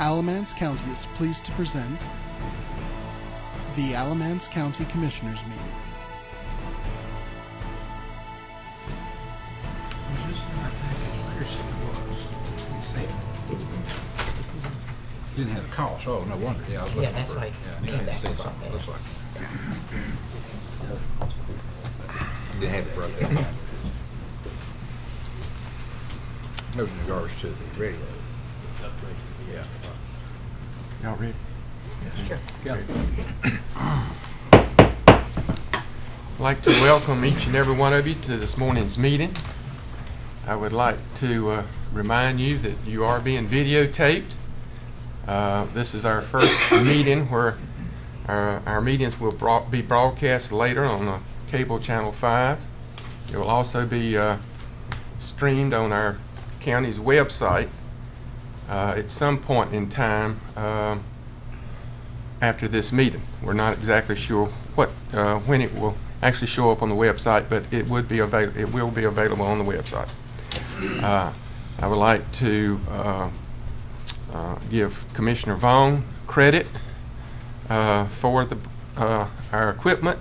Alamance County is pleased to present the Alamance County Commissioners Meeting. Was this in our package? Where is it was? Let me see it. Didn't have the cost, oh, no wonder, yeah, I was looking Yeah, that's for- right. Yeah, I knew I Came had back seen with something, that. looks like. Didn't have it broke down. Those in regards to the radio. Yeah. Y'all ready? Yeah. I'd like to welcome each and every one of you to this morning's meeting. I would like to uh, remind you that you are being videotaped. Uh, This is our first meeting where our our meetings will broad- be broadcast later on uh, cable channel 5. It will also be uh, streamed on our county's website uh, at some point in time um, after this meeting. We're not exactly sure what, uh, when it will actually show up on the website, but it would be avail- it will be available on the website. Uh, I would like to uh, uh, give Commissioner Vaughn credit uh, for the, uh, our equipment.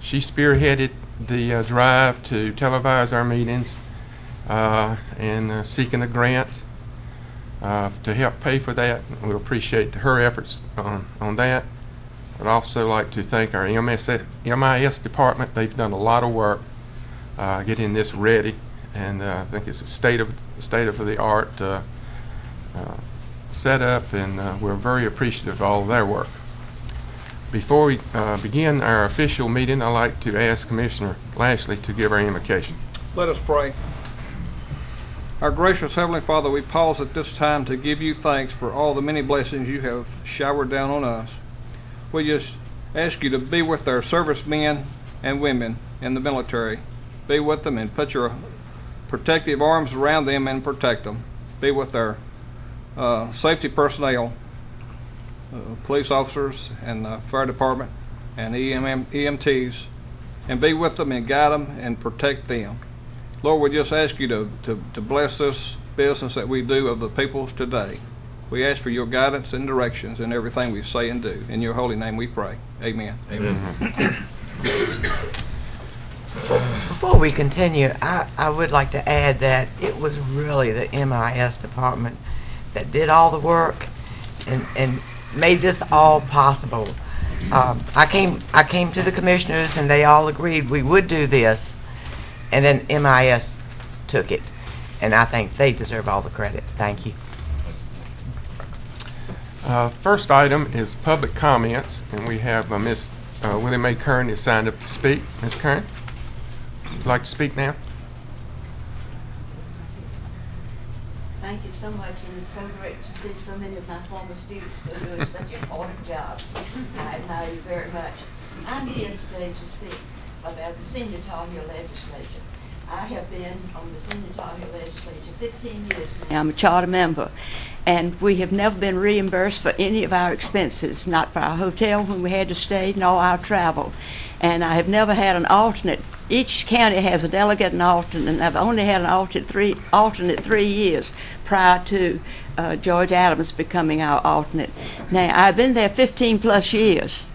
She spearheaded the uh, drive to televise our meetings uh, and uh, seeking a grant uh, to help pay for that. We appreciate her efforts on, on that. I'd also like to thank our MS, MIS department. They've done a lot of work uh, getting this ready, and uh, I think it's a state of state of the art uh, uh, setup, and uh, we're very appreciative of all of their work. Before we uh, begin our official meeting, I'd like to ask Commissioner Lashley to give our invocation. Let us pray. Our gracious Heavenly Father, we pause at this time to give you thanks for all the many blessings you have showered down on us. We just ask you to be with our servicemen and women in the military. Be with them and put your protective arms around them and protect them. Be with our uh, safety personnel, uh, police officers and the fire department and EMM, EMTs, and be with them and guide them and protect them. Lord, we just ask you to, to, to bless this business that we do of the people today. We ask for your guidance and directions in everything we say and do. In your holy name we pray. Amen. Amen. Before we continue, I, I would like to add that it was really the MIS department that did all the work and, and made this all possible. Um, I came, I came to the commissioners and they all agreed we would do this, and then MIS took it. And I think they deserve all the credit. Thank you. Uh, First item is public comments, and we have uh, Ms. uh, Willie Mae Kern is signed up to speak. Ms. Kern, would you like to speak now? Thank you so much, and it's so great to see so many of my former students still doing such important jobs. I admire you very much. I'm here today to speak about the senior Tar legislature. I have been on the senior Tar legislature 15 years now. I'm a charter member, and we have never been reimbursed for any of our expenses, not for our hotel when we had to stay, nor our travel. And I have never had an alternate. Each county has a delegate and alternate, and I've only had an alternate three, alternate three years prior to uh, George Adams becoming our alternate. Now, I've been there 15 plus years,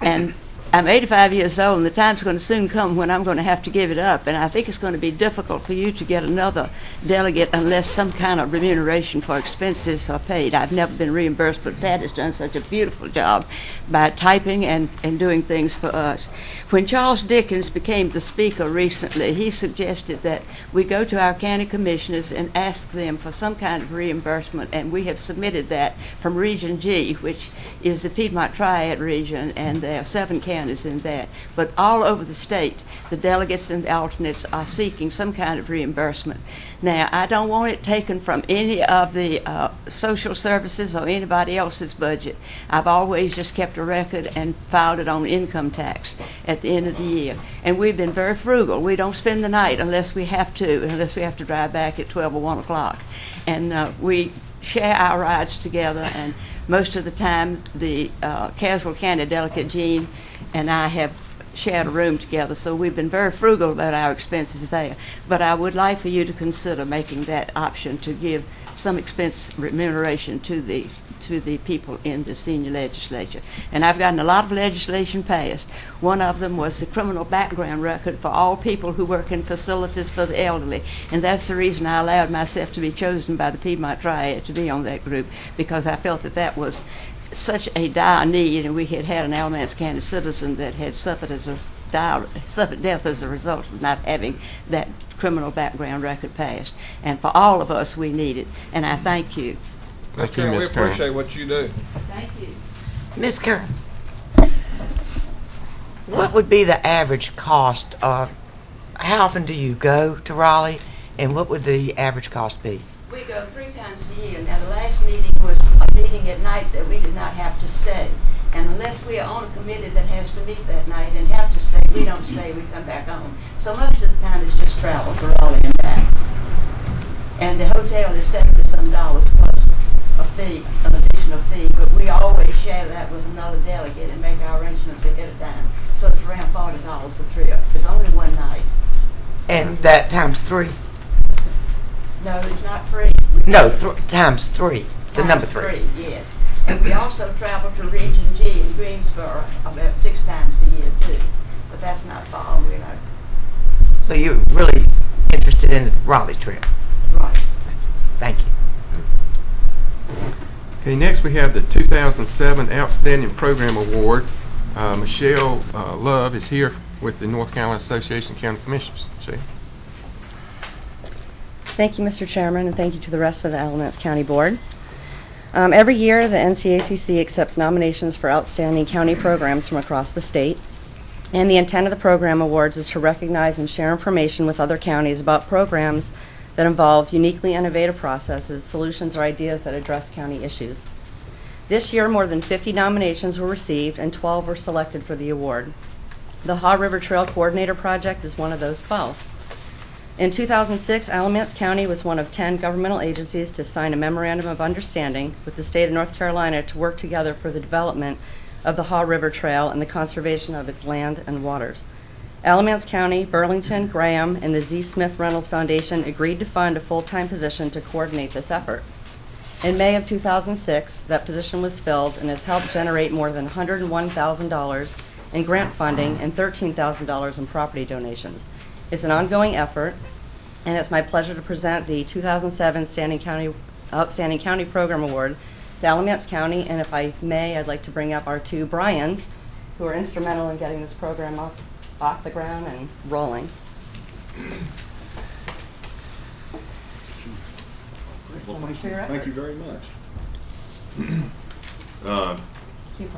and I'm 85 years old, and the time's going to soon come when I'm going to have to give it up. And I think it's going to be difficult for you to get another delegate unless some kind of remuneration for expenses are paid. I've never been reimbursed, but Pat has done such a beautiful job by typing and, and doing things for us. When Charles Dickens became the speaker recently, he suggested that we go to our county commissioners and ask them for some kind of reimbursement, and we have submitted that from Region G, which is the Piedmont Triad region, and there are seven counties in that. But all over the state, the delegates and the alternates are seeking some kind of reimbursement. Now, I don't want it taken from any of the uh, social services or anybody else's budget. I've always just kept a record and filed it on income tax at the end of the year. And we've been very frugal. We don't spend the night unless we have to, unless we have to drive back at 12 or 1 o'clock. And uh, we share our rides together, and most of the time, the uh, Caswell County Delegate Jean and I have shared a room together, so we've been very frugal about our expenses there. But I would like for you to consider making that option to give some expense remuneration to the to the people in the senior legislature. And I've gotten a lot of legislation passed. One of them was the criminal background record for all people who work in facilities for the elderly. And that's the reason I allowed myself to be chosen by the Piedmont Triad to be on that group, because I felt that that was such a dire need, and we had had an Alamance County citizen that had suffered as a dire, suffered death as a result of not having that criminal background record passed. And for all of us, we need it. And I thank you. Thank you, Karen, we Ms. Kern. appreciate what you do. Thank you. Ms. Kern, what would be the average cost of, how often do you go to Raleigh? And what would the average cost be? We go three times a year. Now, the last meeting was a meeting at night that we did not have to stay. And unless we are on a committee that has to meet that night and have to stay, we don't stay, we come back home. So most of the time, it's just travel for Raleigh and back. And the hotel is seventy some dollars plus a fee, an additional fee, but we always share that with another delegate and make our arrangements ahead of time. So it's around forty dollars a trip. It's only one night. And that times three? No, it's not free. We No, thr- times three, the number three. yes. And we also travel to Region G in Greensboro about six times a year too. But that's not far, we're not, So you're really interested in the Raleigh trip? right. Thank you. Okay, next we have the 2007 Outstanding Program Award. Uh, Michelle uh, Love is here with the North Carolina Association of County Commissioners. Thank you, Mr. Chairman, and thank you to the rest of the Alamance County Board. Um, every year, the NCACC accepts nominations for outstanding county programs from across the state. And the intent of the program awards is to recognize and share information with other counties about programs that involve uniquely innovative processes, solutions, or ideas that address county issues. This year, more than 50 nominations were received and 12 were selected for the award. The Haw River Trail Coordinator Project is one of those 12. In 2006, Alamance County was one of 10 governmental agencies to sign a memorandum of understanding with the state of North Carolina to work together for the development of the Haw River Trail and the conservation of its land and waters. Alamance County, Burlington, Graham, and the Z. Smith Reynolds Foundation agreed to fund a full-time position to coordinate this effort. In May of 2006, that position was filled and has helped generate more than $101,000 in grant funding and $13,000 in property donations. It's an ongoing effort, and it's my pleasure to present the 2007 Standing County, Outstanding County Program Award to Alamance County, and if I may, I'd like to bring up our two Bryans, who are instrumental in getting this program off, off the ground and rolling. So much for your Thank you very much. Uh,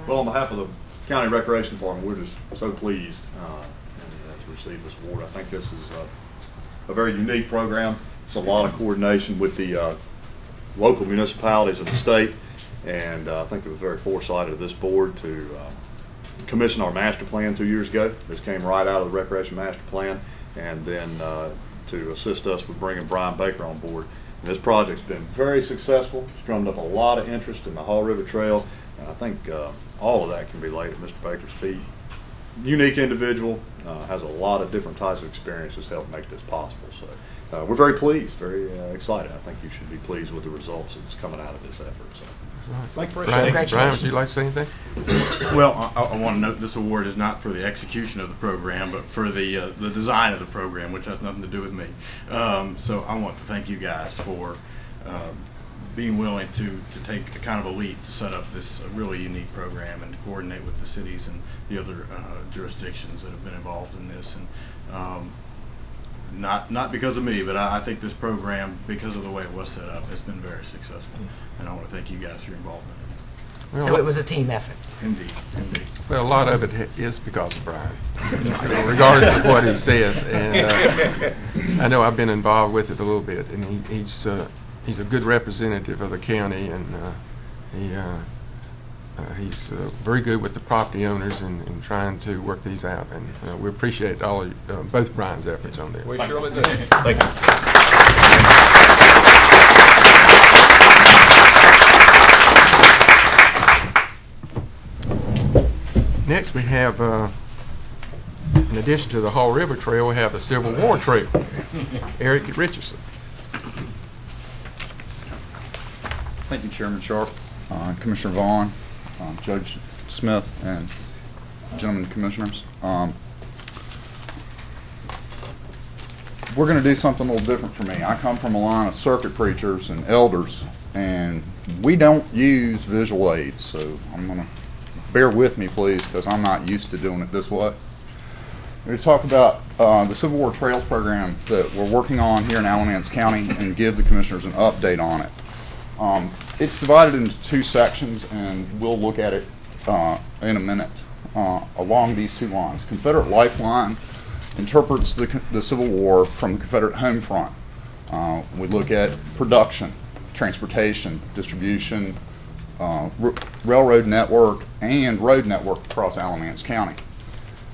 Well, on behalf of the County Recreation Department, we're just so pleased uh, and, uh, to receive this award. I think this is uh, a very unique program. It's a lot of coordination with the uh, local municipalities of the state, and uh, I think it was very foresighted of this board to commission our master plan two years ago. This came right out of the Recreation Master Plan, and then uh, to assist us with bringing Brian Baker on board. And this project's been very successful. It's drummed up a lot of interest in the Haw River Trail, and I think uh, all of that can be laid at Mr. Baker's feet. Unique individual, uh, has a lot of different types of experiences helped make this possible. So uh, we're very pleased, very uh, excited. I think you should be pleased with the results that's coming out of this effort. So. Thank you. Brian, Brian, would you like to say anything? Well, I, I want to note this award is not for the execution of the program, but for the uh, the design of the program, which has nothing to do with me. Um, so I want to thank you guys for um, being willing to, to take a kind of a leap to set up this uh, really unique program and to coordinate with the cities and the other uh, jurisdictions that have been involved in this. And um, not not because of me, but I, I think this program, because of the way it was set up, has been very successful. And I want to thank you guys for your involvement in it. So it was a team effort. Indeed, indeed. Well, a lot of it is because of Brian, regardless of what he says. And uh, I know I've been involved with it a little bit, and he, he's uh, he's a good representative of the county, and uh, he uh, he's uh, very good with the property owners in, in trying to work these out. And uh, we appreciate all of, uh, both Brian's efforts on this. We surely do. Thank you. Next, we have, uh, in addition to the Haw River Trail, we have the Civil War Trail. Eric Richardson. Thank you, Chairman Sharp. uh, Commissioner Vaughn, um, Judge Smith, and gentlemen commissioners. Um, we're going to do something a little different for me. I come from a line of circuit preachers and elders, and we don't use visual aids. So I'm going to bear with me, please, because I'm not used to doing it this way. We're going to talk about uh, the Civil War Trails program that we're working on here in Alamance County and give the commissioners an update on it. Um, it's divided into two sections, and we'll look at it uh, in a minute uh, along these two lines. Confederate Lifeline interprets the, the Civil War from the Confederate home front. Uh, we look at production, transportation, distribution, uh, railroad network, and road network across Alamance County.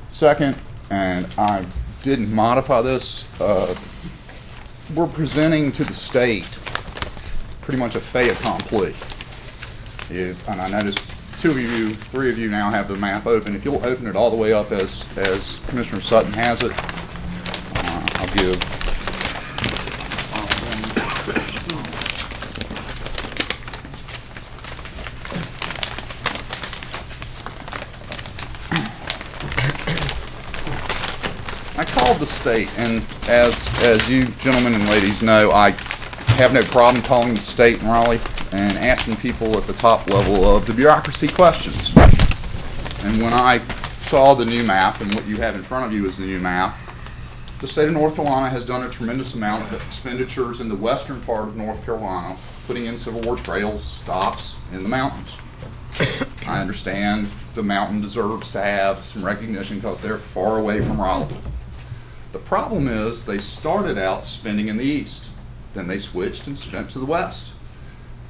Second, and I didn't modify this, uh, we're presenting to the state pretty much a fait accompli. And I noticed two of you, three of you now have the map open. If you'll open it all the way up as, as Commissioner Sutton has it, uh, I'll give. I called the state, and as, as you gentlemen and ladies know, I have no problem calling the state in Raleigh and asking people at the top level of the bureaucracy questions. And when I saw the new map, and what you have in front of you is the new map, the state of North Carolina has done a tremendous amount of expenditures in the western part of North Carolina, putting in Civil War trails, stops in the mountains. I understand the mountain deserves to have some recognition because they're far away from Raleigh. The problem is they started out spending in the east, then they switched and spent to the west.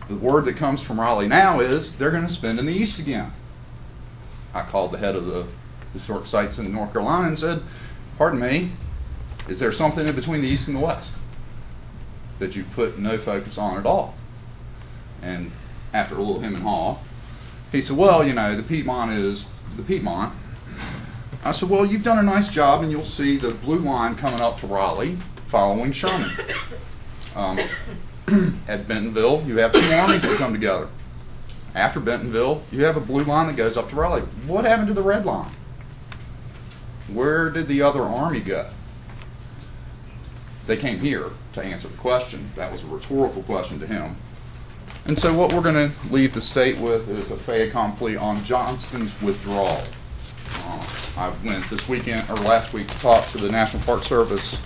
The word that comes from Raleigh now is they're going to spend in the east again. I called the head of the historic sites in North Carolina and said, Pardon me, is there something in between the east and the west that you put no focus on at all? And after a little him and haw, he said, Well, you know, the Piedmont is the Piedmont. I said, Well, you've done a nice job, and you'll see the blue line coming up to Raleigh following Sherman. Um, at Bentonville, you have two armies that come together. After Bentonville, you have a blue line that goes up to Raleigh. What happened to the red line? Where did the other army go? They came here to answer the question. That was a rhetorical question to him. And so, what we're going to leave the state with is a fait accompli on Johnston's withdrawal. Uh, I went this weekend or last week to talk to the National Park Service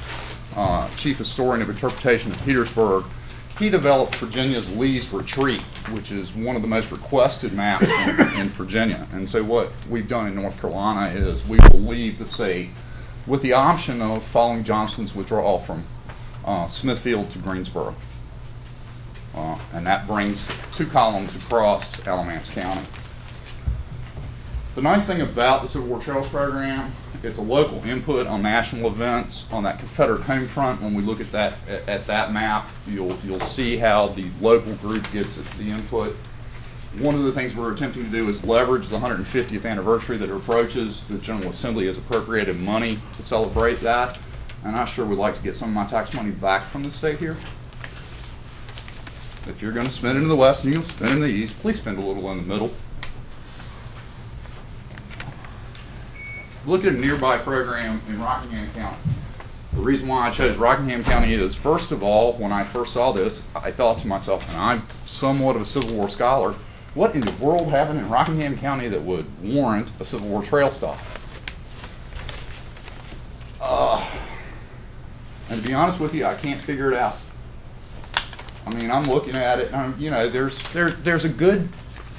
uh, chief historian of interpretation at Petersburg. He developed Virginia's Lee's Retreat, which is one of the most requested maps in, in Virginia. And so, what we've done in North Carolina is we will leave the state with the option of following Johnston's withdrawal from uh, Smithfield to Greensboro. Uh, and that brings two columns across Alamance County. The nice thing about the Civil War Trails program, it's a local input on national events on that Confederate home front. When we look at that at, at that map, you'll you'll see how the local group gets the input. One of the things we're attempting to do is leverage the 150th anniversary that approaches. The General Assembly has appropriated money to celebrate that, and I sure would like to get some of my tax money back from the state here. If you're going to spend it in the west and you'll spend it in the east, please spend a little in the middle. Look at a nearby program in Rockingham County. The reason why I chose Rockingham County is, first of all, when I first saw this, I thought to myself, and I'm somewhat of a Civil War scholar, what in the world happened in Rockingham County that would warrant a Civil War trail stop? Uh, and to be honest with you, I can't figure it out. I mean, I'm looking at it, and I'm, you know, there's there, there's a good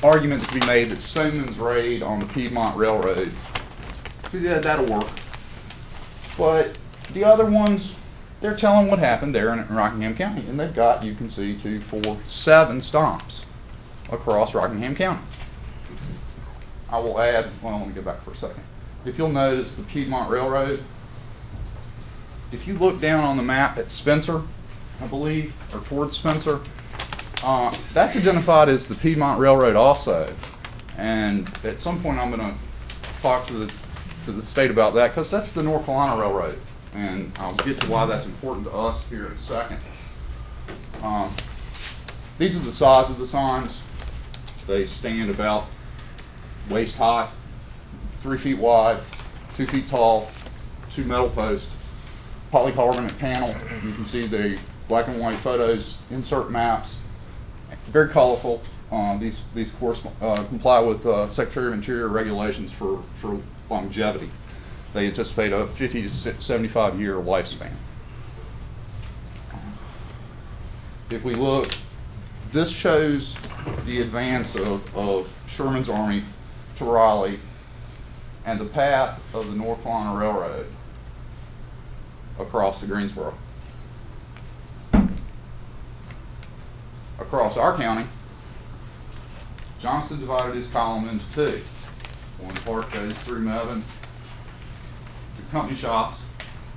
argument to be made that Stoneman's raid on the Piedmont Railroad, yeah, that'll work. But the other ones, they're telling what happened there in Rockingham County, and they've got, you can see, two, four, seven stops across Rockingham County. I will add, well, let me go back for a second. If you'll notice the Piedmont Railroad, if you look down on the map at Spencer, I believe, or towards Spencer, uh, that's identified as the Piedmont Railroad also. And at some point, I'm going to talk to the to the state about that because that's the North Carolina Railroad, and I'll get to why that's important to us here in a second. Um, these are the size of the signs. They stand about waist high, three feet wide, two feet tall, two metal posts, polycarbonate panel. You can see the black and white photos, insert maps, very colorful. Uh, these these course uh, comply with uh, Secretary of Interior regulations for, for longevity. They anticipate a 50 to 75 year lifespan. If we look, this shows the advance of, of Sherman's army to Raleigh and the path of the North Carolina Railroad across the Greensboro. Across our county, Johnston divided his column into two. One part goes through Mebane to company shops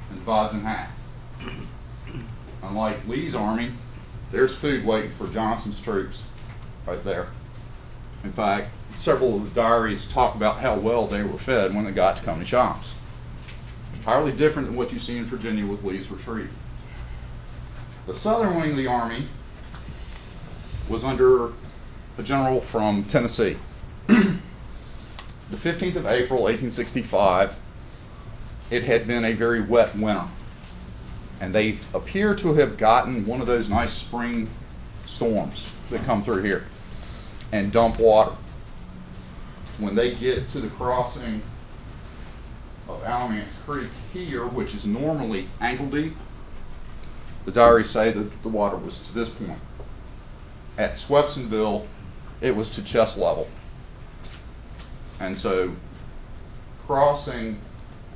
and divides in half. Unlike Lee's army, there's food waiting for Johnston's troops right there. In fact, several of the diaries talk about how well they were fed when they got to company shops. Entirely different than what you see in Virginia with Lee's retreat. The southern wing of the army was under a general from Tennessee. the 15th of April, 1865, it had been a very wet winter. And they appear to have gotten one of those nice spring storms that come through here and dump water. When they get to the crossing of Alamance Creek here, which is normally ankle deep, the diaries say that the water was to this point. At Swepsonville, it was to chest level. And so, crossing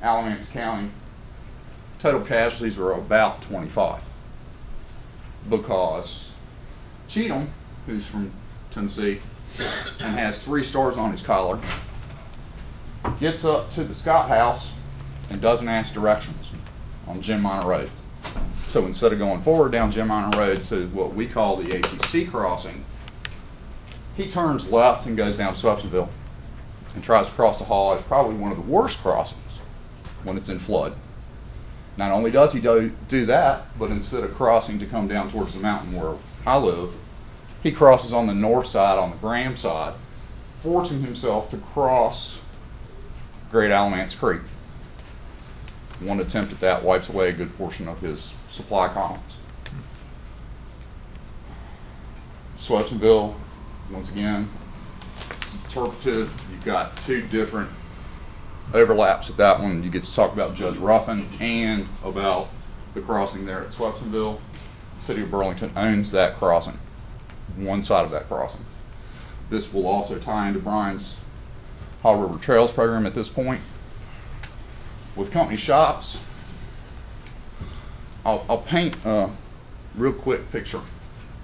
Alamance County, total casualties are about 25. Because Cheatham, who's from Tennessee and has three stars on his collar, gets up to the Scott house and doesn't ask directions on Jim Minor Road. So instead of going forward down Jim Minor Road to what we call the ACC crossing, he turns left and goes down Swepsonville and tries to cross the Haw at probably one of the worst crossings when it's in flood. Not only does he do, do that, but instead of crossing to come down towards the mountain where I live, he crosses on the north side, on the Graham side, forcing himself to cross Great Alamance Creek. One attempt at that wipes away a good portion of his supply columns. Swepsonville, once again, interpretive. You've got two different overlaps at that one. You get to talk about Judge Ruffin and about the crossing there at Swepsonville. The City of Burlington owns that crossing, one side of that crossing. This will also tie into Brian's Haw River Trails program at this point. With company shops, I'll, I'll paint a real quick picture.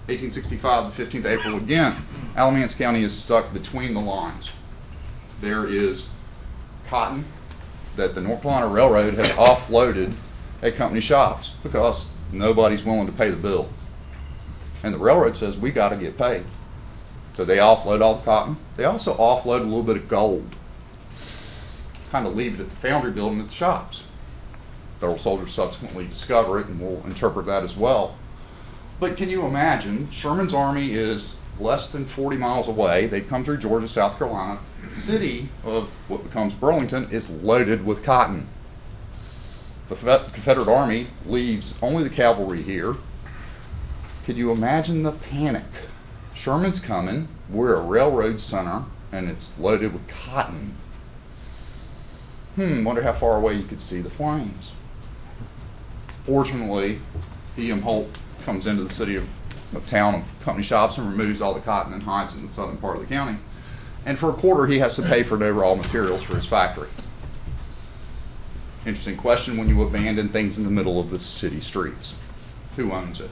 1865 to 15th of April again, Alamance County is stuck between the lines. There is cotton that the North Carolina Railroad has offloaded at company shops because nobody's willing to pay the bill. And the railroad says we got to get paid. So they offload all the cotton. They also offload a little bit of gold. Kind of leave it at the foundry building at the shops. Federal soldiers subsequently discover it and we'll interpret that as well. But can you imagine? Sherman's army is less than 40 miles away. They come through Georgia, South Carolina. The city of what becomes Burlington is loaded with cotton. The Confederate Army leaves only the cavalry here. Could you imagine the panic? Sherman's coming. We're a railroad center, and it's loaded with cotton. Hmm, wonder how far away you could see the flames. Fortunately, E.M. Holt comes into the city of, of town of company shops and removes all the cotton and hides in the southern part of the county. And for a quarter, he has to pay for the raw materials for his factory. Interesting question when you abandon things in the middle of the city streets. Who owns it?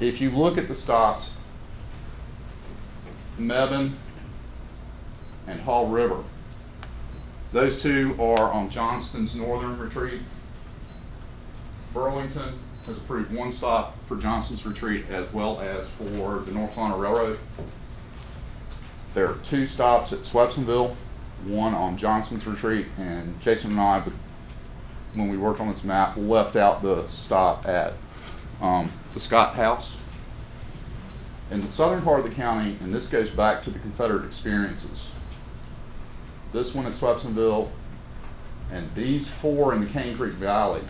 If you look at the stops, Mebane and Haw River, those two are on Johnston's northern retreat. Burlington has approved one stop for Johnston's retreat as well as for the North Carolina Railroad. There are two stops at Swepsonville, one on Johnston's retreat, and Jason and I, when we worked on this map, left out the stop at um, the Scott House. In the southern part of the county, and this goes back to the Confederate experiences, this one at Swepsonville, and these four in the Cane Creek Valley,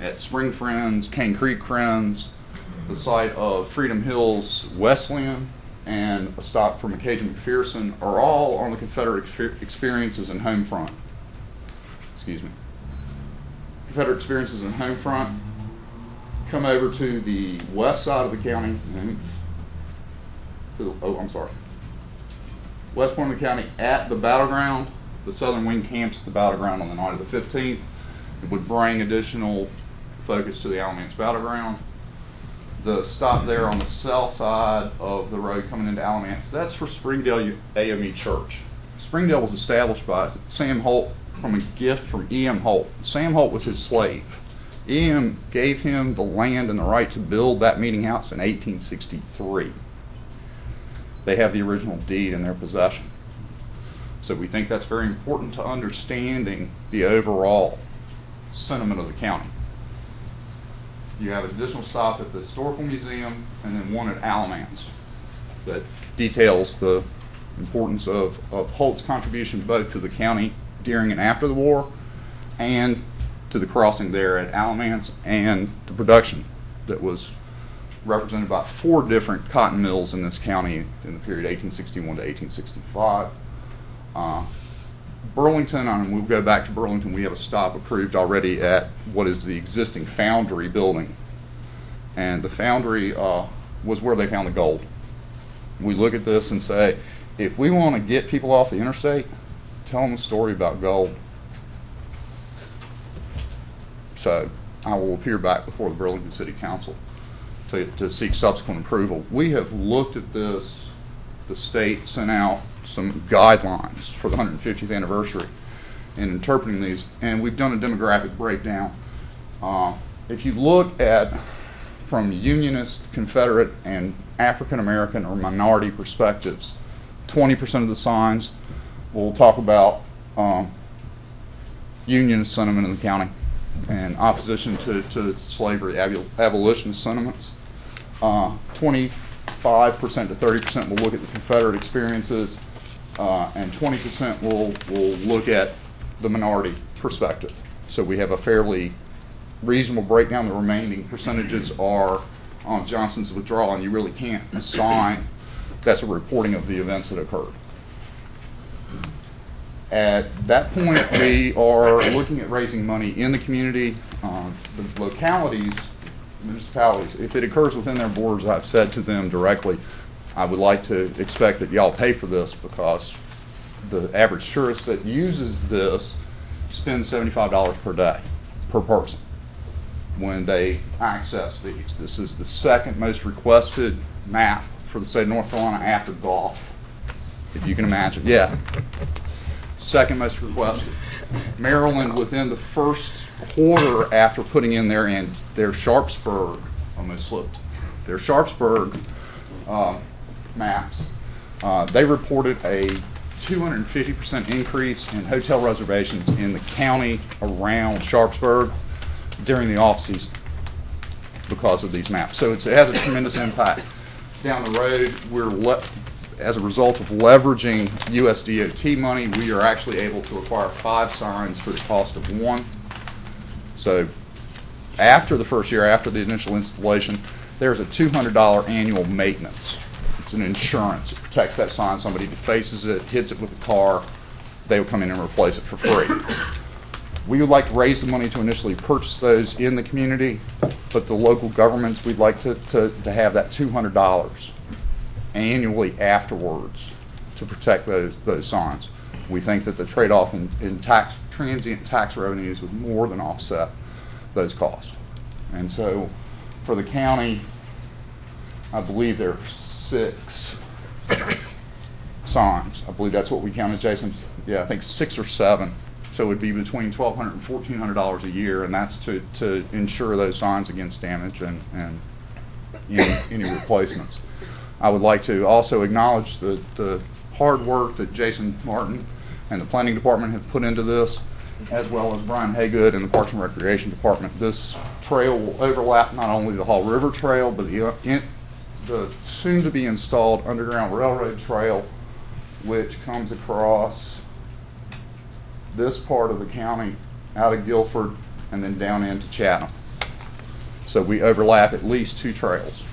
at Spring Friends, Cane Creek Friends, the site of Freedom Hills Wesleyan, and a stop for McCage McPherson are all on the Confederate experiences and home front. Excuse me. Confederate experiences and home front. Come over to the west side of the county. mhm, To the, oh, I'm sorry. West point of the county at the battleground. The southern wing camps at the battleground on the night of the 15th. It would bring additional focus to the Alamance battleground the stop there on the south side of the road coming into Alamance, that's for Springdale AME Church. Springdale was established by Sam Holt from a gift from E.M. Holt. Sam Holt was his slave. E.M. gave him the land and the right to build that meeting house in 1863. They have the original deed in their possession. So we think that's very important to understanding the overall sentiment of the county. You have an additional stop at the Historical Museum and then one at Alamance that details the importance of, of Holt's contribution both to the county during and after the war and to the crossing there at Alamance and the production that was represented by four different cotton mills in this county in the period 1861 to 1865. Uh, Burlington, and we'll go back to Burlington, we have a stop approved already at what is the existing foundry building. And the foundry uh, was where they found the gold. We look at this and say, if we want to get people off the interstate, tell them a story about gold. So I will appear back before the Burlington City Council to, to seek subsequent approval. We have looked at this, the state sent out some guidelines for the 150th anniversary in interpreting these, and we've done a demographic breakdown. Uh, if you look at from Unionist, Confederate, and African American or minority perspectives, 20% of the signs will talk about um, Unionist sentiment in the county and opposition to, to slavery, abolitionist sentiments. Uh, 25% to 30% will look at the Confederate experiences, uh, and 20% will, will look at the minority perspective. So we have a fairly reasonable breakdown. The remaining percentages are on Johnston's withdrawal, and you really can't assign that's a reporting of the events that occurred. At that point, we are looking at raising money in the community. Uh, the localities, municipalities, if it occurs within their borders, I've said to them directly, I would like to expect that y'all pay for this because the average tourist that uses this spends $75 per day per person when they access these. This is the second most requested map for the state of North Carolina after golf, if you can imagine. Yeah. Second most requested. Maryland, within the first quarter after putting in their and their Sharpsburg, almost slipped, their Sharpsburg uh, maps, uh, they reported a 250% increase in hotel reservations in the county around Sharpsburg during the off season because of these maps. So it has a tremendous impact. Down the road, we're le- as a result of leveraging USDOT money, we are actually able to acquire five signs for the cost of one. So after the first year, after the initial installation, there's a $200 annual maintenance. It's an insurance. It protects that sign. Somebody defaces it, hits it with a car, they will come in and replace it for free. We would like to raise the money to initially purchase those in the community, but the local governments, we'd like to, to, to have that $200 annually afterwards to protect those, those signs. We think that the trade-off in, in tax, transient tax revenues would more than offset those costs. And so for the county, I believe there are six signs. I believe that's what we counted, Jason. Yeah, I think six or seven. So it would be between twelve hundred and fourteen hundred dollars a year, and that's to, to insure those signs against damage and, and any, any replacements. I would like to also acknowledge the, the hard work that Jason Martin and the planning department have put into this, as well as Brian Haygood and the Parks and Recreation Department. This trail will overlap not only the Haw River Trail, but the, uh, in, the soon-to-be installed Underground Railroad Trail, which comes across this part of the county out of Guilford and then down into Chatham. So we overlap at least two trails.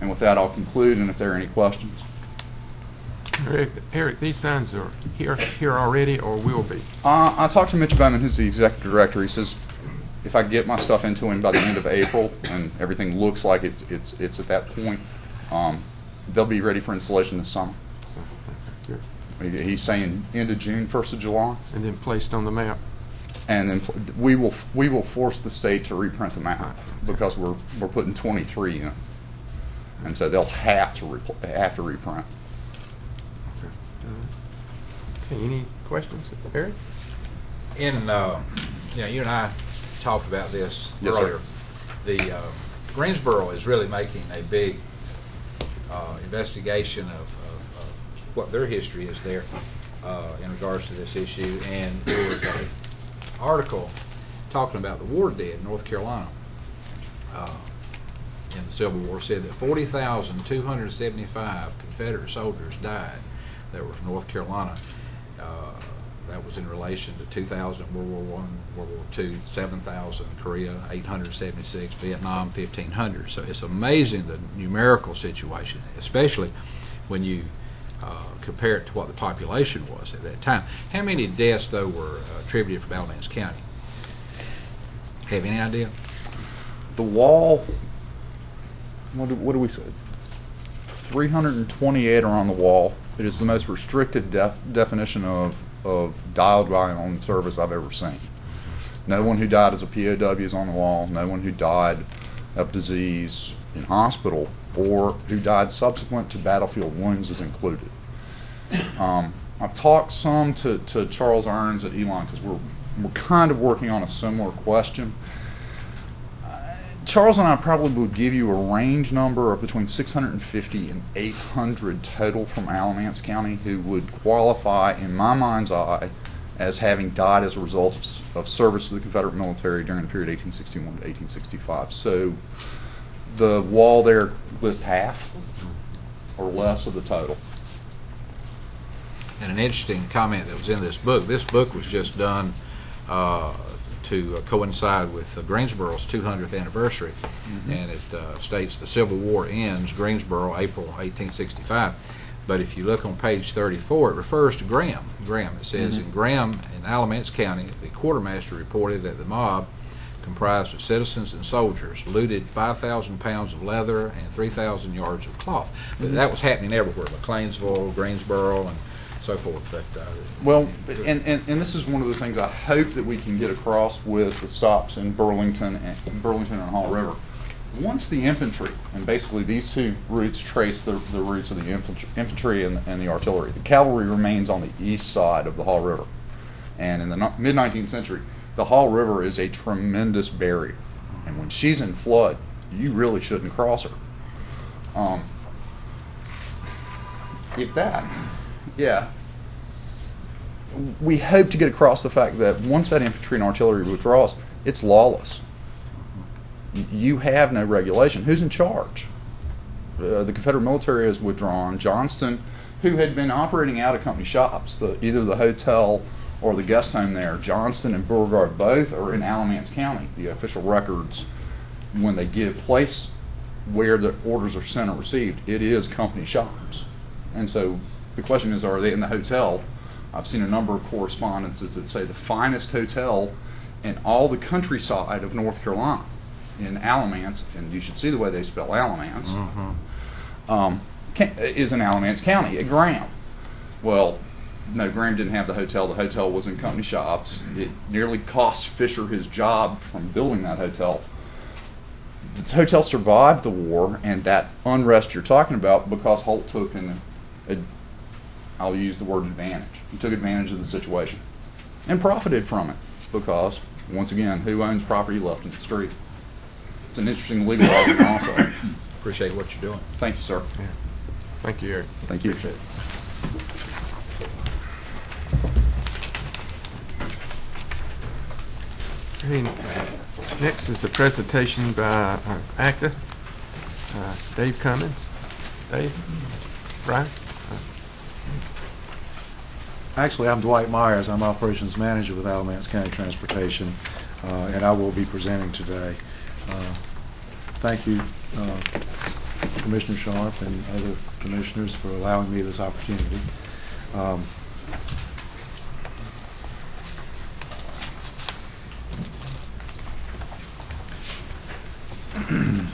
And with that, I'll conclude, and if there are any questions. Eric, Eric, these signs are here, here already or will be? Uh, I talked to Mitch Bowman, who's the executive director. He says if I get my stuff into him by the end of April and everything looks like it, it's, it's at that point, um, they'll be ready for installation this summer. Good. He- He's saying end of June, first of July. And then placed on the map? And then pl- we will, we will force the state to reprint the map because we're, we're putting 23 in. And so they'll have to, repl- have to reprint. Okay, any questions, Eric? In, uh, you know, you and I talked about this Yes, sir. earlier. The, uh, Greensboro is really making a big, uh, investigation of, of, of what their history is there, uh, in regards to this issue. And there was an article talking about the war dead in North Carolina. uh, In the Civil War said that forty thousand two hundred seventy-five Confederate soldiers died that were from North Carolina. Uh, That was in relation to two thousand World War One, World War Two, seven thousand Korea, eight hundred seventy-six Vietnam, fifteen hundred. So it's amazing the numerical situation, especially when you uh, compare it to what the population was at that time. How many deaths, though, were attributed from Alamance County? Have any idea? The wall, what do, what do we say? 328 are on the wall. It is the most restricted def, definition of, of dialed violin service I've ever seen. No one who died as a POW is on the wall. No one who died of disease in hospital or who died subsequent to battlefield wounds is included. Um, I've talked some to, to Charles Irons at Elon because we're, we're kind of working on a similar question. Charles and I probably would give you a range number of between 650 and 800 total from Alamance County who would qualify, in my mind's eye, as having died as a result of, of service to the Confederate military during the period 1861 to 1865. So the wall there lists half or less of the total. And an interesting comment that was in this book. This book was just done uh, to uh, coincide with uh, Greensboro's 200th anniversary, and it uh, states the Civil War ends Greensboro, April 1865. But if you look on page 34, it refers to Graham. Graham. It says in Graham, in Alamance County, the quartermaster reported that the mob, comprised of citizens and soldiers, looted 5,000 pounds of leather and 3,000 yards of cloth. But that was happening everywhere, McLeansville, Greensboro, and so forth. But uh, Well, and, and, and this is one of the things I hope that we can get across with the stops in Burlington and Burlington and Haw River. Once the infantry, and basically these two routes trace the, the routes of the infantry, and, and the artillery. The cavalry remains on the east side of the Haw River. And in the mid 19th century, the Haw River is a tremendous barrier. And when she's in flood, you really shouldn't cross her. Um, if that, yeah, we hope to get across the fact that once that infantry and artillery withdraws, it's lawless. You have no regulation. Who's in charge? Uh, the Confederate military has withdrawn. Johnston, who had been operating out of company shops, the, either the hotel or the guest home there, Johnston and Beauregard both are in Alamance County. The official records, when they give place where the orders are sent or received, it is company shops. And so the question is, are they in the hotel? I've seen a number of correspondences that say the finest hotel in all the countryside of North Carolina, in Alamance, and you should see the way they spell Alamance, um, is in Alamance County at Graham. Well, no, Graham didn't have the hotel. The hotel was in company shops. It nearly cost Fisher his job from building that hotel. The hotel survived the war and that unrest you're talking about because Holt took an, ad- I'll use the word advantage. He took advantage of the situation and profited from it because, once again, who owns property left in the street? It's an interesting legal argument also. appreciate what you're doing. Thank you, sir. Thank you, Eric. Thank you. Okay, Next is a presentation by uh, ACTA. uh, Dave Cummins. Dave? Brian? Actually, I'm Dwight Myers. I'm Operations Manager with Alamance County Transportation, uh, and I will be presenting today. Uh, Thank you, uh, Commissioner Sharp and other commissioners for allowing me this opportunity. Um,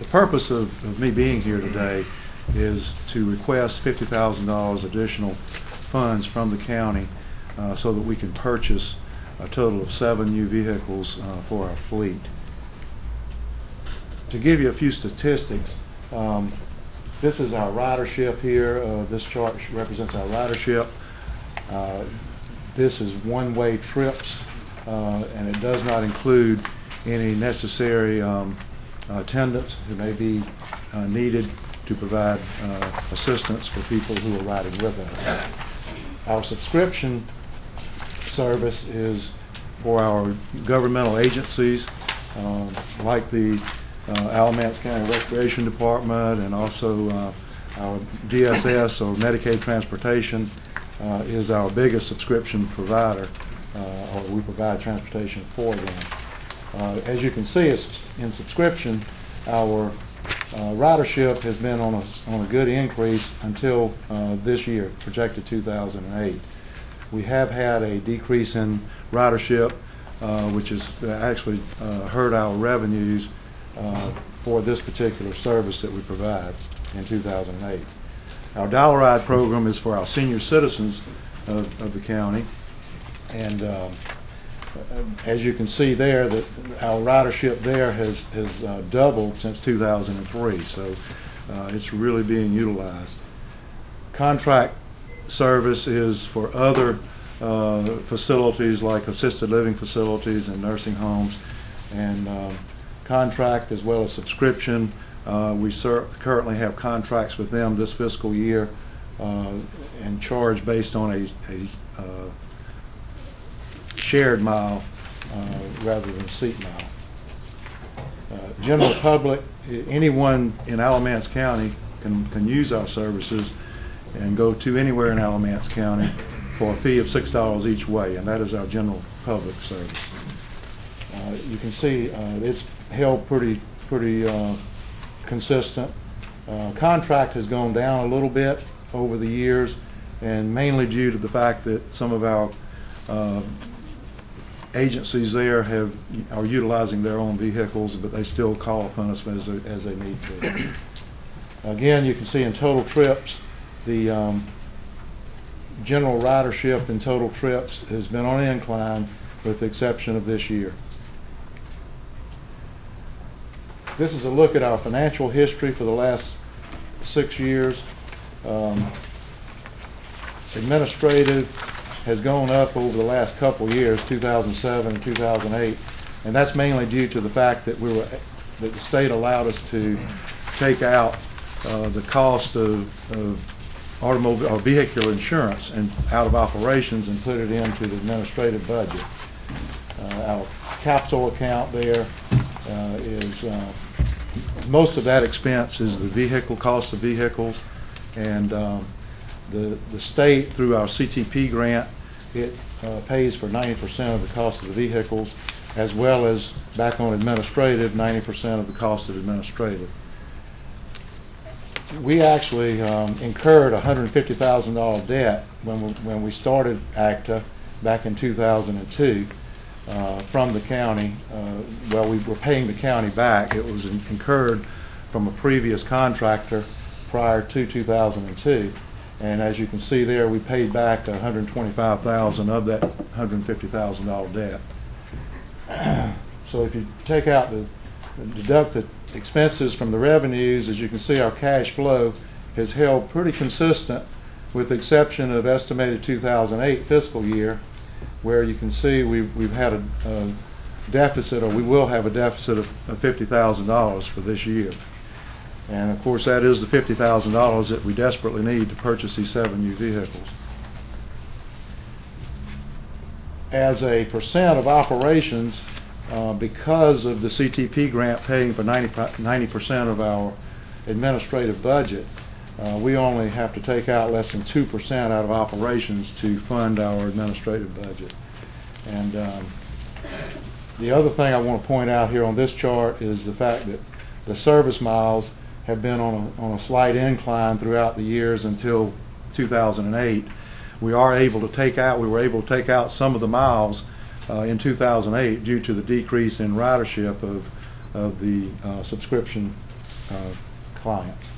The purpose of, of me being here today is to request fifty thousand dollars additional funds from the county uh, so that we can purchase a total of seven new vehicles uh, for our fleet. To give you a few statistics, um, this is our ridership here. Uh, This chart represents our ridership. Uh, This is one-way trips, uh, and it does not include any necessary um, attendants who may be uh, needed to provide uh, assistance for people who are riding with us. Our subscription service is for our governmental agencies, um, like the uh, Alamance County Recreation Department and also uh, our DSS or Medicaid Transportation uh, is our biggest subscription provider, uh, or we provide transportation for them. Uh, As you can see, in subscription, our uh, ridership has been on a, on a good increase until uh, this year, projected 2008. We have had a decrease in ridership, uh, which has actually uh, hurt our revenues uh, for this particular service that we provide in 2008. Our Dollar Ride program is for our senior citizens of, of the county, and um, as you can see there, that our ridership there has, has uh, doubled since 2003, so uh, it's really being utilized. Contract service is for other uh, facilities like assisted living facilities and nursing homes, and um, contract as well as subscription. Uh, We currently have contracts with them this fiscal year uh, and charge based on a, a uh, shared mile uh, rather than seat mile. Uh, General public, anyone in Alamance County can, can use our services and go to anywhere in Alamance County for a fee of six dollars each way, and that is our general public service. Uh, You can see uh, it's held pretty, pretty uh, consistent. Uh, Contract has gone down a little bit over the years, and mainly due to the fact that some of our uh, agencies there have, are utilizing their own vehicles, but they still call upon us as, they- as they need to. Again, you can see in total trips, the um, general ridership in total trips has been on incline with the exception of this year. This is a look at our financial history for the last six years. Um, Administrative has gone up over the last couple years, 2007 and 2008, and that's mainly due to the fact that we were, that the state allowed us to take out uh, the cost of of automobile, or vehicular insurance and out of operations and put it into the administrative budget. Uh, Our capital account there uh, is, uh, most of that expense is the vehicle, cost of vehicles, and um, the, the state, through our CTP grant, it uh, pays for ninety percent of the cost of the vehicles, as well as back on administrative, ninety percent of the cost of administrative. We actually um, incurred a hundred and fifty thousand dollar debt when, we- when we started ACTA back in two thousand and two uh, from the county. Uh, Well, we were paying the county back. It was in- incurred from a previous contractor prior to 2002. And as you can see there, we paid back 125,000 of that $150,000 debt. So if you take out the, deduct the expenses from the revenues, as you can see, our cash flow has held pretty consistent with the exception of estimated 2008 fiscal year, where you can see we've, we've had a, a deficit, or we will have a deficit of, of $50,000 for this year. And of course, that is the fifty thousand dollars that we desperately need to purchase these seven new vehicles. As a percent of operations, uh, because of the CTP grant paying for 90 percent of our administrative budget, uh, we only have to take out less than 2% out of operations to fund our administrative budget. And um, the other thing I want to point out here on this chart is the fact that the service miles have been on a, on a slight incline throughout the years until 2008. We are able to take out, we were able to take out some of the miles uh, in 2008 due to the decrease in ridership of, of the uh, subscription uh, clients.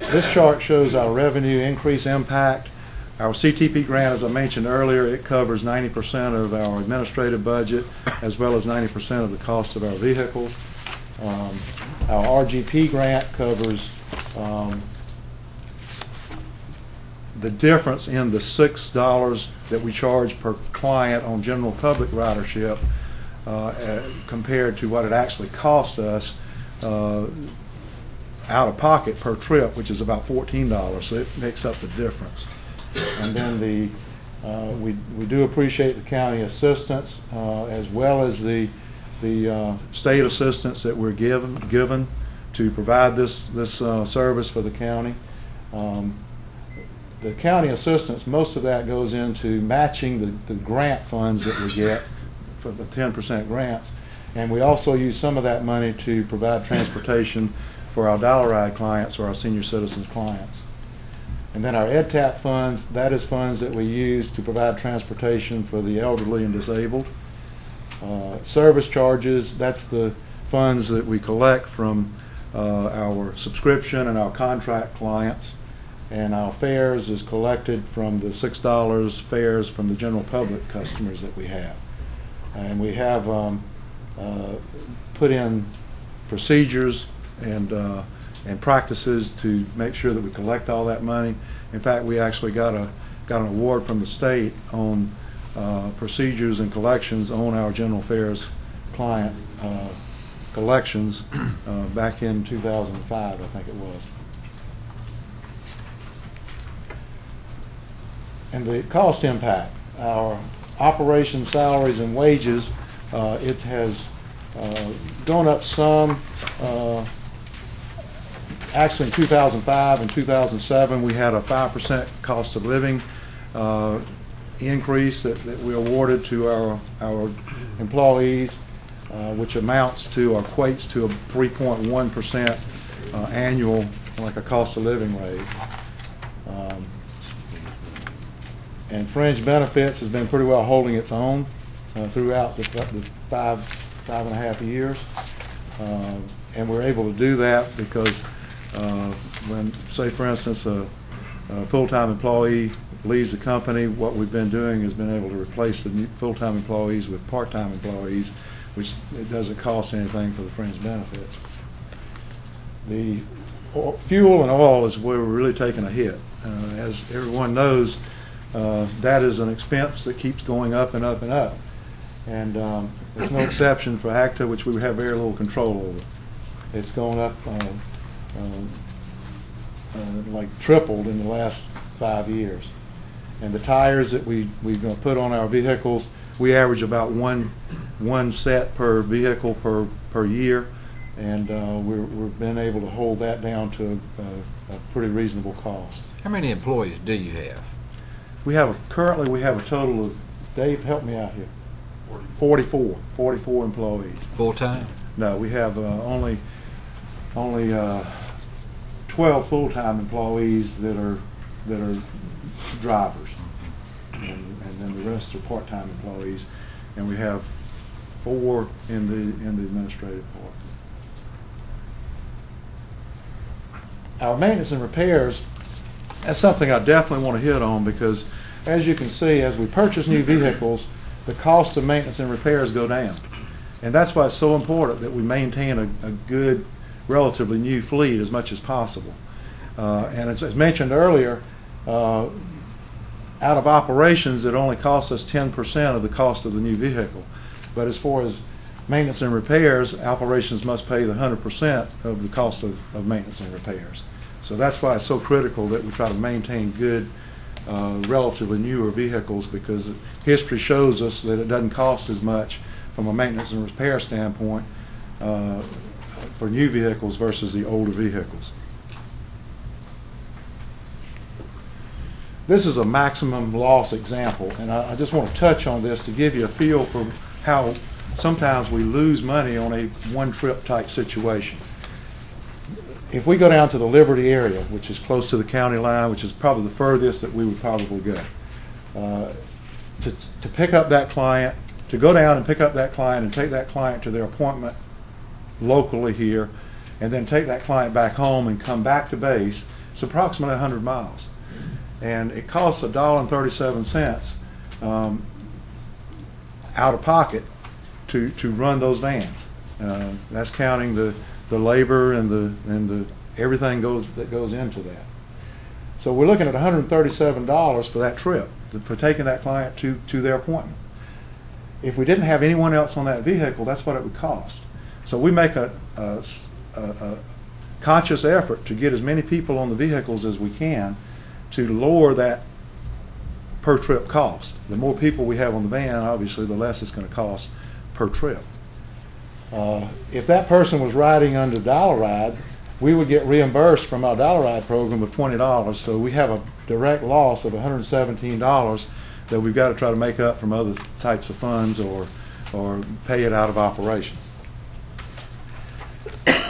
This chart shows our revenue increase impact. Our CTP grant, as I mentioned earlier, it covers 90% of our administrative budget as well as 90% of the cost of our vehicles. Um, Our RGP grant covers um, the difference in the six dollars that we charge per client on general public ridership uh, compared to what it actually cost us uh, out of pocket per trip, which is about fourteen dollars. So it makes up the difference. And then the uh, we we do appreciate the county assistance uh, as well as the the uh, state assistance that we're given given to provide this this uh, service for the county. Um, the county assistance, most of that goes into matching the, the grant funds that we get for the 10% grants. And we also use some of that money to provide transportation for our dollar ride clients or our senior citizens clients. And then our EDTAP funds, that is funds that we use to provide transportation for the elderly and disabled. Uh, service charges, that's the funds that we collect from uh, our subscription and our contract clients. And our fares is collected from the six dollars fares from the general public customers that we have. And we have um, uh, put in procedures and, uh, and practices to make sure that we collect all that money. In fact, we actually got a, got an award from the state on uh, procedures and collections on our general affairs client uh, collections uh, back in 2005, I think it was. And the cost impact, our operation salaries and wages, uh, it has uh, gone up some. Actually, in 2005 and 2007, we had a 5% cost of living increase that that we awarded to our our employees, uh, which amounts to, or equates to a 3.1% uh, annual, like a cost of living raise. Um, and fringe benefits has been pretty well holding its own uh, throughout the, the five, five and a half years. Uh, and we're able to do that because uh, when, say, for instance, a, a full-time employee leaves the company, what we've been doing is been able to replace the full-time employees with part-time employees, which it doesn't cost anything for the fringe benefits. The fuel and oil is where we're really taking a hit. Uh, As everyone knows, uh, that is an expense that keeps going up and up and up. And um, there's no exception for ACTA, which we have very little control over. It's gone up uh, um, uh, like tripled in the last five years. And the tires that we, we're going to put on our vehicles, we average about one, one set per vehicle per, per year. And uh, we're, we've been able to hold that down to a, a pretty reasonable cost. How many employees do you have? We have, a- currently, we have a total of, Dave, help me out here. 44, 44 employees. Full-time? No, we have uh, only, only uh, 12 full-time employees that are, that are drivers. And and then the rest are part-time employees. And we have four in the, in the administrative part. Our maintenance and repairs, that's something I definitely want to hit on because as you can see, as we purchase new vehicles, the cost of maintenance and repairs go down. And that's why it's so important that we maintain a, a good, relatively new fleet as much as possible. Uh, and as, as mentioned earlier, uh, out of operations, it only costs us 10% of the cost of the new vehicle. But as far as maintenance and repairs, operations must pay the 100% of the cost of, of maintenance and repairs. So that's why it's so critical that we try to maintain good uh, relatively newer vehicles because history shows us that it doesn't cost as much from a maintenance and repair standpoint uh, for new vehicles versus the older vehicles. This is a maximum loss example, and I, I just want to touch on this to give you a feel for how sometimes we lose money on a one-trip type situation. If we go down to the Liberty area, which is close to the county line, which is probably the furthest that we would probably go, uh, to, to pick up that client, to go down and pick up that client and take that client to their appointment locally here, and then take that client back home and come back to base, it's approximately 100 miles. And it costs a dollar and 37 cents um, out of pocket to, to run those vans. Uh, that's counting the, the labor and the, and the, everything goes, that goes into that. So we're looking at $137 for that trip, for taking that client to, to their appointment. If we didn't have anyone else on that vehicle, that's what it would cost. So we make a conscious effort to get as many people on the vehicles as we can to lower that per trip cost. The more people we have on the van, obviously, the less it's going to cost per trip. Uh, If that person was riding under Dollar Ride, we would get reimbursed from our Dollar Ride program of twenty dollars. So we have a direct loss of hundred and seventeen dollars that we've got to try to make up from other types of funds or, or pay it out of operations.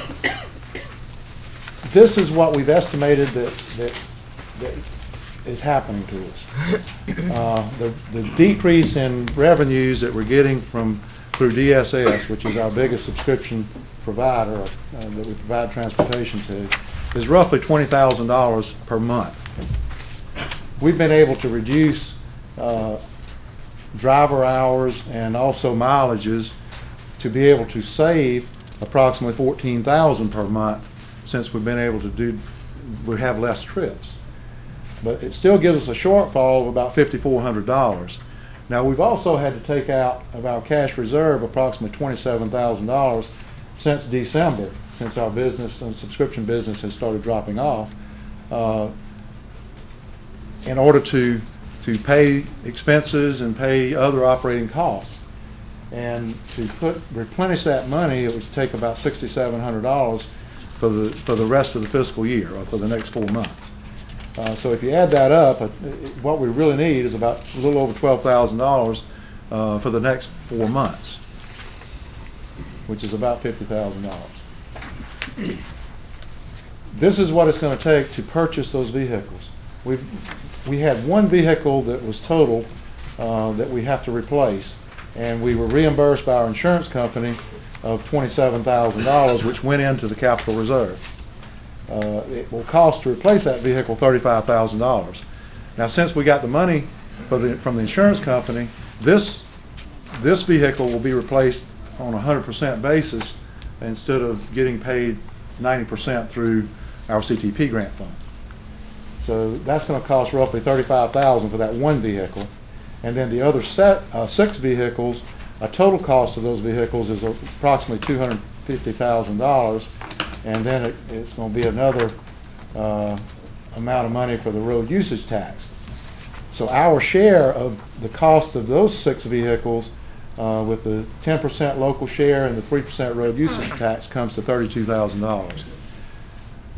This is what we've estimated that, that, that is happening to us. Uh, The, the decrease in revenues that we're getting from, through DSS, which is our biggest subscription provider uh, that we provide transportation to, is roughly twenty thousand dollars per month. We've been able to reduce uh, driver hours and also mileages to be able to save approximately fourteen thousand per month since we've been able to do, we have less trips. But it still gives us a shortfall of about fifty-four hundred dollars. Now, we've also had to take out of our cash reserve approximately twenty-seven thousand dollars since December, since our business and subscription business has started dropping off, uh, in order to, to pay expenses and pay other operating costs. And to put, replenish that money, it would take about sixty-seven hundred dollars for the, for the rest of the fiscal year, or for the next four months. Uh, So if you add that up, uh, what we really need is about a little over twelve thousand dollars uh, for the next four months, which is about fifty thousand dollars. This is what it's going to take to purchase those vehicles. We've, we had one vehicle that was totaled uh, that we have to replace, and we were reimbursed by our insurance company of twenty-seven thousand dollars, which went into the capital reserve uh, it will cost to replace that vehicle $35,000. Now, since we got the money the, from the insurance company, this, this vehicle will be replaced on a 100% basis instead of getting paid 90% through our CTP grant fund. So that's going to cost roughly 35000 for that one vehicle. And then the other set, uh, six vehicles, a total cost of those vehicles is approximately $250,000 and then it, it's gonna be another, uh, amount of money for the road usage tax. So our share of the cost of those six vehicles, uh, with the ten percent local share and the three percent road usage tax comes to thirty-two thousand dollars,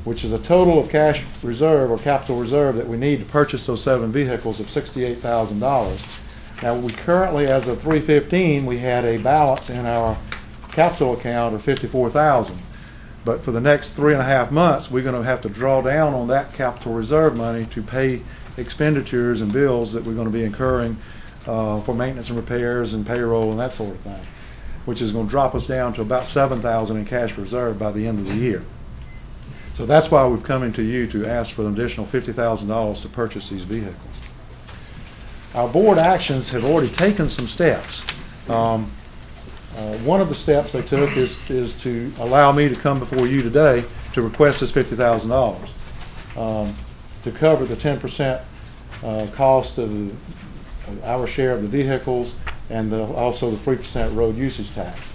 which is a total of cash reserve or capital reserve that we need to purchase those seven vehicles of sixty-eight thousand dollars. Now, we currently, as of three fifteen, we had a balance in our capital account of fifty-four thousand. But for the next three and a half months, we're gonna have to draw down on that capital reserve money to pay expenditures and bills that we're gonna be incurring uh, for maintenance and repairs and payroll and that sort of thing, which is gonna drop us down to about seven thousand in cash reserve by the end of the year. So that's why we've come into you to ask for an additional fifty thousand dollars to purchase these vehicles. Our board actions have already taken some steps. Um, uh, One of the steps they took is, is to allow me to come before you today to request this fifty thousand dollars um, to cover the ten percent uh, cost of of our share of the vehicles and the- also the three percent road usage tax.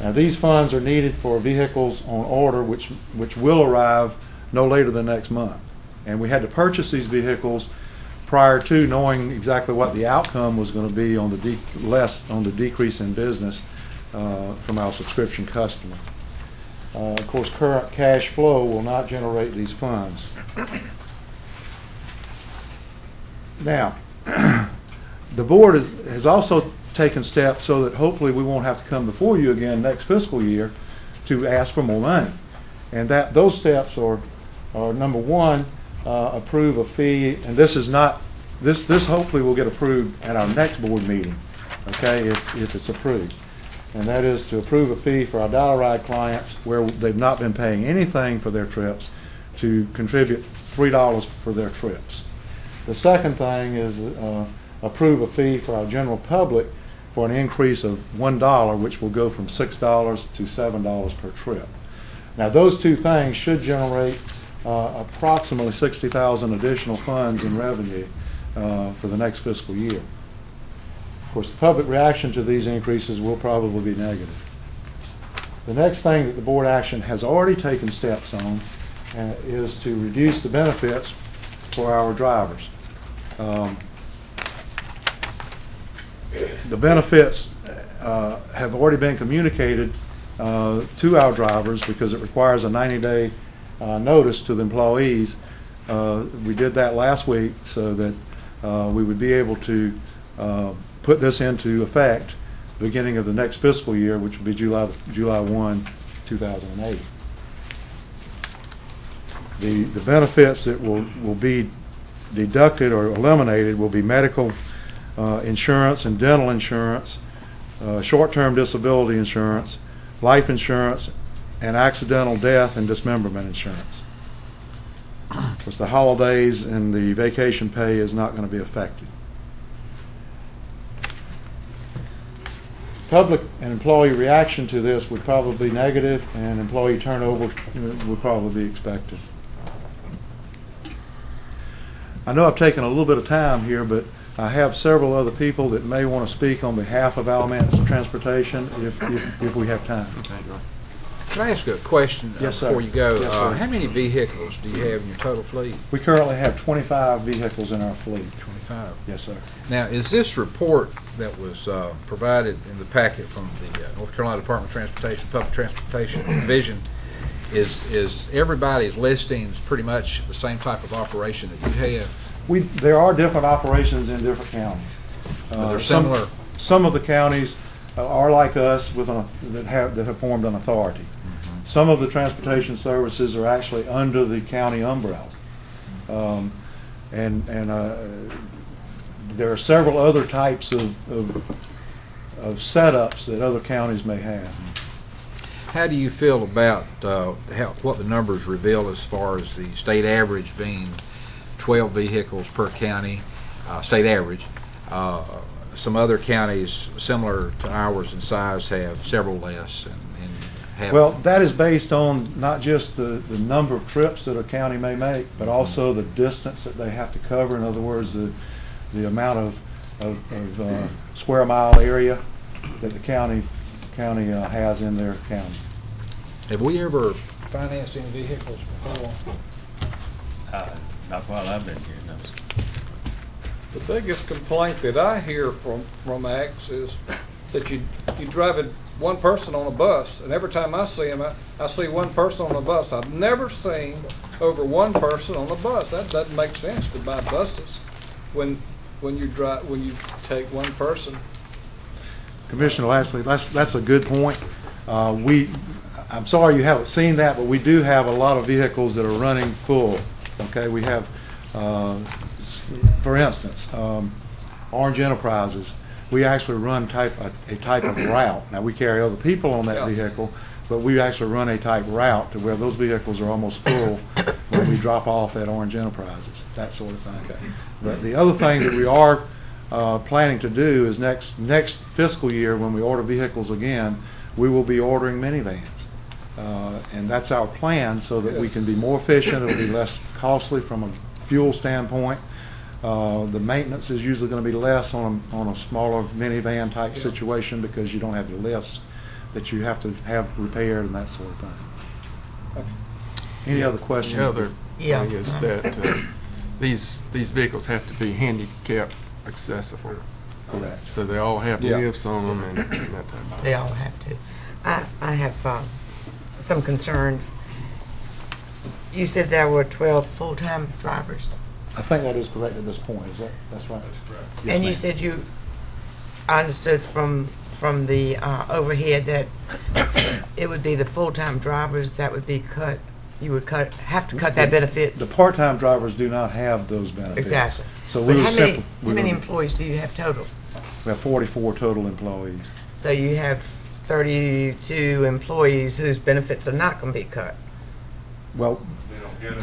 Now, these funds are needed for vehicles on order, which, which will arrive no later than next month. And we had to purchase these vehicles prior to knowing exactly what the outcome was going to be on the less on the decrease in business uh, from our subscription customer. Uh, Of course, current cash flow will not generate these funds. Now, the board has, has also taken steps so that hopefully we won't have to come before you again next fiscal year to ask for more money. And that, those steps are, are number one, uh, approve a fee, and this is not, this, this hopefully will get approved at our next board meeting, okay, if, if it's approved. And that is to approve a fee for our Dial Ride clients where they've not been paying anything for their trips to contribute three dollars for their trips. The second thing is uh, approve a fee for our general public for an increase of one dollar, which will go from six dollars to seven dollars per trip. Now, those two things should generate uh, approximately sixty thousand additional funds in revenue uh, for the next fiscal year. Of course, the public reaction to these increases will probably be negative. The next thing that the board action has already taken steps on uh, is to reduce the benefits for our drivers. Um, The benefits uh, have already been communicated uh, to our drivers because it requires a 90-day uh, notice to the employees. Uh, We did that last week so that uh, we would be able to uh, put this into effect beginning of the next fiscal year, which will be July, July 1, 2008. The, the benefits that will, will be deducted or eliminated will be medical uh, insurance and dental insurance, uh, short-term disability insurance, life insurance, and accidental death and dismemberment insurance. Of course, the holidays and the vacation pay is not going to be affected. Public and employee reaction to this would probably be negative, and employee turnover would probably be expected. I know I've taken a little bit of time here, but I have several other people that may want to speak on behalf of Alamance Transportation if, if, if we have time. Can I ask a question uh, Yes, sir. before you go? Yes, Uh, sir. How many vehicles do you have in your total fleet? We currently have 25 vehicles in our fleet. 25. Yes, sir. Now, is this report that was uh, provided in the packet from the uh, North Carolina Department of Transportation, Public Transportation Division, is, is everybody's listings pretty much the same type of operation that you have? We, there are different operations in different counties. But they're Uh, some- similar? Some of the counties uh, are like us with an, that have, that have formed an authority. Some of the transportation services are actually under the county umbrella. Um, And, and uh, there are several other types of, of, of setups that other counties may have. How do you feel about uh, how, what the numbers reveal as far as the state average being 12 vehicles per county, uh, state average? Uh, Some other counties similar to ours in size have several less and have. Well, that is based on not just the, the number of trips that a county may make, but also the distance that they have to cover. In other words, the, the amount of, of, of uh, square mile area that the county, county uh, has in their county. Have we ever financed any vehicles before? Uh, Not while I've been here, no. The biggest complaint that I hear from, from ACTS is that you, you drive it, one person on a bus, and every time I see them, I, I see one person on a bus. I've never seen over one person on a bus. That doesn't make sense to buy buses when, when you drive, when you take one person. Commissioner Lashley, that's, that's a good point. Uh, We, I'm sorry you haven't seen that, but we do have a lot of vehicles that are running full, okay? We have, uh, for instance, um, Orange Enterprises, we actually run type, a a type of route. Now, we carry other people on that Yeah. vehicle, but we actually run a type route to where those vehicles are almost full when we drop off at Orange Enterprises, that sort of thing. But the other thing that we are uh, planning to do is next, next fiscal year, when we order vehicles again, we will be ordering minivans. Uh, And that's our plan, so that we can be more efficient, it'll be less costly from a fuel standpoint. Uh, The maintenance is usually going to be less on, a- on a smaller minivan type situation because you don't have the lifts that you have to have repaired and that sort of thing. Any other questions? The other Yeah. thing is that uh, these, these vehicles have to be handicap accessible. Correct. So they all have Yeah. lifts on them and and that type of. They all have to. I, I have um, some concerns. You said there were 12 full-time drivers, I think that is correct at this point, is that, that's right? that's Yes, and you ma'am. said you, I understood from, from the uh, overhead that it would be the full-time drivers that would be cut, you would cut, have to cut that benefits. The part-time drivers do not have those benefits. Exactly. So But we were how many, simple. how many employees do you have total? We have forty-four total employees. So you have 32 employees whose benefits are not going to be cut. Well,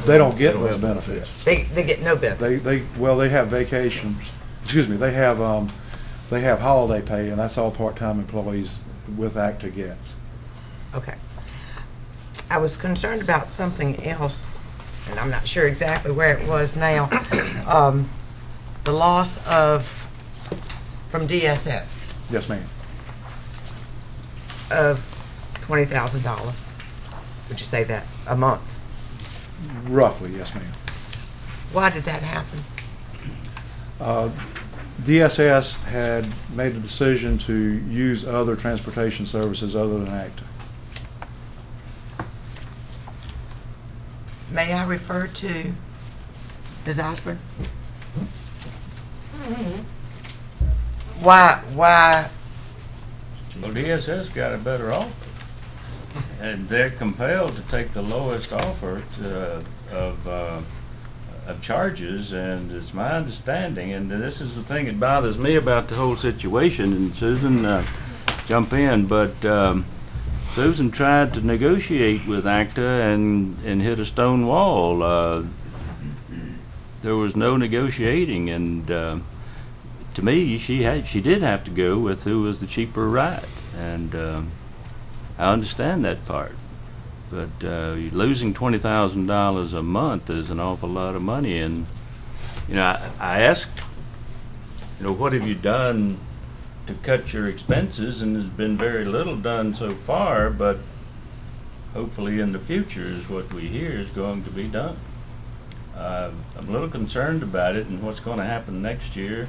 they don't get those benefits. They, they get no They, benefits. they, well, they have vacations, excuse me, they have, um, they have holiday pay, and that's all part-time employees with ACTA gets. Okay. I was concerned about something else, and I'm not sure exactly where it was now. Um, The loss of, from DSS, Yes, ma'am. of $20,000. Would you say that, a month? Roughly, yes, ma'am. Why did that happen? Uh, DSS had made the decision to use other transportation services other than ACTA. May I refer to Ms. Osborne? Why, why, Well, DSS got a better offer. And they're compelled to take the lowest offer to, of, uh, of charges, and it's my understanding, and this is the thing that bothers me about the whole situation, and Susan, uh, jump in, but, um, Susan tried to negotiate with ACTA and, and hit a stone wall. Uh, there was no negotiating, and, uh, to me, she had, she did have to go with who was the cheaper ride, and um, I understand that part. But uh, losing twenty thousand dollars a month is an awful lot of money, and you know, I, I asked, you know, what have you done to cut your expenses, and there's been very little done so far, but hopefully in the future is what we hear is going to be done. Uh, I'm a little concerned about it and what's going to happen next year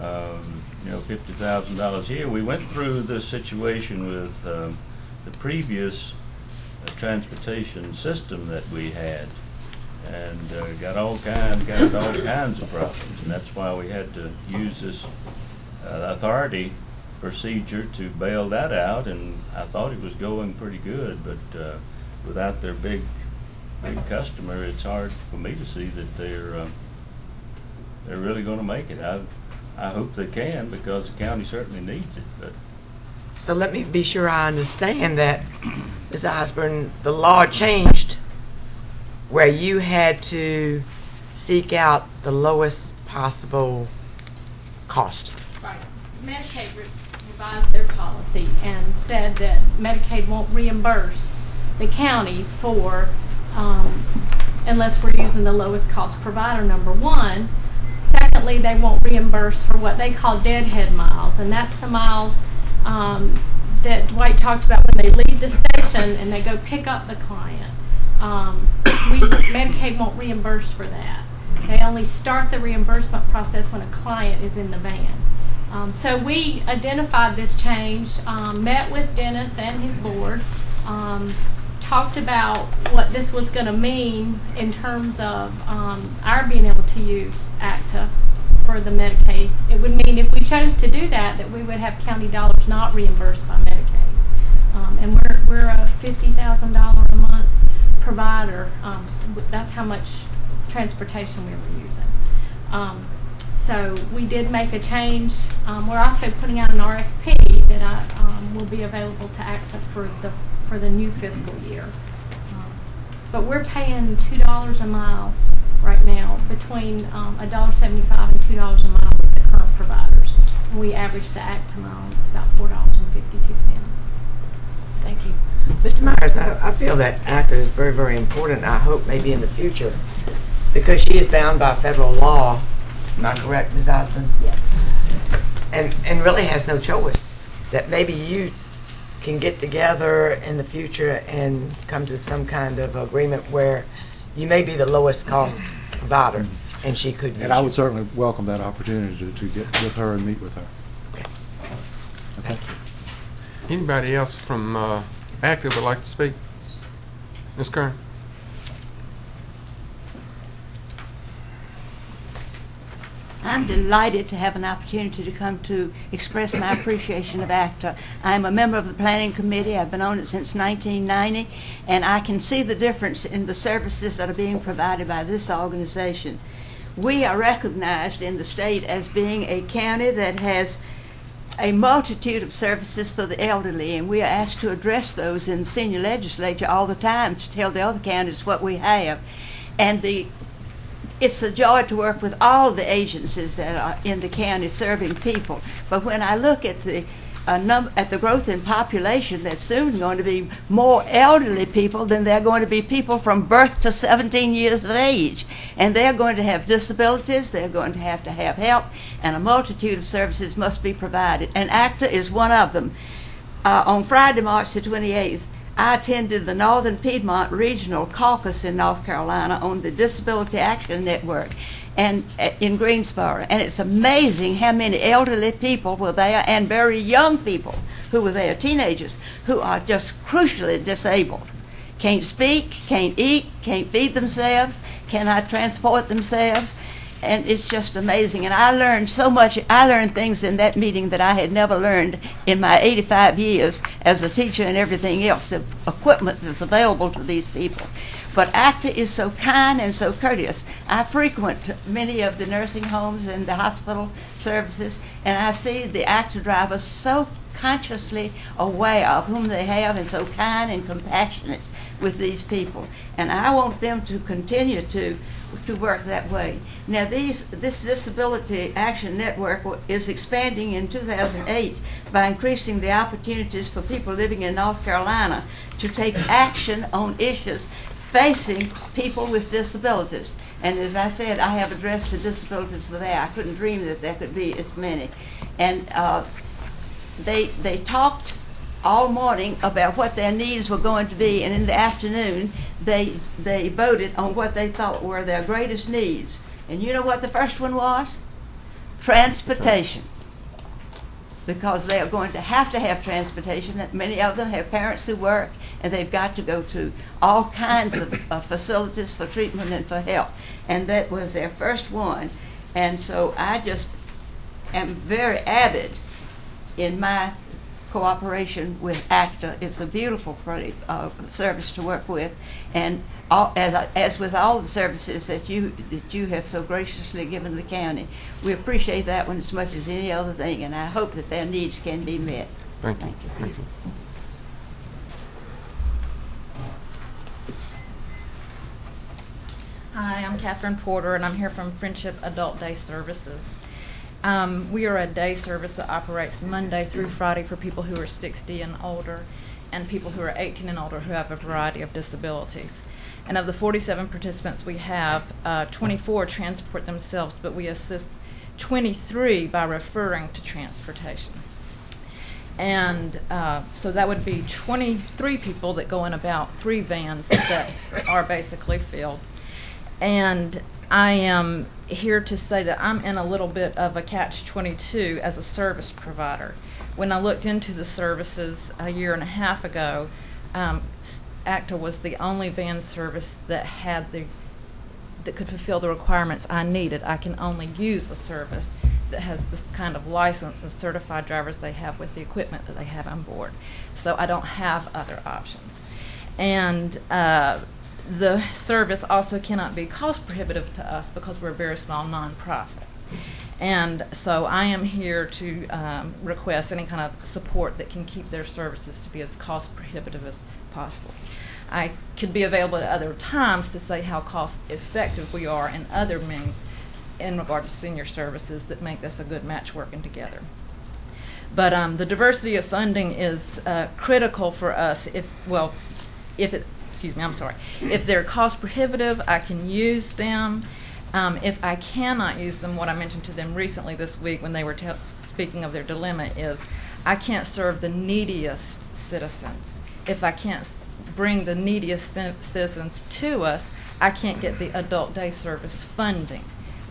um, you know, fifty thousand dollars here. We went through this situation with um, the previous uh, transportation system that we had, and uh, got all kinds, got all kinds of problems, and that's why we had to use this uh, authority procedure to bail that out. And I thought it was going pretty good, but uh, without their big, big customer, it's hard for me to see that they're. Uh, they're really going to make it. I, I hope they can because the county certainly needs it. But so let me be sure I understand that, Ms. Osborne, the law changed where you had to seek out the lowest possible cost. Right. Medicaid re- revised their policy and said that Medicaid won't reimburse the county for, um, unless we're using the lowest cost provider, number one. Secondly, they won't reimburse for what they call deadhead miles, and that's the miles, um, that Dwight talked about when they leave the station and they go pick up the client. Um, we, Medicaid won't reimburse for that. They only start the reimbursement process when a client is in the van. Um, so we identified this change, um, met with Dennis and his board, um, talked about what this was going to mean in terms of um, our being able to use ACTA for the Medicaid. It would mean if we chose to do that, that we would have county dollars not reimbursed by Medicaid. Um, and we're, we're a $50,000 a month provider. Um, that's how much transportation we were using. Um, so we did make a change. Um, we're also putting out an RFP that I, um, will be available to ACTA for the for the new fiscal year. Um, but we're paying two dollars a mile right now, between um, a dollar seventy-five and two dollars a mile with the current providers. And we average the ACTA mile it's about four dollars and fifty-two cents. Thank you. Mr. Myers, I, I feel that ACTA is very, very important. I hope maybe in the future, because she is bound by federal law. Am I correct, Ms. Osborne? Yes. And, and really has no choice. That maybe you can get together in the future and come to some kind of agreement where you may be the lowest cost provider. And she could use And I you. would certainly welcome that opportunity to, to get with her and meet with her. Okay. Anybody else from uh, ACTA would like to speak? Ms. Kern? I'm delighted to have an opportunity to come to express my appreciation of ACTA. I'm a member of the Planning Committee. I've been on it since 1990, and I can see the difference in the services that are being provided by this organization. We are recognized in the state as being a county that has a multitude of services for the elderly, and we are asked to address those in senior legislature all the time to tell the other counties what we have. And the it's a joy to work with all the agencies that are in the county serving people. But when I look at the uh, at the growth in population, there's soon going to be more elderly people than there are going to be people from birth to 17 years of age, and they're going to have disabilities. They're going to have to have help, and a multitude of services must be provided. And ACTA is one of them. Uh, on Friday, March the 28th, I attended the Northern Piedmont Regional Caucus in North Carolina on the Disability Action Network and uh, in Greensboro. And it's amazing how many elderly people were there and very young people who were there, teenagers, who are just crucially disabled. Can't speak, can't eat, can't feed themselves, cannot transport themselves and it's just amazing. And I learned so much. I learned things in that meeting that I had never learned in my 85 years as a teacher and everything else. The equipment that's available to these people. But ACTA is so kind and so courteous. I frequent many of the nursing homes and the hospital services, and I see the ACTA drivers so consciously aware of whom they have and so kind and compassionate with these people. And I want them to continue to to work that way. Now, these, this Disability Action Network is expanding in 2008 by increasing the opportunities for people living in North Carolina to take action on issues facing people with disabilities. And as I said, I have addressed the disabilities there. I couldn't dream that there could be as many. And uh, they, they talked all morning about what their needs were going to be, and in the afternoon, they, they voted on what they thought were their greatest needs. And you know what the first one was? Transportation. Because they are going to have to have transportation. That Many of them have parents who work, and they've got to go to all kinds of uh, facilities for treatment and for help. And that was their first one. And so I just am very avid in my cooperation with ACTA. It's a beautiful uh, service to work with, and all, as, as with all the services that you that you have so graciously given the county, we appreciate that one as much as any other thing, and I hope that their needs can be met. Thank you. Thank you. Thank you. Hi, I'm Catherine Porter, and I'm here from Friendship Adult Day Services. Um, we are a day service that operates Monday through Friday for people who are 60 and older and people who are 18 and older who have a variety of disabilities. And of the 47 participants we have, uh, 24 transport themselves, but we assist 23 by referring to transportation. And uh, so that would be 23 people that go in about three vans that are basically filled. And I am here to say that I'm in a little bit of a catch 22 as a service provider. When I looked into the services a year and a half ago, um, ACTA was the only van service that had the that could fulfill the requirements I needed. I can only use a service that has this kind of license and certified drivers they have with the equipment that they have on board. So I don't have other options. And uh, the service also cannot be cost prohibitive to us because we're a very small nonprofit. And so I am here to um, request any kind of support that can keep their services to be as cost prohibitive as possible. I could be available at other times to say how cost effective we are in other means in regard to senior services that make this a good match working together. But um, the diversity of funding is uh, critical for us if, well, if it excuse me, I'm sorry. If they're cost prohibitive, I can use them. Um, if I cannot use them, what I mentioned to them recently this week when they were speaking of their dilemma is I can't serve the neediest citizens. If I can't bring the neediest citizens to us, I can't get the adult day service funding.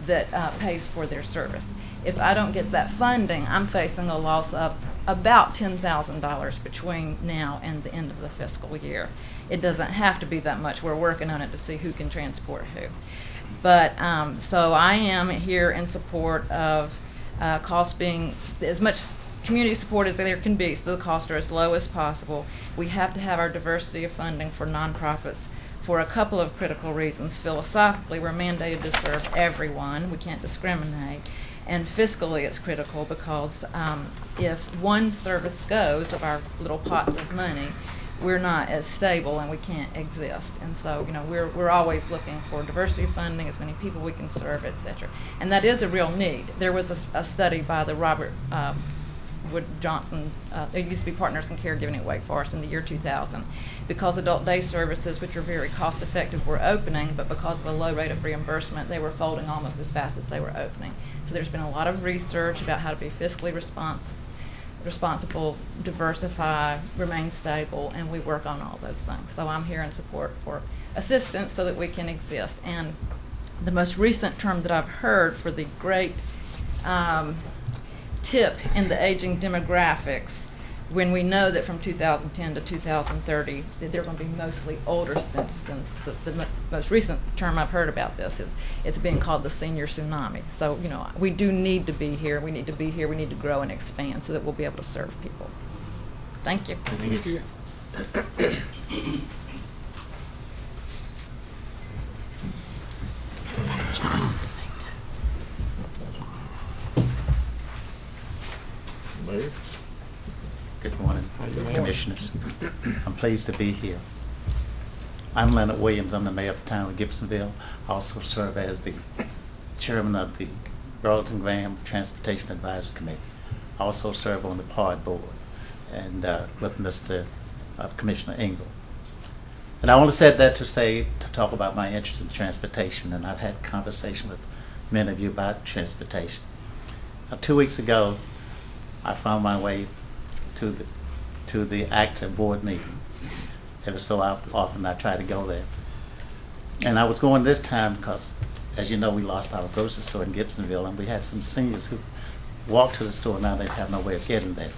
that uh, pays for their service. If I don't get that funding, I'm facing a loss of about $10,000 between now and the end of the fiscal year. It doesn't have to be that much. We're working on it to see who can transport who. But um, so I am here in support of uh, costs being as much community support as there can be, so the costs are as low as possible. We have to have our diversity of funding for nonprofits for a couple of critical reasons. Philosophically, we're mandated to serve everyone. We can't discriminate. And fiscally, it's critical because um, if one service goes of our little pots of money, we're not as stable and we can't exist. And so, you know, we're, we're always looking for diversity funding, as many people we can serve, et cetera. And that is a real need. There was a, a study by the Robert um, Wood Johnson, uh, there used to be Partners in Caregiving at Wake Forest in the year 2000. Because adult day services, which are very cost effective, were opening, but because of a low rate of reimbursement, they were folding almost as fast as they were opening. So there's been a lot of research about how to be fiscally responsible responsible, diversify, remain stable, and we work on all those things. So I'm here in support for assistance so that we can exist. And the most recent term that I've heard for the great um, tip in the aging demographics, when we know that from 2010 to 2030 that they're going to be mostly older citizens, the, the mo- most recent term I've heard about this is it's being called the senior tsunami. So you know we do need to be here. We need to be here. We need to grow and expand so that we'll be able to serve people. Thank you. Thank you. Mayor? Good morning, How you doing? Commissioners. I'm pleased to be here. I'm Leonard Williams. I'm the mayor of the town of Gibsonville. I also serve as the chairman of the Burlington Graham Transportation Advisory Committee. I also serve on the PARD board and uh, with Mr. uh, Commissioner Engel. And I only said that to say, to talk about my interest in transportation, and I've had conversation with many of you about transportation. Uh, Two weeks ago, I found my way to the, to the ACTA board meeting. Every so often I try to go there. And I was going this time because, as you know, we lost our grocery store in Gibsonville, and we had some seniors who walked to the store, now they have no way of getting there.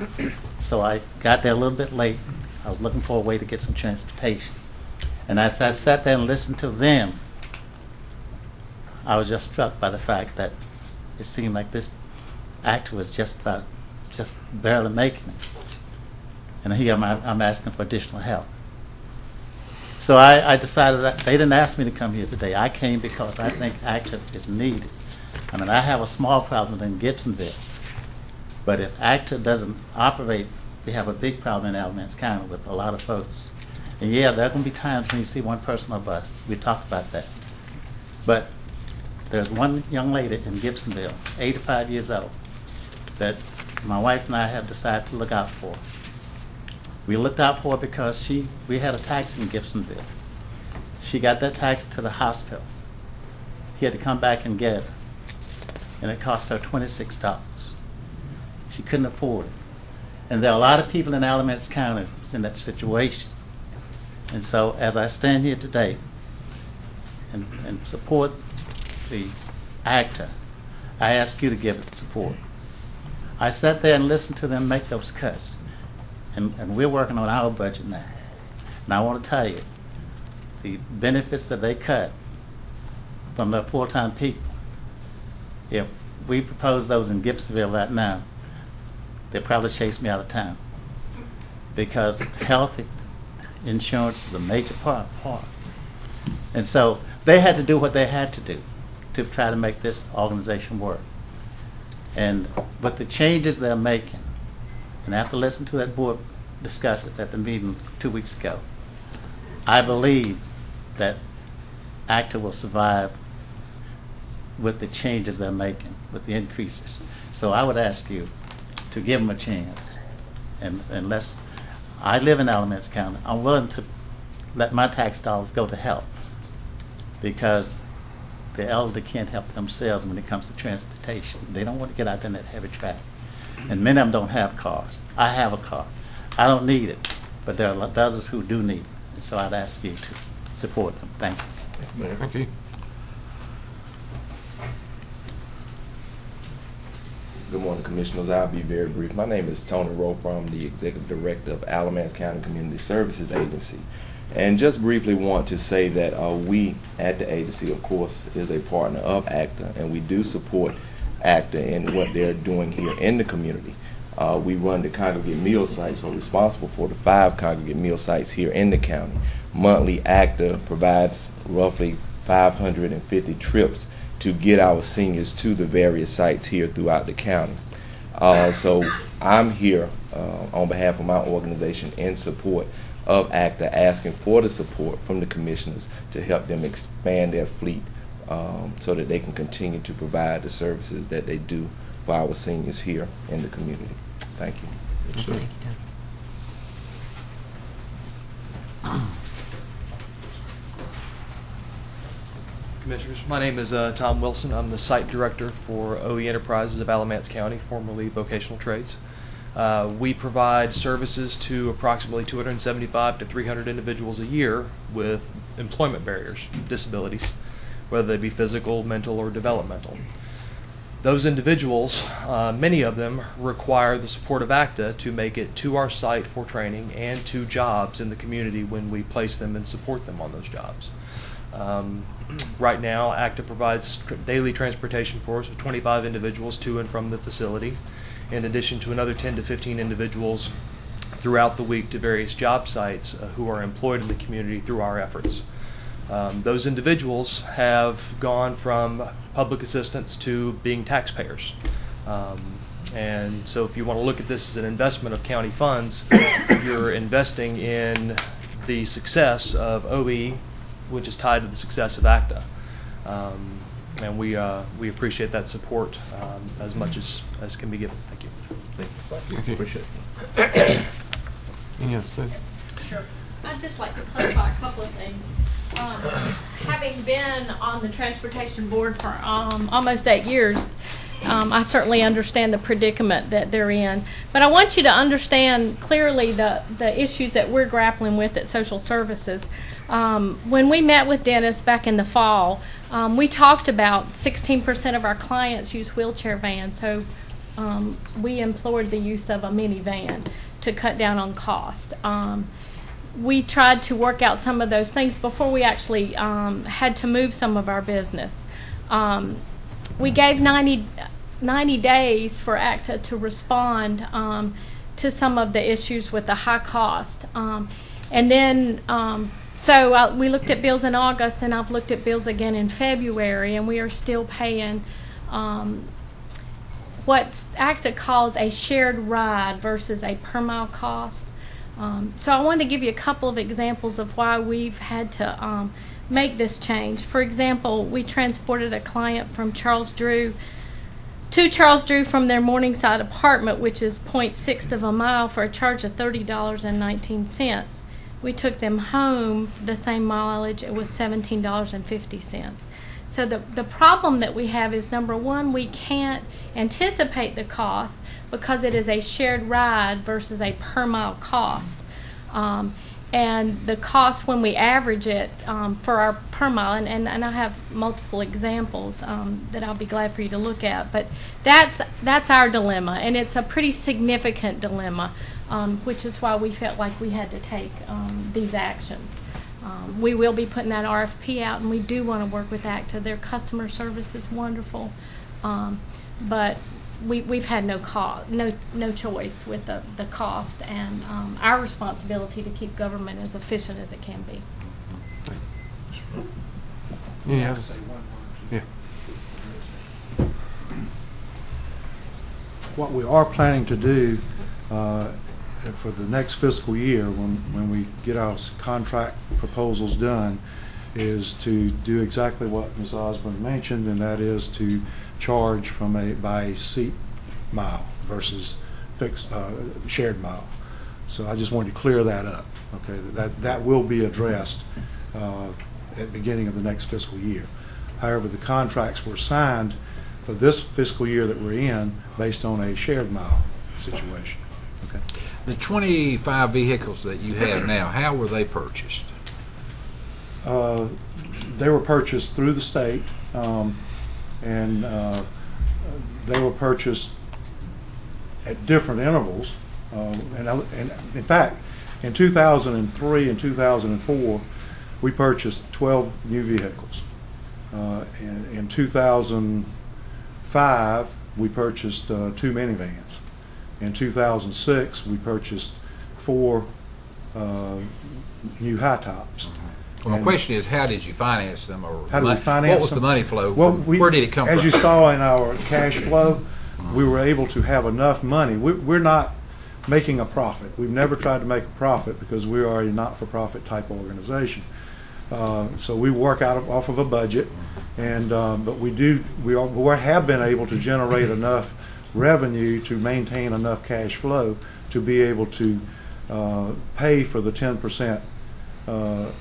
So I got there a little bit late. I was looking for a way to get some transportation. And as I sat there and listened to them, I was just struck by the fact that it seemed like this ACTA was just about, just barely making it. And here I'm, I'm asking for additional help. So I, I decided that they didn't ask me to come here today. I came because I think ACTA is needed. I mean, I have a small problem in Gibsonville. But if ACTA doesn't operate, we have a big problem in Alamance County with a lot of folks. And yeah, there are going to be times when you see one person on a bus. We talked about that. But there's one young lady in Gibsonville, 85 years old, that my wife and I have decided to look out for. We looked out for her because she, we had a taxi in Gibsonville. She got that taxi to the hospital. He had to come back and get her. And it cost her $26. She couldn't afford it. And there are a lot of people in Alamance County in that situation. And so as I stand here today and, and support the ACTA, I ask you to give it support. I sat there and listened to them make those cuts. And, and we're working on our budget now. And I want to tell you, the benefits that they cut from their full-time people, if we propose those in Gibsonville right now, they'd probably chase me out of town. Because health insurance is a major part, part. And so they had to do what they had to do to try to make this organization work. And with the changes they're making, and after listening to that board discuss it at the meeting two weeks ago, I believe that ACTA will survive with the changes they're making, with the increases. So I would ask you to give them a chance. And unless, I live in Alamance County, I'm willing to let my tax dollars go to help because the elderly can't help themselves when it comes to transportation. They don't want to get out in that heavy traffic. And many of them don't have cars. I have a car. I don't need it, but there are lo- others who do need it. And so I'd ask you to support them. Thank you. Thank you. Good morning, Commissioners. I'll be very brief. My name is Tony Roper. I'm the Executive Director of Alamance County Community Services Agency. And just briefly want to say that uh, we at the agency, of course, is a partner of ACTA, and we do support ACTA in what they're doing here in the community. Uh, we run the congregate meal sites. We're responsible for the five congregate meal sites here in the county. Monthly, ACTA provides roughly 550 trips to get our seniors to the various sites here throughout the county. Uh, so I'm here uh, on behalf of my organization in support of ACTA, asking for the support from the commissioners to help them expand their fleet um, so that they can continue to provide the services that they do for our seniors here in the community. Thank you. Thank you, Tony. Commissioners, my name is uh, Tom Wilson. I'm the site director for OE Enterprises of Alamance County, formerly Vocational Trades. Uh, we provide services to approximately 275 to 300 individuals a year with employment barriers, disabilities, whether they be physical, mental, or developmental. Those individuals, uh, many of them, require the support of ACTA to make it to our site for training and to jobs in the community when we place them and support them on those jobs. Um, right now, ACTA provides tr- daily transportation for us of 25 individuals to and from the facility, in addition to another 10 to 15 individuals throughout the week to various job sites uh, who are employed in the community through our efforts. Um, those individuals have gone from public assistance to being taxpayers. Um, and so, if you want to look at this as an investment of county funds, you're investing in the success of OE, which is tied to the success of ACTA. Um, and we, uh, we appreciate that support um, as much as, as can be given. Thank you. Thank you. Appreciate it. Any other, Sue? Sure. I'd just like to clarify a couple of things. Um, having been on the transportation board for um, almost eight years, um, I certainly understand the predicament that they're in. But I want you to understand clearly the, the issues that we're grappling with at Social Services. Um, when we met with Dennis back in the fall, um, we talked about 16% of our clients use wheelchair vans. So um, we implored the use of a minivan to cut down on cost. We tried to work out some of those things before we actually um, had to move some of our business. Um, we gave 90, 90 days for ACTA to respond um, to some of the issues with the high cost. Um, and then, um, so uh, we looked at bills in August, and I've looked at bills again in February, and we are still paying um, what ACTA calls a shared ride versus a per mile cost. Um, so I wanted to give you a couple of examples of why we've had to um, make this change. For example, we transported a client from Charles Drew to Charles Drew from their Morningside apartment, which is 0.6 of a mile, for a charge of $30.19. We took them home the same mileage. It was $17.50. So the, the problem that we have is number one, we can't anticipate the cost because it is a shared ride versus a per mile cost. Um, and the cost when we average it um, for our per mile, and, and, and I have multiple examples um, that I'll be glad for you to look at, but that's, that's our dilemma, and it's a pretty significant dilemma, um, which is why we felt like we had to take um, these actions. Um, we will be putting that RFP out, and we do want to work with ACTA. Their customer service is wonderful, um, but we, we've had no co- no no choice with the, the cost and um, our responsibility to keep government as efficient as it can be. Any other? Yeah. What we are planning to do uh, for the next fiscal year, when, when we get our contract proposals done, is to do exactly what Ms. Osborne mentioned, and that is to charge from a, by a seat mile versus fixed, uh, shared mile. So I just wanted to clear that up, okay? That, that will be addressed uh, at the beginning of the next fiscal year. However, the contracts were signed for this fiscal year that we're in based on a shared mile situation? The 25 vehicles that you have now, how were they purchased? Uh, They were purchased through the state, um, and uh, they were purchased at different intervals. Um, and, I- and in fact, in 2003 and 2004, we purchased 12 new vehicles. Uh, in, in 2005, we purchased uh, two minivans. In 2006, we purchased four uh, new high tops. Well, my question is, how did you finance them, or how do we finance What was the money flow? Well, we- Where did it come from? As you saw in our cash flow, we were able to have enough money. We- We're not making a profit. We've never tried to make a profit because we are a not-for-profit type organization. Uh, So we work out of, off of a budget, and, um, but we do, we are, we have been able to generate enough revenue to maintain enough cash flow to be able to uh, pay for the ten percent uh,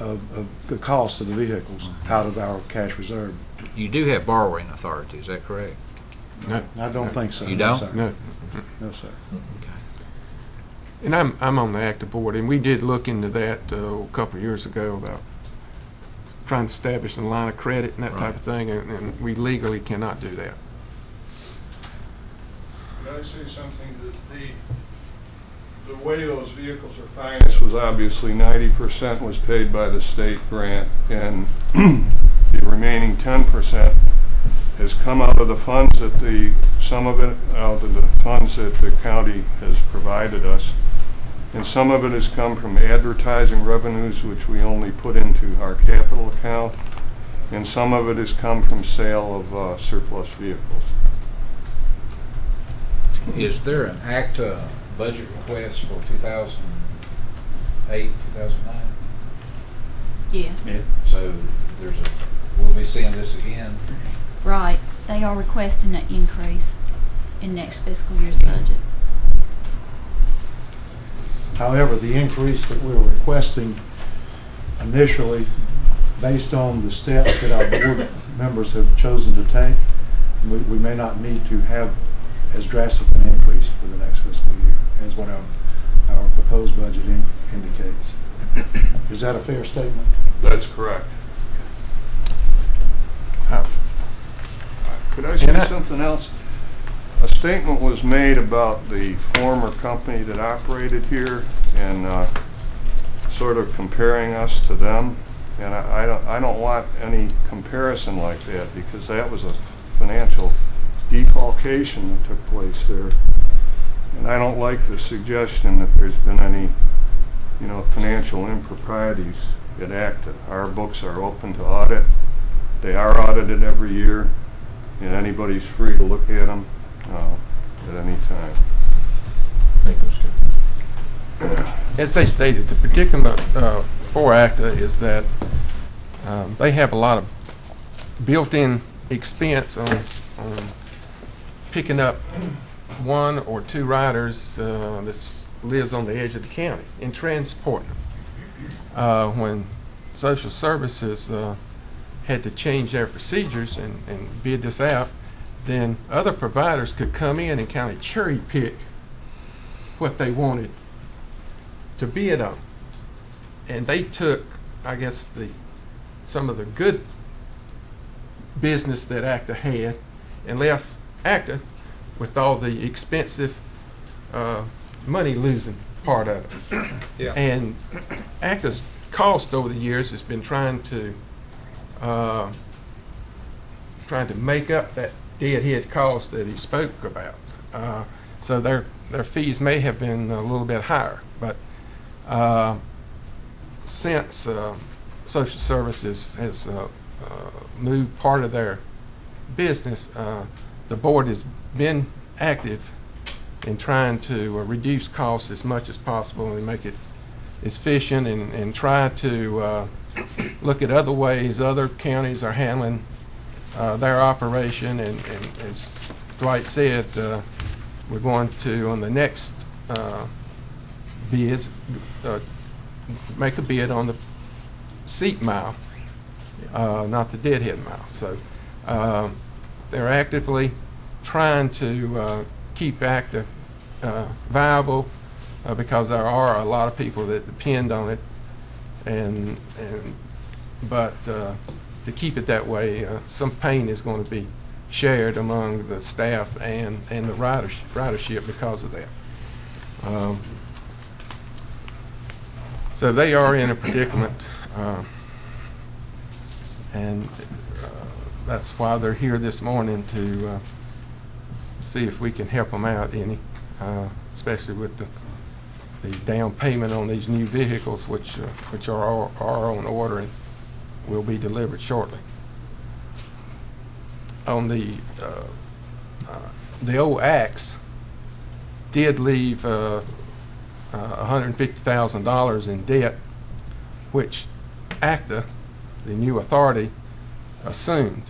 of, of the cost of the vehicles out of our cash reserve. You do have borrowing authority, is that correct? No. I don't think so. You don't? sir. No. No, sir. Okay. And I'm, I'm on the ACTA board, and we did look into that uh, a couple of years ago about trying to establish a line of credit and that type of thing, and, and we legally cannot do that. Could I say something that the, the way those vehicles are financed was obviously ninety percent was paid by the state grant and the remaining ten percent has come out of the funds that the, some of it out of the funds that the county has provided us. And some of it has come from advertising revenues, which we only put into our capital account. And some of it has come from sale of uh, surplus vehicles. Is there an ACTA budget request for 2008, 2009? Yes. So there's a, we'll be seeing this again. Right. They are requesting an increase in next fiscal year's budget. However, the increase that we're requesting initially, based on the steps that our board members have chosen to take, we, we may not need to have as drastic an increase for the next fiscal year as what our, our proposed budget in- indicates. Is that a fair statement? That's correct. Uh, Could I And say I- something else? A statement was made about the former company that operated here and uh, sort of comparing us to them. And I I don't, I don't want any comparison like that because that was a financial defalcation that took place there. And I don't like the suggestion that there's been any, you know, financial improprieties at ACTA. Our books are open to audit. They are audited every year, and anybody's free to look at them uh, at any time. Thank you, Mr. As they stated, the predicament uh, for ACTA is that um, they have a lot of built-in expense on, on picking up one or two riders uh, that lives on the edge of the county and transporting them. Uh, when social services uh, had to change their procedures and, and bid this out, then other providers could come in and kind of cherry pick what they wanted to bid on. And they took, I guess, the some of the good business that ACTA had and left ACTA with all the expensive uh, money losing part of it. Yeah. And ACTA's cost over the years has been trying to uh, trying to make up that deadhead cost that he spoke about. Uh, so their their fees may have been a little bit higher, but uh, since uh, social services has uh, uh, moved part of their business, uh, the board has been active in trying to uh, reduce costs as much as possible and make it efficient and, and try to uh, look at other ways other counties are handling uh, their operation. And, and as Dwight said, uh, we're going to, on the next uh, bids, uh, make a bid on the seat mile, not the deadhead mile. So um, they're actively trying to uh, keep ACTA uh, viable uh, because there are a lot of people that depend on it, and and but uh, to keep it that way, uh, some pain is going to be shared among the staff and, and the riders, ridership because of that. Um, So they are in a predicament, uh, and that's why they're here this morning to uh, see if we can help them out any, uh, especially with the, the down payment on these new vehicles, which, uh, which are, are on order and will be delivered shortly. On the, uh, uh, the old axe did leave uh, uh, $150,000 in debt, which ACTA, the new authority, assumed.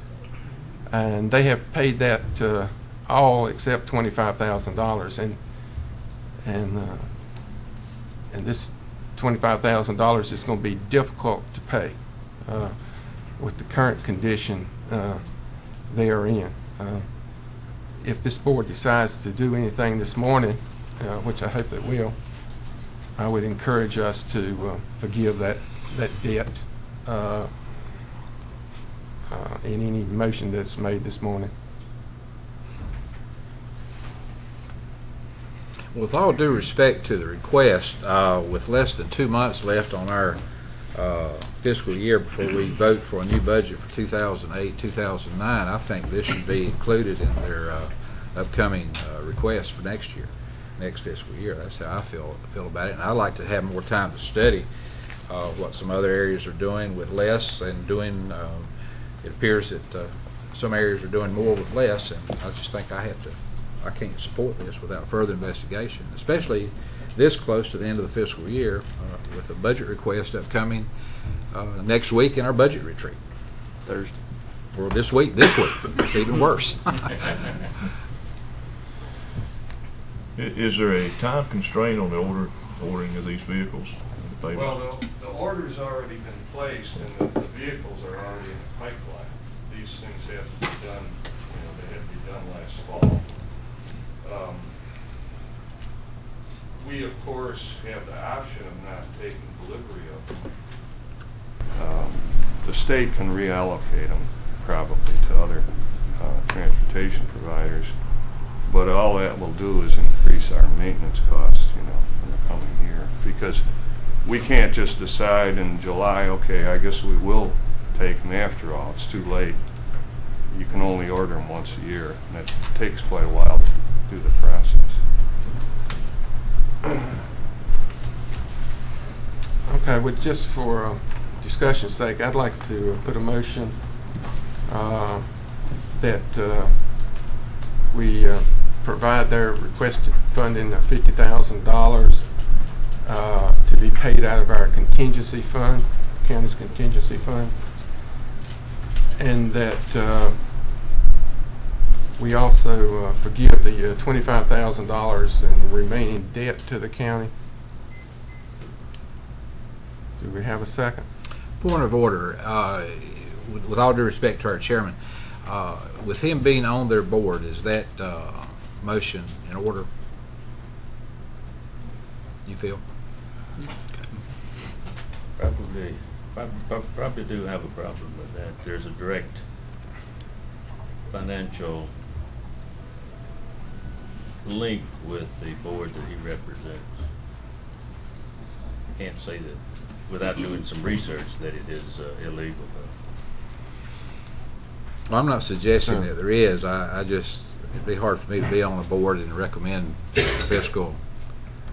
And they have paid that uh, all except $25,000. And, and, uh, and this $25,000 is going to be difficult to pay uh, with the current condition uh, they are in. Uh, if this board decides to do anything this morning, uh, which I hope they will, I would encourage us to forgive that, that debt uh, uh, in any motion that's made this morning. With all due respect to the request, uh, with less than two months left on our uh, fiscal year before we vote for a new budget for 2008, 2009, I think this should be included in their uh, upcoming uh, request for next year, next fiscal year. That's how I feel, feel about it. And I'd like to have more time to study uh, what some other areas are doing with less and doing, um, it appears that uh, some areas are doing more with less, and I just think I have to, I can't support this without further investigation, especially this close to the end of the fiscal year uh, with a budget request upcoming uh, next week in our budget retreat. Thursday. Or this week, this week. It's even worse. Is there a time constraint on the order, ordering of these vehicles? The? Well, the, the order's already been placed and the, the vehicles are already in the pipeline. These things have to be done, you know, they had to be done last fall. Um, We, of course, have the option of not taking delivery of them. Um, The state can reallocate them probably to other, uh, transportation providers. But all that will do is increase our maintenance costs, you know, in the coming year. Because we can't just decide in July, okay, I guess we will take them after all. It's too late. You can only order them once a year, and it takes quite a while to do the process. Okay, well, just for uh, discussion's sake, I'd like to put a motion uh, that uh, we uh, provide their requested funding of $50,000 uh, to be paid out of our contingency fund, county's contingency fund, and that uh, we also uh, forgive the uh, $25,000 in remaining debt to the county. Do we have a second? Point of order, uh, with with all due respect to our chairman, uh, with him being on their board, is that uh, motion in order? You feel? Probably, prob- prob- probably do have a problem with that. There's a direct financial link with the board that he represents. Can't say that, without doing some research, that it is uh, illegal. Well, I'm not suggesting that there is. I, I just, it'd be hard for me to be on a board and recommend fiscal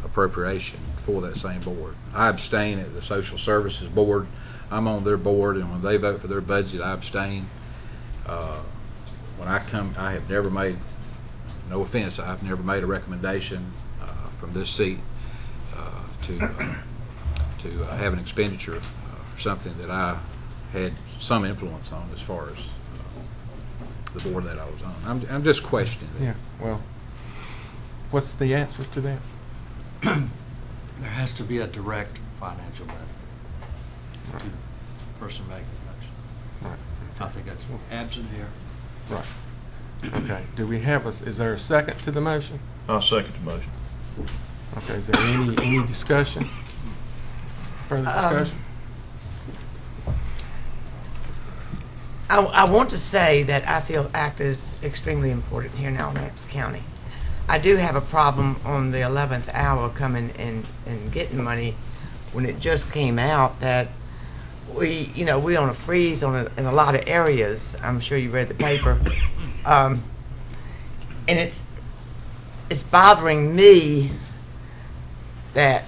appropriation for that same board. I abstain at the Social Services Board. I'm on their board, and when they vote for their budget, I abstain. Uh, When I come, I have never made, no offense, I've never made a recommendation uh, from this seat uh, to, uh, to uh, have an expenditure uh, for something that I had some influence on as far as uh, the board that I was on. I'm, I'm just questioning that. Yeah, well, what's the answer to that? There has to be a direct financial benefit to the person making the motion. Right. I think that's absent here. Right. Okay, do we have, a? is there a second to the motion? I'll second the motion. Okay, is there any, any discussion? Further Um, discussion? I, I want to say that I feel ACT is extremely important here in Alamance County. I do have a problem on the 11th hour coming and, and getting money when it just came out that we, you know, we're on a freeze on a, in a lot of areas. I'm sure you read the paper. Um, and it's, it's bothering me that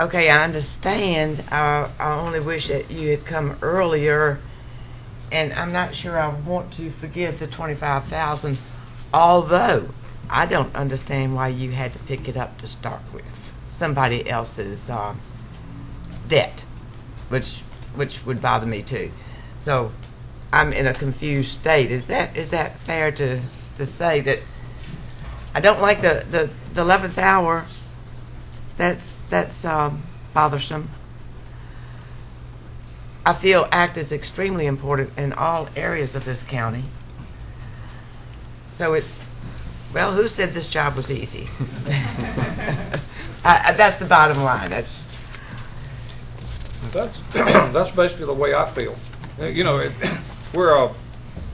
Okay, I understand. I, I only wish that you had come earlier, and I'm not sure I want to forgive the twenty-five thousand, although I don't understand why you had to pick it up to start with. Somebody else's, uh, debt, which, which would bother me too. So, I'm in a confused state. Is that, is that fair to, to say that I don't like the, the, the eleventh hour that's that's um, bothersome. I feel ACT is extremely important in all areas of this county. So it's, well, who said this job was easy? I, I- that's the bottom line. That's That's, that's basically the way I feel. Uh, You know, it, we're, uh,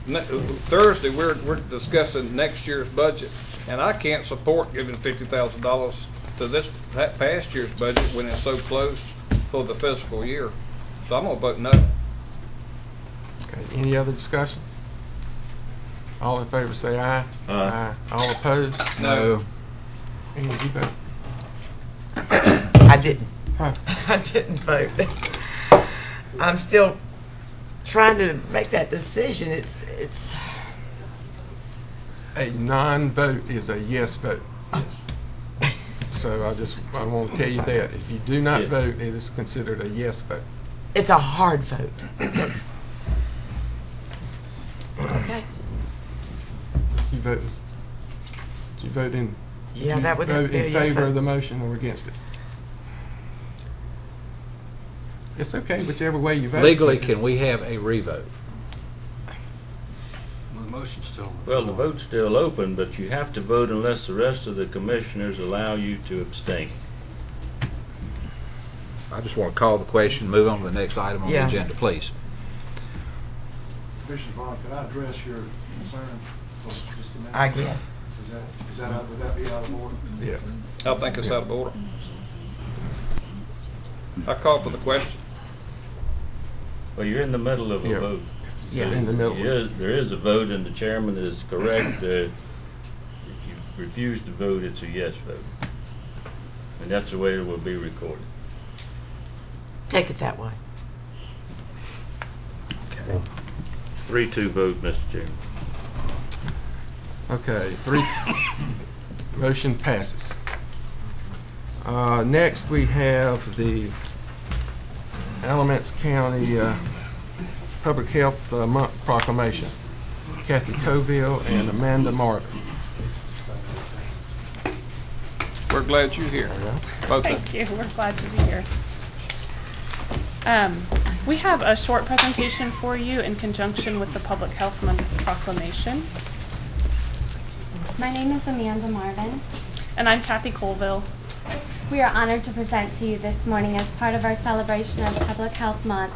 ne- Thursday, we're, we're discussing next year's budget, and I can't support giving fifty thousand dollars to this, that past year's budget when it's so close for the fiscal year. So I'm gonna vote no. Okay, any other discussion? All in favor say aye. Aye. All opposed? No. Any you vote? I didn't. Huh. I didn't vote. I'm still trying to make that decision. It's it's. A non-vote is a yes vote. So I just, I want to tell you that. If you do not Yeah. vote, it is considered a yes vote. It's a hard vote. It's, okay. You vote, did you vote in? Yeah, you that would have to Vote be a in favor vote. of the motion or against it? It's okay, whichever way you vote. Legally, can we have a revote? Well, the motion's still on the Well, the vote's still open, but you have to vote unless the rest of the commissioners allow you to abstain. I just want to call the question, move on to the next item on the Yeah. agenda, please. Commissioner Vaughn, can I address your concern for just a minute? I guess. Is that, is that, out- would that be out of order? Yes. I think it's out of order. I call for the question. Well, you're in the middle of a Yeah. vote. Yeah. In the middle. There is- There is a vote, and the chairman is correct. uh, If you refuse to vote, it's a yes vote. And that's the way it will be recorded. Take it that way. Okay. Three-two vote, Mr. Chairman. Okay, three, motion passes. Uh, next, we have the Alamance County, uh, Public Health uh, Month proclamation. Kathy Colville and Amanda Marvin. We're glad you're here. Both of you. Thank you. We're glad to be here. Um, we have a short presentation for you in conjunction with the Public Health Month proclamation. My name is Amanda Marvin. And I'm Kathy Colville. We are honored to present to you this morning as part of our celebration of Public Health Month,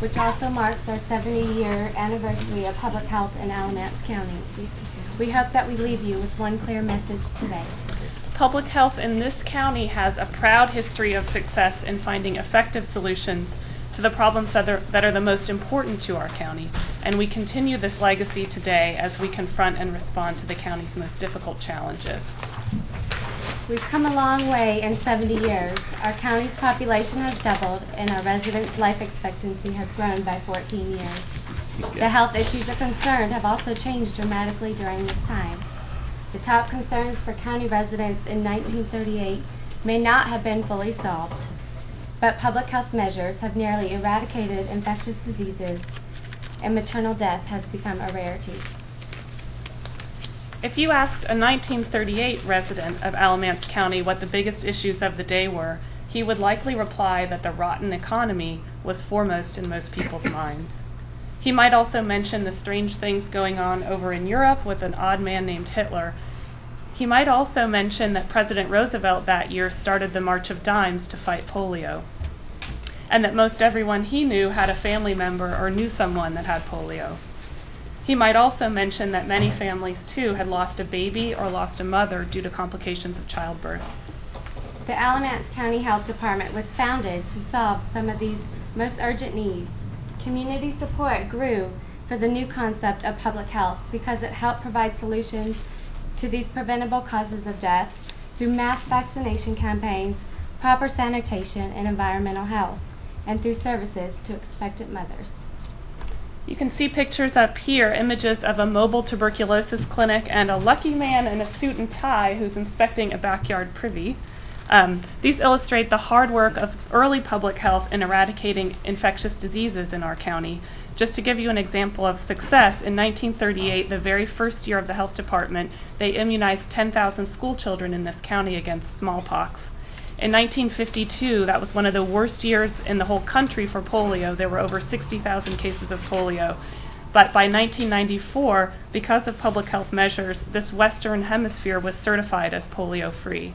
which also marks our 70-year anniversary of public health in Alamance County. We hope that we leave you with one clear message today. Public health in this county has a proud history of success in finding effective solutions to the problems that are, that are the most important to our county, and we continue this legacy today as we confront and respond to the county's most difficult challenges. We've come a long way in 70 years. Our county's population has doubled, and our residents' life expectancy has grown by 14 years. The health issues of concern have also changed dramatically during this time. The top concerns for county residents in 1938 may not have been fully solved, but public health measures have nearly eradicated infectious diseases, and maternal death has become a rarity. If you asked a 1938 resident of Alamance County what the biggest issues of the day were, he would likely reply that the rotten economy was foremost in most people's minds. He might also mention the strange things going on over in Europe with an odd man named Hitler. He might also mention that President Roosevelt that year started the March of Dimes to fight polio. and that most everyone he knew had a family member or knew someone that had polio. He might also mention that many families, too, had lost a baby or lost a mother due to complications of childbirth. The Alamance County Health Department was founded to solve some of these most urgent needs. Community support grew for the new concept of public health because it helped provide solutions to these preventable causes of death through mass vaccination campaigns, proper sanitation, and environmental health, and through services to expectant mothers. You can see pictures up here, images of a mobile tuberculosis clinic and a lucky man in a suit and tie who's inspecting a backyard privy. Um, these illustrate the hard work of early public health in eradicating infectious diseases in our county. Just to give you an example of success, in 1938, the very first year of the health department, they immunized 10,000 school children in this county against smallpox. In 1952, that was one of the worst years in the whole country for polio. There were over 60,000 cases of polio. But by 1994, because of public health measures, this Western Hemisphere was certified as polio free.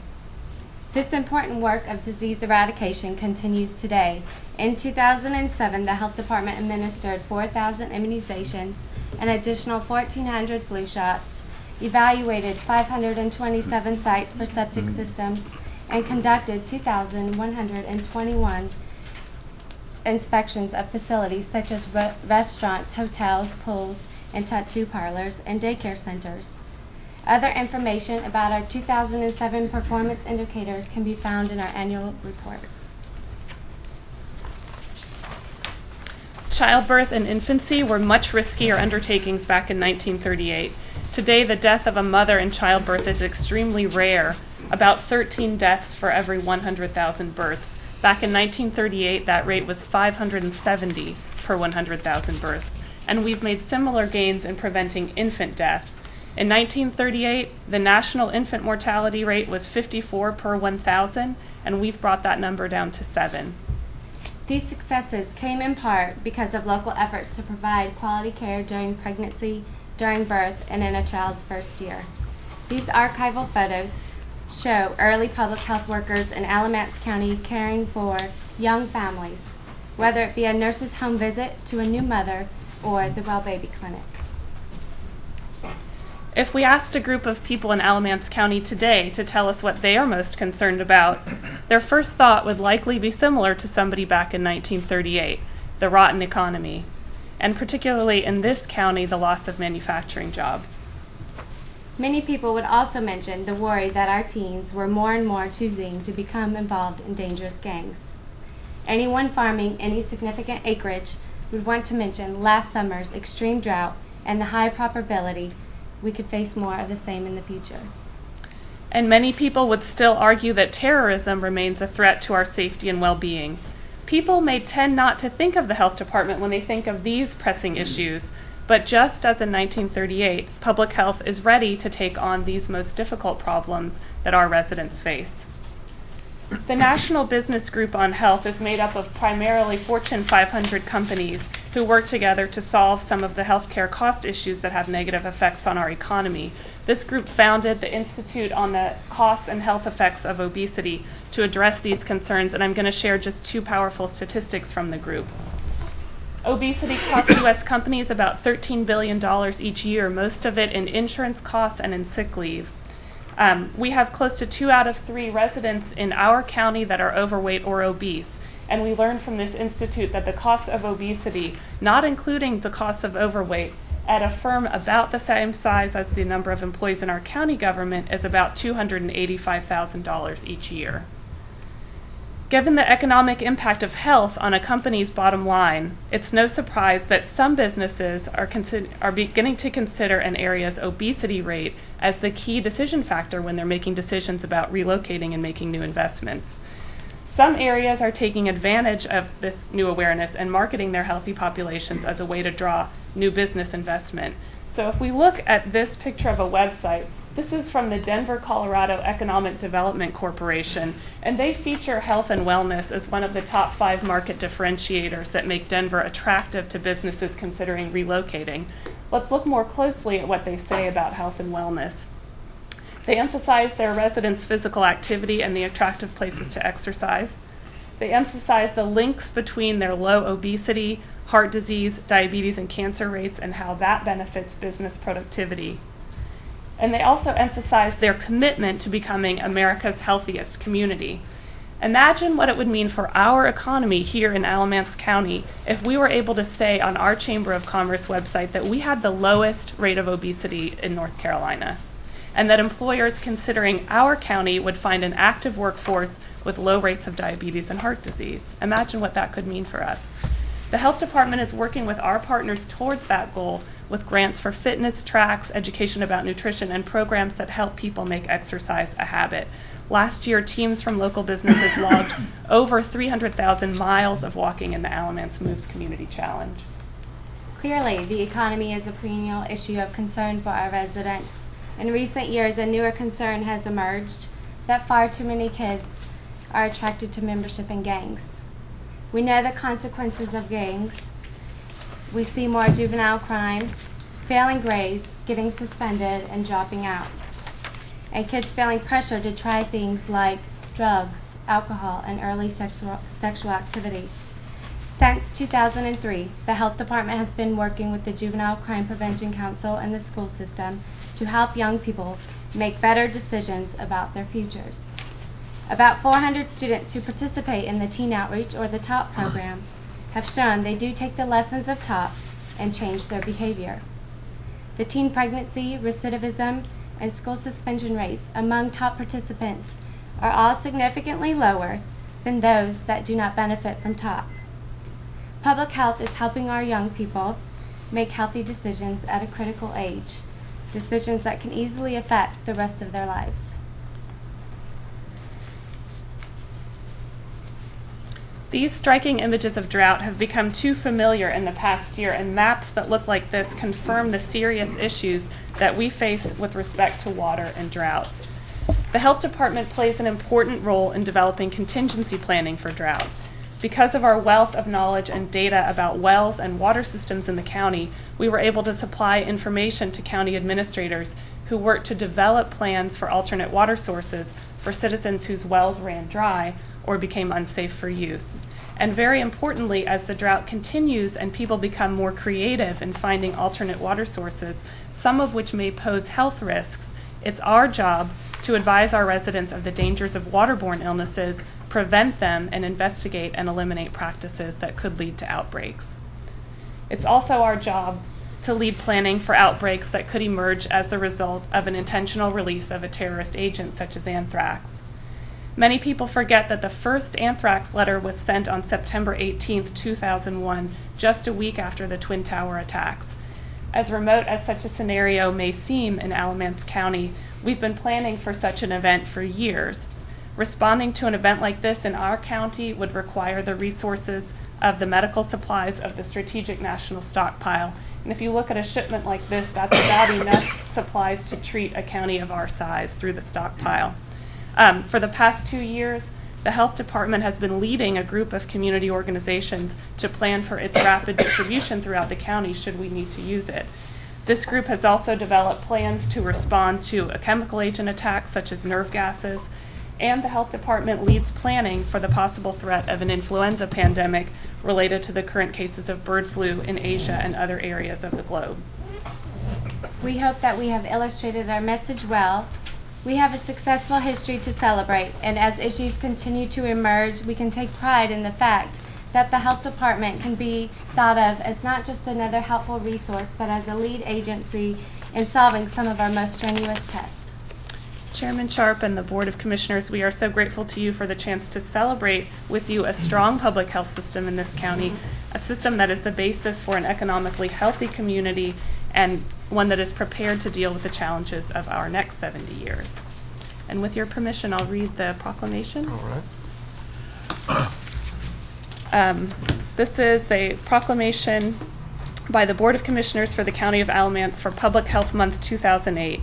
This important work of disease eradication continues today. In 2007, the Health Department administered 4,000 immunizations, an additional 1,400 flu shots, evaluated 527 sites for septic mm-hmm. systems, and conducted 2,121 inspections of facilities such as re- restaurants, hotels, pools, and tattoo parlors, and daycare centers. Other information about our 2007 performance indicators can be found in our annual report. Childbirth and infancy were much riskier undertakings back in 1938. Today, the death of a mother in childbirth is extremely rare, about 13 deaths for every 100,000 births. Back in 1938, that rate was 570 per 100,000 births. And we've made similar gains in preventing infant death. In 1938, the national infant mortality rate was 54 per 1,000, and we've brought that number down to 7. These successes came in part because of local efforts to provide quality care during pregnancy, during birth, and in a child's first year. These archival photos show early public health workers in Alamance County caring for young families, whether it be a nurse's home visit to a new mother or the Well Baby Clinic. If we asked a group of people in Alamance County today to tell us what they are most concerned about, their first thought would likely be similar to somebody back in 1938 the rotten economy, and particularly in this county, the loss of manufacturing jobs. Many people would also mention the worry that our teens were more and more choosing to become involved in dangerous gangs. Anyone farming any significant acreage would want to mention last summer's extreme drought and the high probability we could face more of the same in the future. And many people would still argue that terrorism remains a threat to our safety and well being. People may tend not to think of the health department when they think of these pressing issues, but just as in 1938, public health is ready to take on these most difficult problems that our residents face. The National Business Group on Health is made up of primarily Fortune 500 companies who work together to solve some of the healthcare cost issues that have negative effects on our economy. This group founded the Institute on the Costs and Health Effects of Obesity to address these concerns, and I'm going to share just two powerful statistics from the group. Obesity costs U.S. companies about $13 billion each year, most of it in insurance costs and in sick leave. Um, we have close to two out of three residents in our county that are overweight or obese. And we learned from this institute that the cost of obesity, not including the cost of overweight, at a firm about the same size as the number of employees in our county government is about $285,000 each year. Given the economic impact of health on a company's bottom line, it's no surprise that some businesses are, consider- are beginning to consider an area's obesity rate as the key decision factor when they're making decisions about relocating and making new investments. Some areas are taking advantage of this new awareness and marketing their healthy populations as a way to draw new business investment. So if we look at this picture of a website, this is from the Denver, Colorado Economic Development Corporation, and they feature health and wellness as one of the top five market differentiators that make Denver attractive to businesses considering relocating. Let's look more closely at what they say about health and wellness. They emphasize their residents' physical activity and the attractive places to exercise. They emphasize the links between their low obesity, heart disease, diabetes, and cancer rates and how that benefits business productivity. And they also emphasize their commitment to becoming America's healthiest community. Imagine what it would mean for our economy here in Alamance County if we were able to say on our Chamber of Commerce website that we had the lowest rate of obesity in North Carolina, and that employers considering our county would find an active workforce with low rates of diabetes and heart disease. Imagine what that could mean for us. The health department is working with our partners towards that goal with grants for fitness tracks, education about nutrition, and programs that help people make exercise a habit. Last year, teams from local businesses logged over 300,000 miles of walking in the Alamance Moves Community Challenge. Clearly, the economy is a perennial issue of concern for our residents. In recent years, a newer concern has emerged that far too many kids are attracted to membership in gangs. We know the consequences of gangs. We see more juvenile crime, failing grades, getting suspended, and dropping out. And kids feeling pressure to try things like drugs, alcohol, and early sexual, sexual activity. Since 2003, the Health Department has been working with the Juvenile Crime Prevention Council and the school system to help young people make better decisions about their futures. About 400 students who participate in the Teen Outreach or the TOP program have shown they do take the lessons of TOP and change their behavior. The teen pregnancy, recidivism, and school suspension rates among TOP participants are all significantly lower than those that do not benefit from TOP. Public health is helping our young people make healthy decisions at a critical age, decisions that can easily affect the rest of their lives. These striking images of drought have become too familiar in the past year, and maps that look like this confirm the serious issues that we face with respect to water and drought. The Health Department plays an important role in developing contingency planning for drought. Because of our wealth of knowledge and data about wells and water systems in the county, we were able to supply information to county administrators who worked to develop plans for alternate water sources for citizens whose wells ran dry or became unsafe for use. And very importantly, as the drought continues and people become more creative in finding alternate water sources, some of which may pose health risks, it's our job to advise our residents of the dangers of waterborne illnesses, prevent them, and investigate and eliminate practices that could lead to outbreaks. It's also our job to lead planning for outbreaks that could emerge as the result of an intentional release of a terrorist agent such as anthrax. Many people forget that the first anthrax letter was sent on September 18, 2001, just a week after the Twin Tower attacks. As remote as such a scenario may seem in Alamance County, we've been planning for such an event for years. Responding to an event like this in our county would require the resources of the medical supplies of the Strategic National Stockpile. And if you look at a shipment like this, that's about enough supplies to treat a county of our size through the stockpile. Um, for the past two years, the health department has been leading a group of community organizations to plan for its rapid distribution throughout the county should we need to use it. This group has also developed plans to respond to a chemical agent attack such as nerve gases, and the health department leads planning for the possible threat of an influenza pandemic related to the current cases of bird flu in Asia and other areas of the globe. We hope that we have illustrated our message well. We have a successful history to celebrate, and as issues continue to emerge, we can take pride in the fact that the health department can be thought of as not just another helpful resource, but as a lead agency in solving some of our most strenuous tests. Chairman Sharp and the Board of Commissioners, we are so grateful to you for the chance to celebrate with you a strong public health system in this county, a system that is the basis for an economically healthy community and one that is prepared to deal with the challenges of our next 70 years. And with your permission, I'll read the proclamation. All right. Um, this is a proclamation by the Board of Commissioners for the County of Alamance for Public Health Month 2008.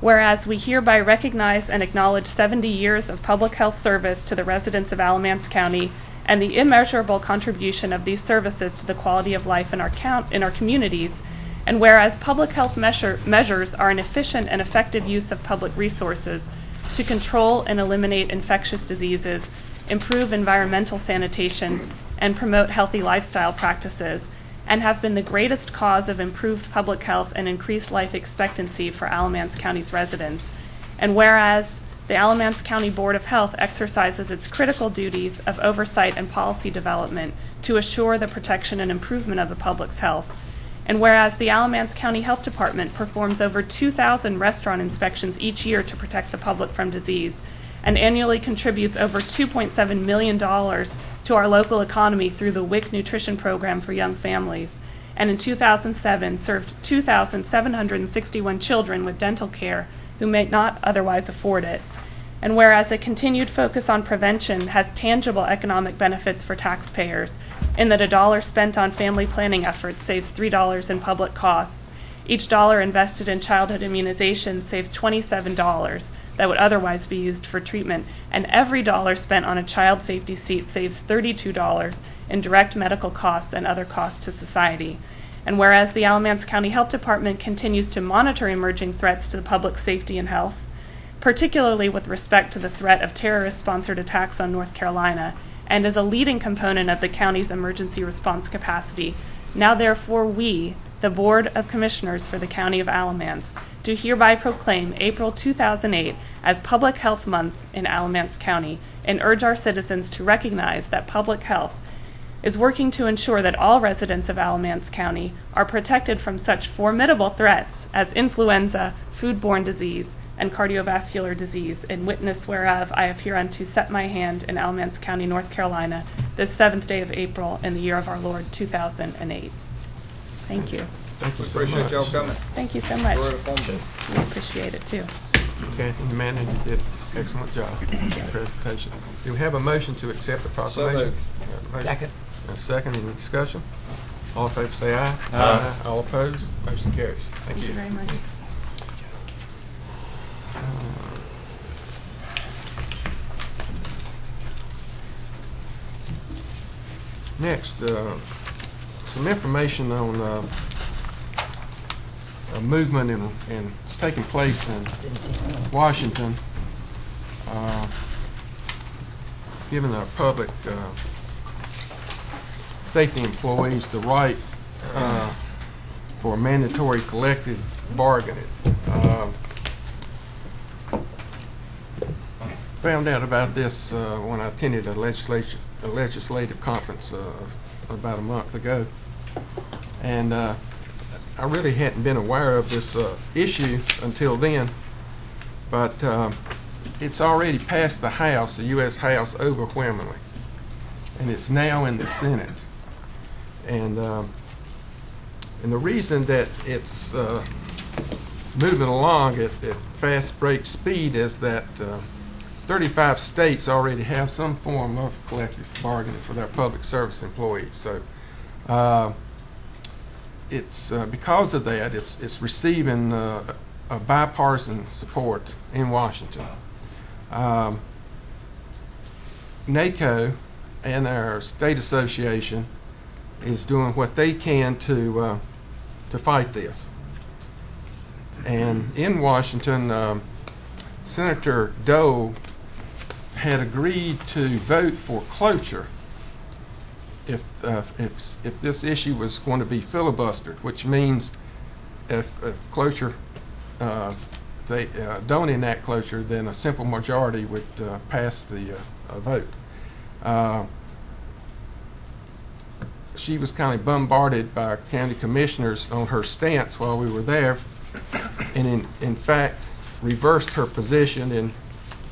Whereas we hereby recognize and acknowledge 70 years of public health service to the residents of Alamance County and the immeasurable contribution of these services to the quality of life in our, count, in our communities, and whereas public health measure, measures are an efficient and effective use of public resources to control and eliminate infectious diseases, improve environmental sanitation, and promote healthy lifestyle practices, and have been the greatest cause of improved public health and increased life expectancy for Alamance County's residents. And whereas the Alamance County Board of Health exercises its critical duties of oversight and policy development to assure the protection and improvement of the public's health. And whereas the Alamance County Health Department performs over 2,000 restaurant inspections each year to protect the public from disease, and annually contributes over $2.7 million to our local economy through the WIC nutrition program for young families, and in 2007 served 2,761 children with dental care who may not otherwise afford it. And whereas a continued focus on prevention has tangible economic benefits for taxpayers, in that a dollar spent on family planning efforts saves $3 in public costs, each dollar invested in childhood immunization saves $27 that would otherwise be used for treatment, and every dollar spent on a child safety seat saves $32 in direct medical costs and other costs to society. And whereas the Alamance County Health Department continues to monitor emerging threats to the public safety and health, particularly with respect to the threat of terrorist sponsored attacks on North Carolina, and is a leading component of the county's emergency response capacity. Now, therefore, we, the Board of Commissioners for the County of Alamance, do hereby proclaim April 2008 as Public Health Month in Alamance County and urge our citizens to recognize that public health is working to ensure that all residents of Alamance County are protected from such formidable threats as influenza, foodborne disease, and cardiovascular disease, in witness whereof I have hereunto set my hand in Alamance County, North Carolina, this seventh day of April in the year of our Lord 2008. Thank you. Thank you We so appreciate much. y'all coming. Thank you so much. Enjoy the. We appreciate it too. Kathy and Amanda, you did an excellent job in the presentation. Do we have a motion to accept the proclamation? moved. We have a motion. Second. A second, any discussion? All in favor say aye. Aye. All opposed, motion carries. Thank Thank you you. very much. Next, uh, some information on uh, a movement in, in, it's taking place in Washington, uh, giving our public uh, safety employees the right uh, for mandatory collective bargaining. Uh, Found out about this uh, when I attended a legislature, a legislative conference uh, about a month ago. And uh, I really hadn't been aware of this uh, issue until then. But uh, it's already passed the House, the U.S. House overwhelmingly. And it's now in the Senate. And, um, and the reason that it's uh, moving along at, at fast break speed is that uh, 35 states already have some form of collective bargaining for their public service employees. So uh, it's uh, because of that, it's, it's receiving uh, a bipartisan support in Washington. Um, NACO and our state association is doing what they can to uh, to fight this. And in Washington, um, Senator Dole had agreed to vote for cloture if, uh, if, if this issue was going to be filibustered, which means if, if cloture, uh, they uh, don't enact cloture, then a simple majority would uh, pass the uh, vote. Uh, she was kind of bombarded by county commissioners on her stance while we were there, and in, in fact reversed her position and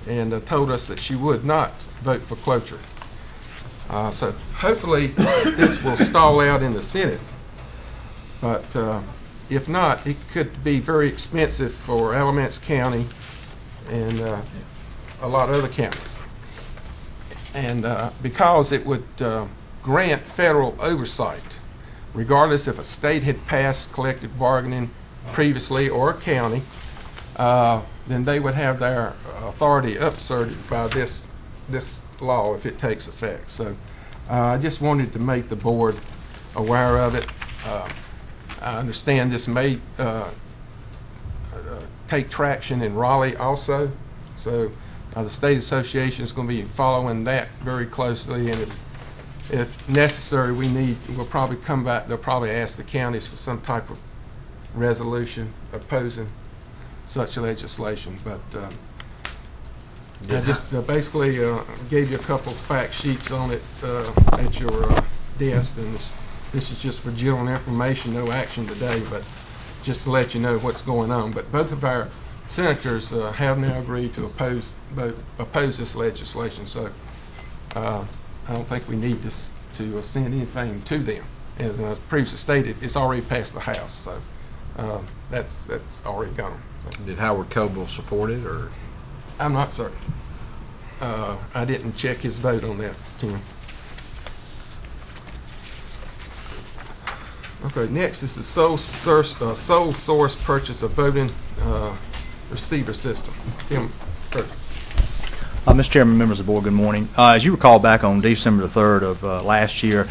and uh, told us that she would not vote for cloture. Uh, so hopefully this will stall out in the Senate, but uh, if not, it could be very expensive for Alamance County and uh, a lot of other counties. And uh, because it would uh, grant federal oversight, regardless if a state had passed collective bargaining previously or a county, then they would have their authority upserted by this this law if it takes effect. So uh, I just wanted to make the board aware of it. Uh, I understand this may uh, uh, take traction in Raleigh also. So Uh, The state association is going to be following that very closely, and if, if necessary, we need, we'll probably come back, they'll probably ask the counties for some type of resolution opposing such legislation, but um, I just uh, basically uh, gave you a couple of fact sheets on it uh, at your uh, desk, and this, this is just for general information, no action today, but just to let you know what's going on. But both of our senators uh, have now agreed to oppose, oppose this legislation, so uh, I don't think we need to, to send anything to them. As uh, previously stated, it's already passed the House, so uh, that's, that's already gone. So- Did Howard Coble support it, or? I'm not certain. Uh, I didn't check his vote on that, Tim. Okay, next is the sole source, uh, sole source purchase of voting, uh, receiver system. Tim, first. Uh, Mr. Chairman, members of the board, good morning. Uh, As you recall, back on December the 3rd of uh, last year,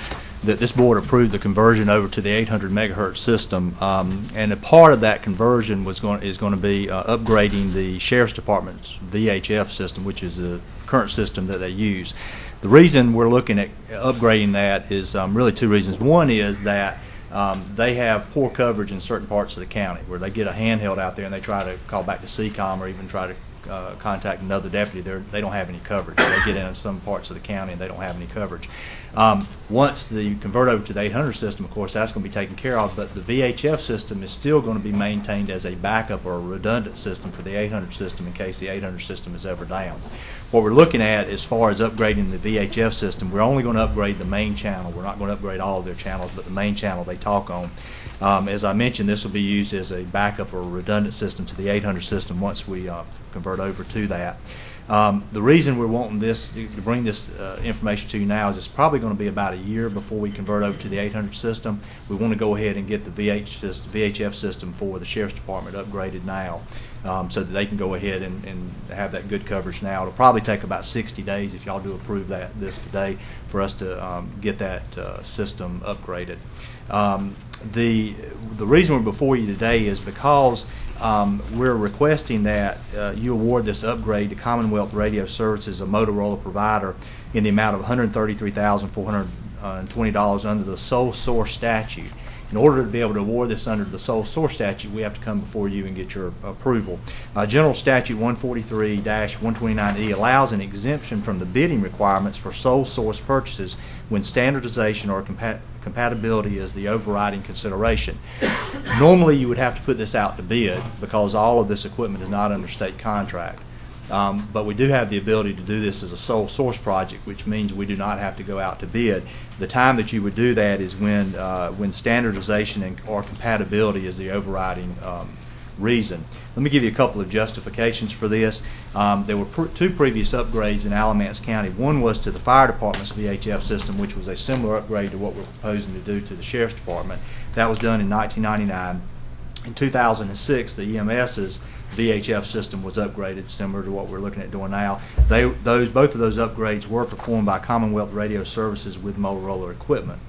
that this board approved the conversion over to the 800 megahertz system. Um, And a part of that conversion was going, is going to be uh, upgrading the sheriff's department's VHF system, which is the current system that they use. The reason we're looking at upgrading that is um, really two reasons. One is that um, they have poor coverage in certain parts of the county where they get a handheld out there and they try to call back to CCOM or even try to uh, contact another deputy. They're, they don't have any coverage. They get in some parts of the county and they don't have any coverage. Um, once the convert over to the 800 system, of course, that's going to be taken care of. But the VHF system is still going to be maintained as a backup or a redundant system for the 800 system in case the 800 system is ever down. What we're looking at as far as upgrading the VHF system, we're only going to upgrade the main channel. We're not going to upgrade all of their channels, but the main channel they talk on. Um, as I mentioned, this will be used as a backup or redundant system to the 800 system once we uh, convert over to that. Um, the reason we're wanting this to bring this uh, information to you now is it's probably going to be about a year before we convert over to the 800 system. We want to go ahead and get the VH VHF system for the sheriff's department upgraded now, um, so that they can go ahead and, and have that good coverage now. It'll probably take about 60 days if y'all do approve that this today for us to um, get that uh, system upgraded. Um, the the reason we're before you today is because um, we're requesting that uh, you award this upgrade to Commonwealth Radio Services, a Motorola provider, in the amount of $133,420 under the sole source statute. In order to be able to award this under the sole source statute, we have to come before you and get your approval. Uh, General Statute 143-129E allows an exemption from the bidding requirements for sole source purchases when standardization or compa- compatibility is the overriding consideration. Normally, you would have to put this out to bid because all of this equipment is not under state contract. Um, But we do have the ability to do this as a sole source project, which means we do not have to go out to bid. The time that you would do that is when, uh, when standardization and, or compatibility is the overriding um, reason. Let me give you a couple of justifications for this. Um, There were pr- two previous upgrades in Alamance County. One was to the fire department's VHF system, which was a similar upgrade to what we're proposing to do to the sheriff's department. That was done in 1999. In 2006, the EMS's VHF system was upgraded, similar to what we're looking at doing now. They, those, both of those upgrades were performed by Commonwealth Radio Services with Motorola equipment.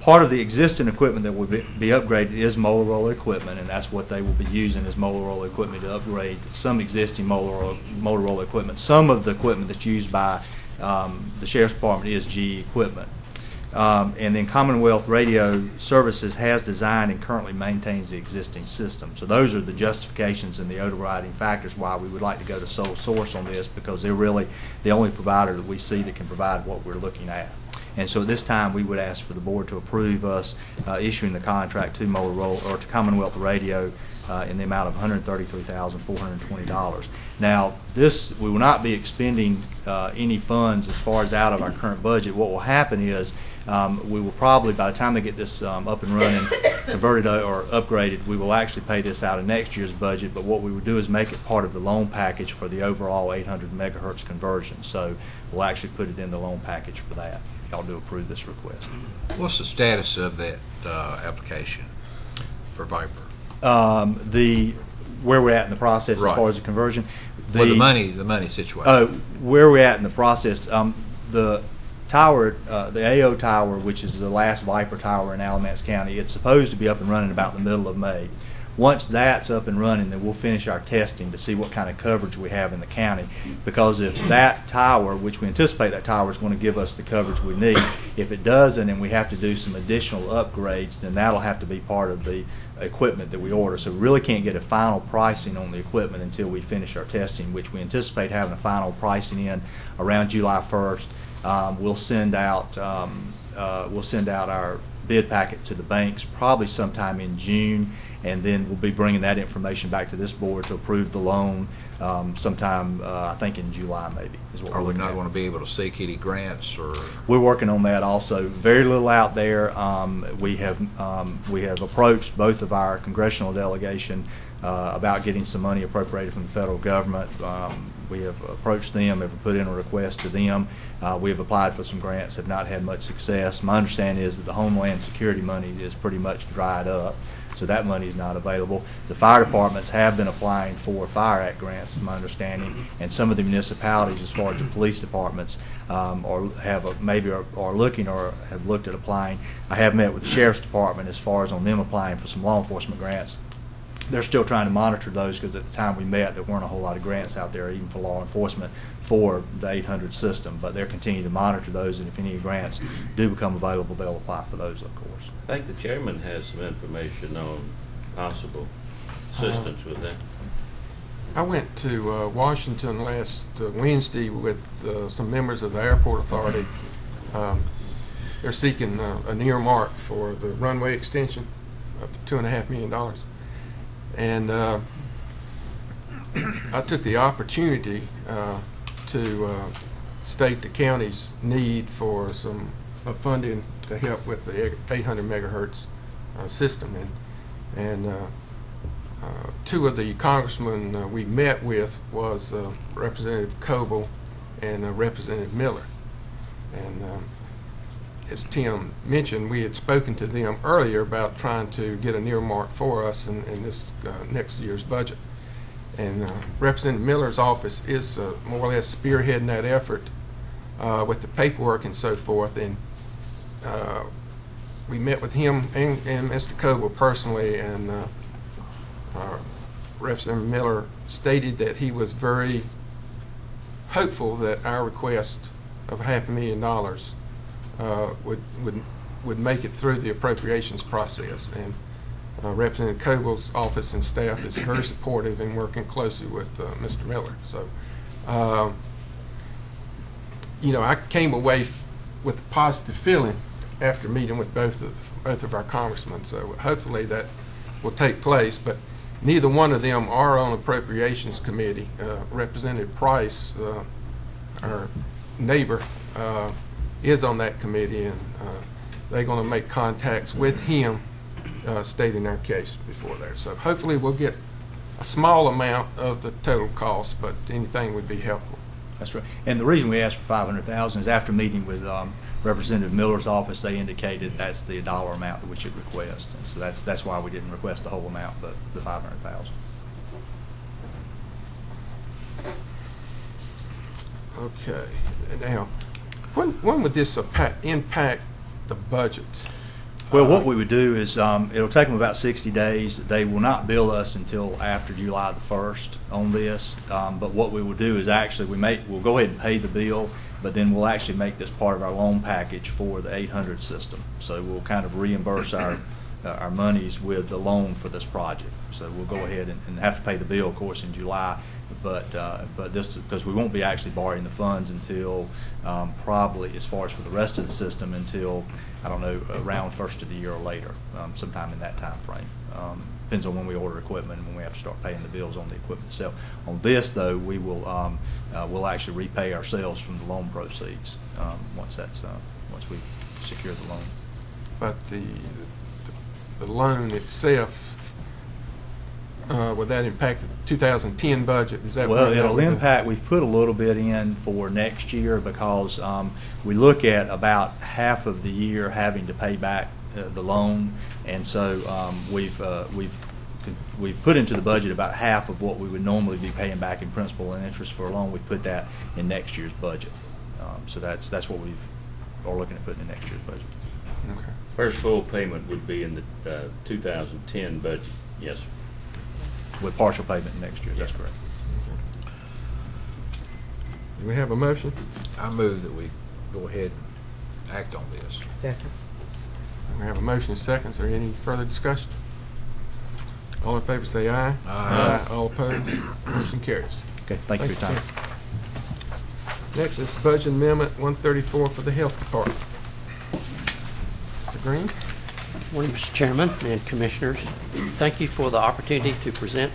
Part of the existing equipment that will be be upgraded is Motorola equipment, and that's what they will be using is Motorola equipment to upgrade some existing Motorola, Motorola equipment. Some of the equipment that's used by um, the sheriff's department is GE equipment. Um, and then Commonwealth Radio Services has designed and currently maintains the existing system. So those are the justifications and the overriding factors why we would like to go to sole source on this because they're really the only provider that we see that can provide what we're looking at. And so at this time, we would ask for the board to approve us uh, issuing the contract to Motorola or to Commonwealth Radio uh, in the amount of $133,420. Now, this, we will not be expending uh, any funds as far as out of our current budget. What will happen is, um, we will probably, by the time they get this um, up and running, converted or upgraded, we will actually pay this out of next year's budget, but what we would do is make it part of the loan package for the overall 800 megahertz conversion. So we'll actually put it in the loan package for that, if y'all do approve this request. What's the status of that uh, application for Viper? Um, The, where we're at in the process as far as the conversion. Well, the money, the money situation. Oh, where we're at in the process, um, the tower, uh, the AO tower, which is the last Viper tower in Alamance County, it's supposed to be up and running about the middle of May. Once that's up and running, then we'll finish our testing to see what kind of coverage we have in the county. Because if that tower, which we anticipate that tower is going to give us the coverage we need, if it doesn't and we have to do some additional upgrades, then that'll have to be part of the equipment that we order. So we really can't get a final pricing on the equipment until we finish our testing, which we anticipate having a final pricing in around July 1st. Um, we'll send out um, uh, we'll send out our bid packet to the banks probably sometime in June, and then we'll be bringing that information back to this board to approve the loan um, sometime uh, I think in July maybe is what Are we're we looking not at. going to be able to seek any grants or? We're working on that also. Very little out there. Um, we have um, we have approached both of our congressional delegation uh, about getting some money appropriated from the federal government. Um, we have approached them, have put in a request to them. Uh, we have applied for some grants, have not had much success. My understanding is that the Homeland Security money is pretty much dried up, so that money is not available. The fire departments have been applying for Fire Act grants, my understanding, and some of the municipalities, as far as the police departments, um, or have a, maybe are, are looking or have looked at applying. I have met with the sheriff's department as far as on them applying for some law enforcement grants they're still trying to monitor those because at the time we met, there weren't a whole lot of grants out there, even for law enforcement, for the 800 system. But they're continuing to monitor those, and if any grants do become available, they'll apply for those, of course. I think the chairman has some information on possible assistance with that. I went to uh, Washington last uh, Wednesday with uh, some members of the airport authority. Um, they're seeking uh, an earmark for the runway extension of two and a half million dollars. And uh, I took the opportunity uh, to uh, state the county's need for some uh, funding to help with the 800 megahertz uh, system. And, and two of the congressmen we met with was Representative Coble and Representative Miller. And um, as Tim mentioned, we had spoken to them earlier about trying to get an earmark for us in, in this uh, next year's budget. And uh, Representative Miller's office is uh, more or less spearheading that effort uh, with the paperwork and so forth. And uh, we met with him and, and Mr. Coble personally, and uh, Representative Miller stated that he was very hopeful that our request of half a million dollars uh, would, would, would make it through the appropriations process. And uh, Representative Coble's office and staff is very supportive in working closely with uh, Mr. Miller. So, um, you know, I came away with a positive feeling after meeting with both of, both of our congressmen. So hopefully that will take place. But neither one of them are on appropriations committee. Uh, Representative Price, uh, our neighbor, uh, is on that committee, and uh, they're going to make contacts with him, uh, stating their case before there. So hopefully we'll get a small amount of the total cost, but anything would be helpful. That's right. And the reason we asked for 500000 is after meeting with um, Representative Miller's office, they indicated that's the dollar amount that we should request. And so that's, that's why we didn't request the whole amount, but the 500000 Okay. Now, when, when would this appa- impact the budget? Well, what we would do is, um, it'll take them about sixty days. They will not bill us until after July the first on this. Um, but what we will do is actually, we make, we'll go ahead and pay the bill, but then we'll actually make this part of our loan package for the eight hundred system. So we'll kind of reimburse our, uh, our monies with the loan for this project. So we'll go ahead and, and have to pay the bill, of course, in July. But, uh, but this, because we won't be actually borrowing the funds until, um, probably, as far as for the rest of the system, until, I don't know, around first of the year or later, um, sometime in that time frame. Um, Depends on when we order equipment and when we have to start paying the bills on the equipment itself. On this, though, we will, um, uh, we'll actually repay ourselves from the loan proceeds, um, once that's, uh, once we secure the loan. But the, the loan itself, uh, would that impact the 2010 budget? Is that well, it'll impact, we've put a little bit in for next year because um, we look at about half of the year having to pay back uh, the loan. And so um, we've, uh, we've, we've put into the budget about half of what we would normally be paying back in principal and interest for a loan. We've put that in next year's budget. Um, So that's, that's what we've, are looking at putting in next year's budget. Okay. First full payment would be in the uh, 2010 budget, yes. With partial payment next year, that's correct. Do we have a motion? I move that we go ahead and act on this. Second. We have a motion and second. Is there any further discussion? All in favor say aye. Aye. All opposed? Motion carries. Okay, thank you for your time. Next is Budget Amendment 134 for the Health Department. Mr. Green? Morning, Mr. Chairman and Commissioners. Thank you for the opportunity to present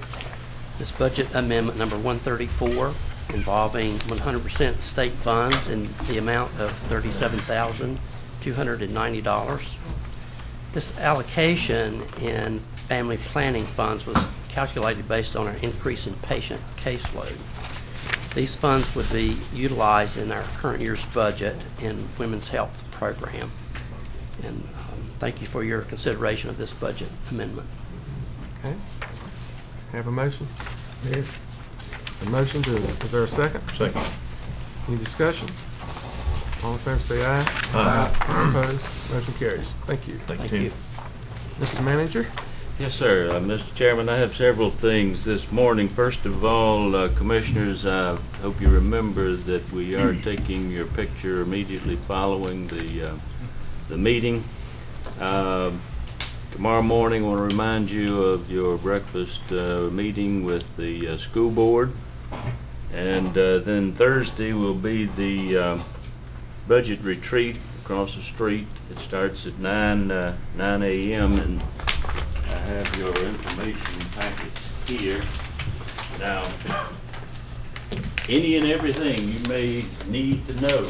this budget amendment number 134 involving 100% state funds in the amount of $37,290. This allocation in family planning funds was calculated based on our increase in patient caseload. These funds would be utilized in our current year's budget in women's health program. And thank you for your consideration of this budget amendment. Okay. Have a motion? It's a motion. Does- Is there a second? Second. Any discussion? All in favor say aye. Aye. All opposed? Motion carries. Thank you. Thank Thank you, you. Mr. Manager? Yes, sir. Uh, Mr. Chairman, I have several things this morning. First of all, uh, Commissioners, I hope you remember that we are taking your picture immediately following the, uh, the meeting. Um, Tomorrow morning, I want to remind you of your breakfast uh, meeting with the uh, school board. And uh, then Thursday will be the um, budget retreat across the street. It starts at 9, uh, 9 a.m. and I have your information packet here. Now, any and everything you may need to know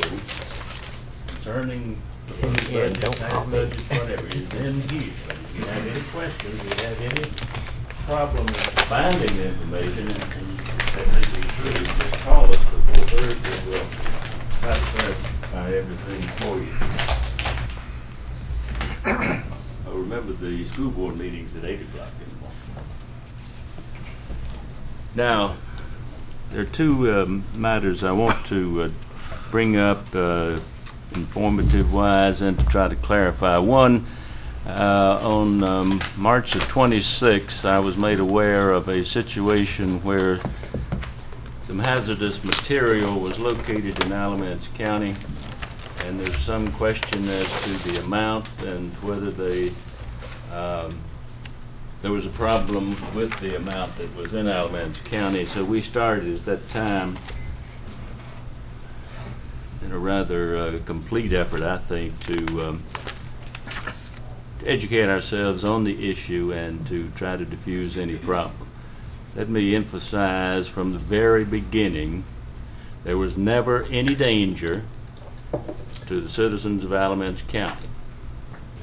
concerning In the end, budget, don't tax call me. budget, whatever, is in here. If you have any questions, if you have any problem with finding the information and and that may be true, just call us before Thursday. We'll try to clarify everything for you. I remember the school board meetings at eight o'clock in the morning. Now, there are two um, matters I want to uh, bring up uh, informative wise and to try to clarify. One, uh, on um, March the 26th, I was made aware of a situation where some hazardous material was located in Alamance County, and there's some question as to the amount and whether they, um, there was a problem with the amount that was in Alamance County, so we started at that time in a rather uh, complete effort, I think, to um, educate ourselves on the issue and to try to diffuse any problem. Let me emphasize from the very beginning, there was never any danger to the citizens of Alamance County.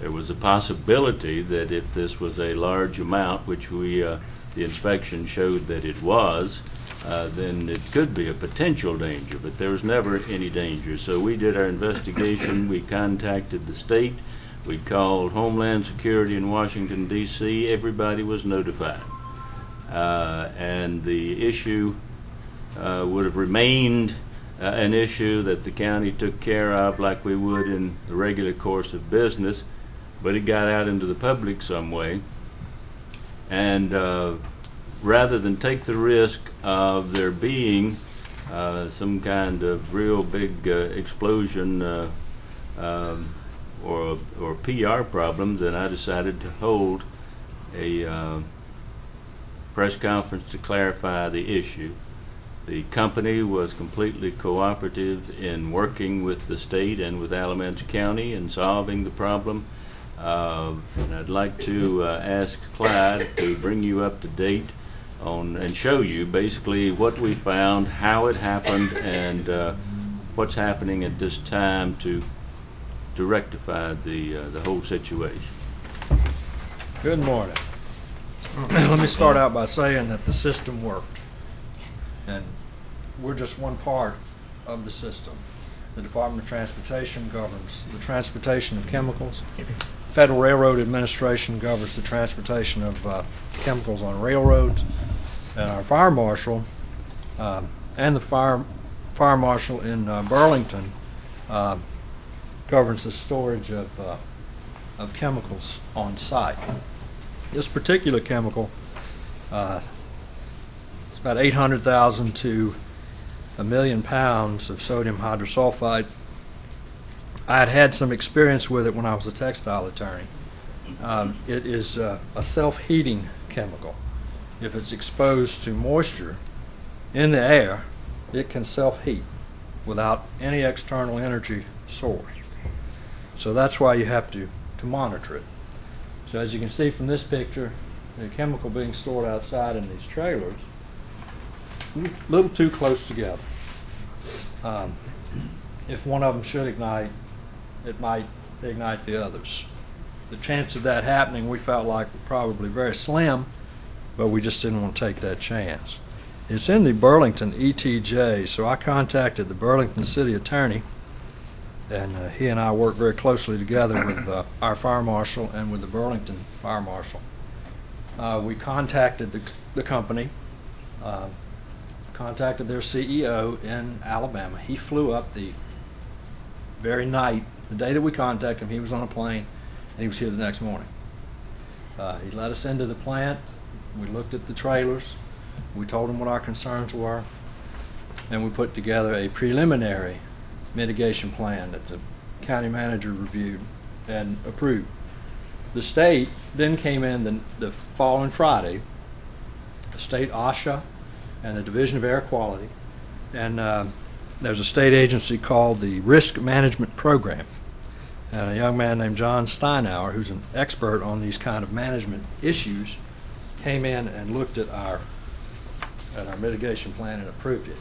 There was a possibility that if this was a large amount, which we, uh, the inspection showed that it was, uh, then it could be a potential danger, but there was never any danger. So we did our investigation, we contacted the state, we called Homeland Security in Washington DC, everybody was notified. Uh, and the issue uh, would have remained uh, an issue that the county took care of like we would in the regular course of business, but it got out into the public some way. And uh, rather than take the risk of there being uh, some kind of real big uh, explosion uh, um, or, or PR problem, then I decided to hold a uh, press conference to clarify the issue. The company was completely cooperative in working with the state and with Alamance County in solving the problem. Uh, and I'd like to uh, ask Clyde to bring you up to date on and show you basically what we found, how it happened, and uh, what's happening at this time to to rectify the uh, the whole situation. Good morning. Let me start out by saying that the system worked. And we're just one part of the system. The Department of Transportation governs the transportation of chemicals. Federal Railroad Administration governs the transportation of uh, chemicals on railroads. And our fire marshal uh, and the fire fire marshal in uh, Burlington uh, governs the storage of uh, of chemicals on site. This particular chemical uh, about 800,000 to a million pounds of sodium hydrosulfide. I had had some experience with it when I was a textile attorney. Um, it is uh, a self-heating chemical. If it's exposed to moisture in the air, it can self-heat without any external energy source. So that's why you have to, to monitor it. So as you can see from this picture, the chemical being stored outside in these trailers, a little too close together. Um, if one of them should ignite, it might ignite the others. The chance of that happening we felt like probably very slim, but we just didn't want to take that chance. It's in the Burlington ETJ, so I contacted the Burlington City Attorney, and uh, he and I worked very closely together with uh, our fire marshal and with the Burlington fire marshal. Uh, we contacted the, the company, uh, contacted their CEO in Alabama. He flew up the very night, the day that we contacted him, he was on a plane, and he was here the next morning. Uh, he let us into the plant. We looked at the trailers. We told them what our concerns were, and we put together a preliminary mitigation plan that the county manager reviewed and approved. The state then came in the, the following Friday, the state OSHA and the Division of Air Quality, and uh, there's a state agency called the Risk Management Program. And a young man named John Steinauer, who's an expert on these kind of management issues, came in and looked at our at our mitigation plan and approved it.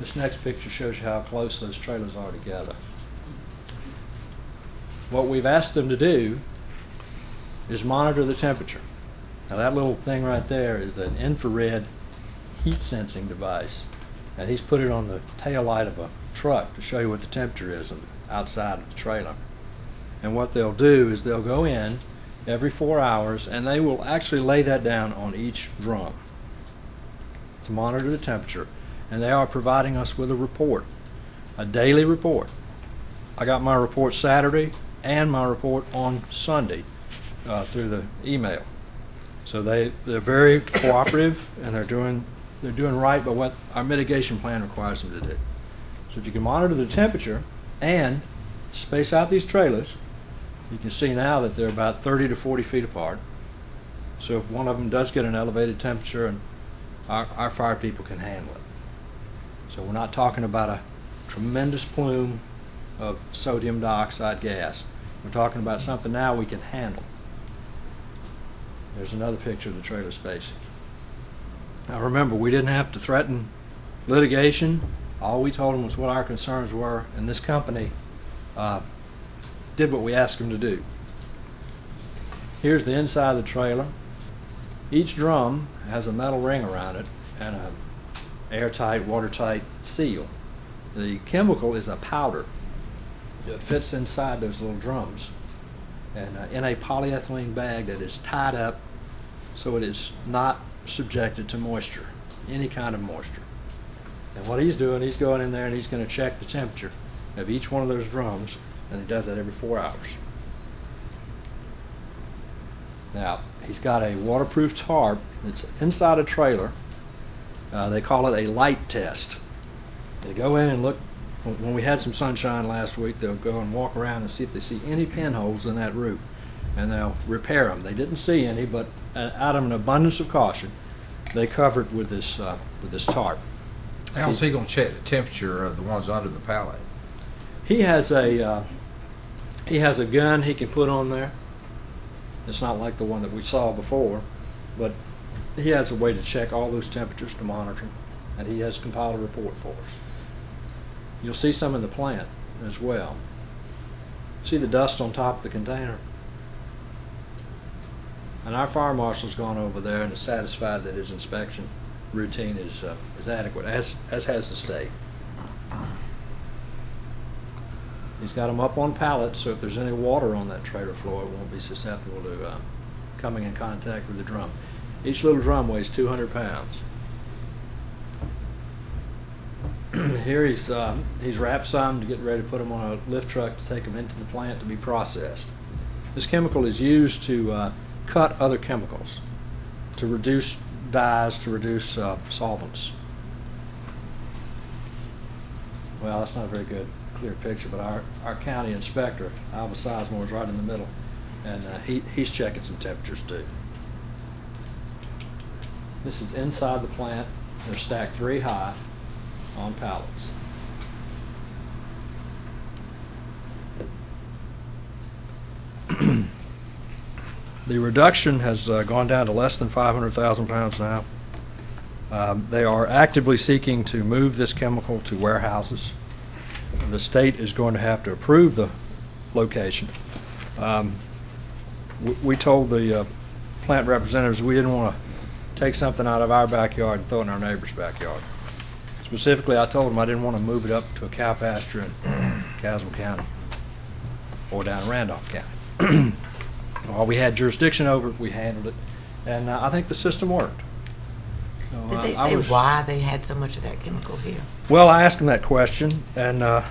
This next picture shows you how close those trailers are together. What we've asked them to do is monitor the temperature. Now that little thing right there is an infrared heat sensing device. And he's put it on the tail light of a truck to show you what the temperature is outside of the trailer. And what they'll do is they'll go in every four hours and they will actually lay that down on each drum to monitor the temperature. And they are providing us with a report, a daily report. I got my report Saturday and my report on Sunday uh, through the email. So they, they're very cooperative and they're doing, they're doing right by what our mitigation plan requires them to do. So if you can monitor the temperature and space out these trailers, you can see now that they're about 30 to 40 feet apart. So if one of them does get an elevated temperature, and our, our fire people can handle it. So we're not talking about a tremendous plume of sodium dioxide gas. We're talking about something now we can handle. There's another picture of the trailer space. Now remember, we didn't have to threaten litigation. All we told them was what our concerns were, and this company uh, did what we asked them to do. Here's the inside of the trailer. Each drum has a metal ring around it and a airtight, watertight seal. The chemical is a powder that fits inside those little drums and uh, in a polyethylene bag that is tied up so it is not subjected to moisture, any kind of moisture. And what he's doing, he's going in there and he's going to check the temperature of each one of those drums, and he does that every four hours. Now, he's got a waterproof tarp that's inside a trailer. Uh, they call it a light test. They go in and look. When we had some sunshine last week, they'll go and walk around and see if they see any pinholes in that roof, and they'll repair them. They didn't see any, but out of an abundance of caution, they covered with this uh, with this tarp. How's he gonna check the temperature of the ones under the pallet? He has a uh, he has a gun he can put on there. It's not like the one that we saw before, but he has a way to check all those temperatures to monitor them, and he has compiled a report for us. You'll see some in the plant as well. See the dust on top of the container? And our fire marshal's gone over there and is satisfied that his inspection routine is, uh, is adequate, as, as has the state. He's got them up on pallets, so if there's any water on that trailer floor, it won't be susceptible to uh, coming in contact with the drum. Each little drum weighs 200 pounds. Here he's uh, he's wrapped some to get ready to put them on a lift truck to take them into the plant to be processed. This chemical is used to uh, cut other chemicals to reduce dyes to reduce uh, solvents. Well, that's not very good, clear picture, but our, our county inspector, Alva Sizemore, is right in the middle, and uh, he, he's checking some temperatures too. This is inside the plant. They're stacked three high on pallets. The reduction has uh, gone down to less than 500,000 pounds now. Um, They are actively seeking to move this chemical to warehouses. The state is going to have to approve the location. Um, w- We told the uh, plant representatives we didn't want to take something out of our backyard and throw it in our neighbor's backyard. Specifically, I told them I didn't want to move it up to a cow pasture in Caswell County or down in Randolph County. While we had jurisdiction over it, we handled it, and uh, I think the system worked. So, Did they I say was- why they had so much of that chemical here? Well, I asked him that question, and uh,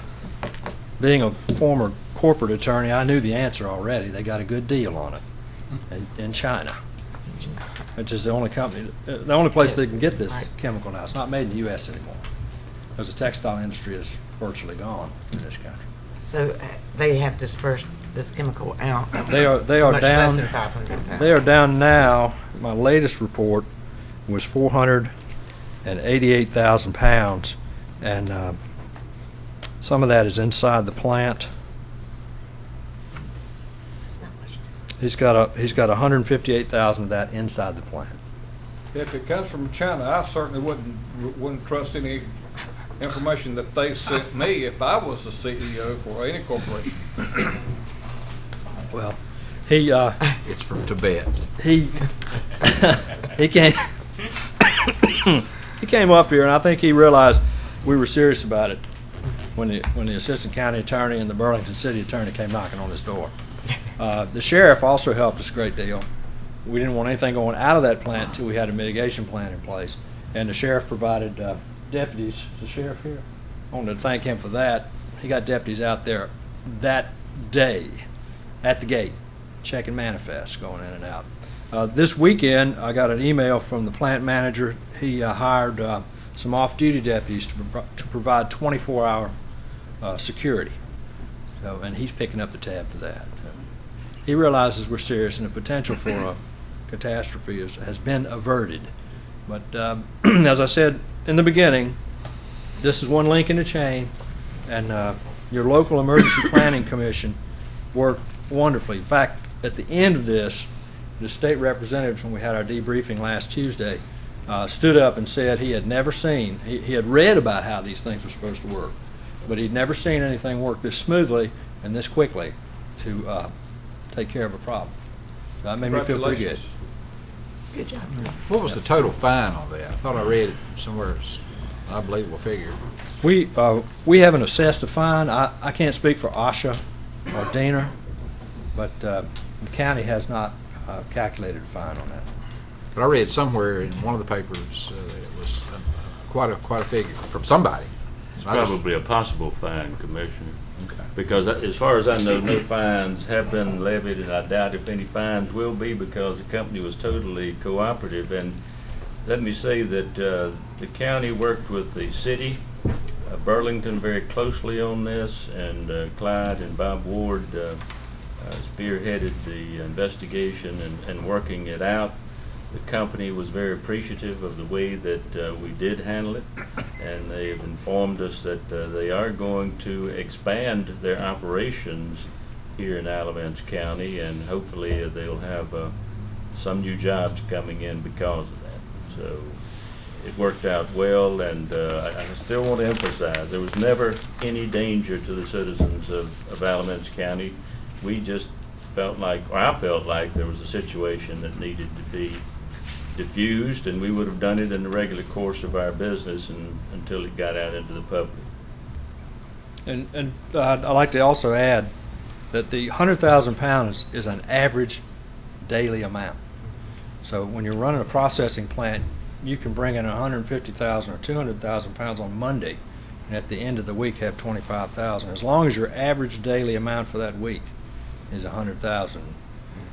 being a former corporate attorney, I knew the answer already. They got a good deal on it in, in China, which is the only company, uh, the only place they can get this chemical now. It's not made in the U.S. anymore, because the textile industry is virtually gone in this country. So uh, they have dispersed this chemical out. They are they to are much less down. than 500,000. They are down now. My latest report was 488,000 pounds, and uh, some of that is inside the plant. He's got a he's got 158,000 of that inside the plant. If it comes from China, I certainly wouldn't, wouldn't trust any information that they sent me if I was the CEO for any corporation. Well, he uh, It's from Tibet. he he came he came up here, and I think he realized we were serious about it when the when the assistant county attorney and the Burlington city attorney came knocking on his door. Uh, the sheriff also helped us a great deal. We didn't want anything going out of that plant until we had a mitigation plan in place, and the sheriff provided uh, deputies. Is the sheriff here? I wanted to thank him for that. He got deputies out there that day at the gate checking manifests going in and out. Uh, this weekend, I got an email from the plant manager. He uh, hired uh, some off-duty deputies to, provi- to provide 24-hour uh, security. So, and he's picking up the tab for that. He realizes we're serious, and the potential for a catastrophe is, has been averted. But um, as I said in the beginning, this is one link in the chain, and uh, your local emergency planning commission worked wonderfully. In fact, at the end of this, the state representatives, when we had our debriefing last Tuesday, uh, stood up and said he had never seen, he, he had read about how these things were supposed to work, but he'd never seen anything work this smoothly and this quickly to uh, take care of a problem. So that made me feel pretty good. Good job. What was the total fine on that? I thought I read it somewhere, s- an unbelievable figure. We, uh, we haven't assessed a fine. I, I can't speak for Asha or Dana, but uh, the county has not uh, calculated fine on that. But I read somewhere in one of the papers uh, that it was uh, quite a, quite a figure from somebody. It's I just- probably a possible fine, Commissioner. Okay. Because as far as I know, no fines have been levied, and I doubt if any fines will be because the company was totally cooperative. And let me say that uh, the county worked with the city, uh, Burlington, very closely on this, and uh, Clyde and Bob Ward uh, uh, spearheaded the investigation and, and working it out. The company was very appreciative of the way that uh, we did handle it, and they have informed us that uh, they are going to expand their operations here in Alamance County, and hopefully uh, they'll have uh, some new jobs coming in because of that. So it worked out well, and uh, I I still want to emphasize, there was never any danger to the citizens of, of Alamance County. We just felt like, or I felt like there was a situation that needed to be diffused, and we would have done it in the regular course of our business and, until it got out into the public. And, and uh, I'd like to also add that the 100,000 pounds is an average daily amount. So when you're running a processing plant, you can bring in 150,000 or 200,000 pounds on Monday, and at the end of the week have 25,000. As long as your average daily amount for that week is a 100,000,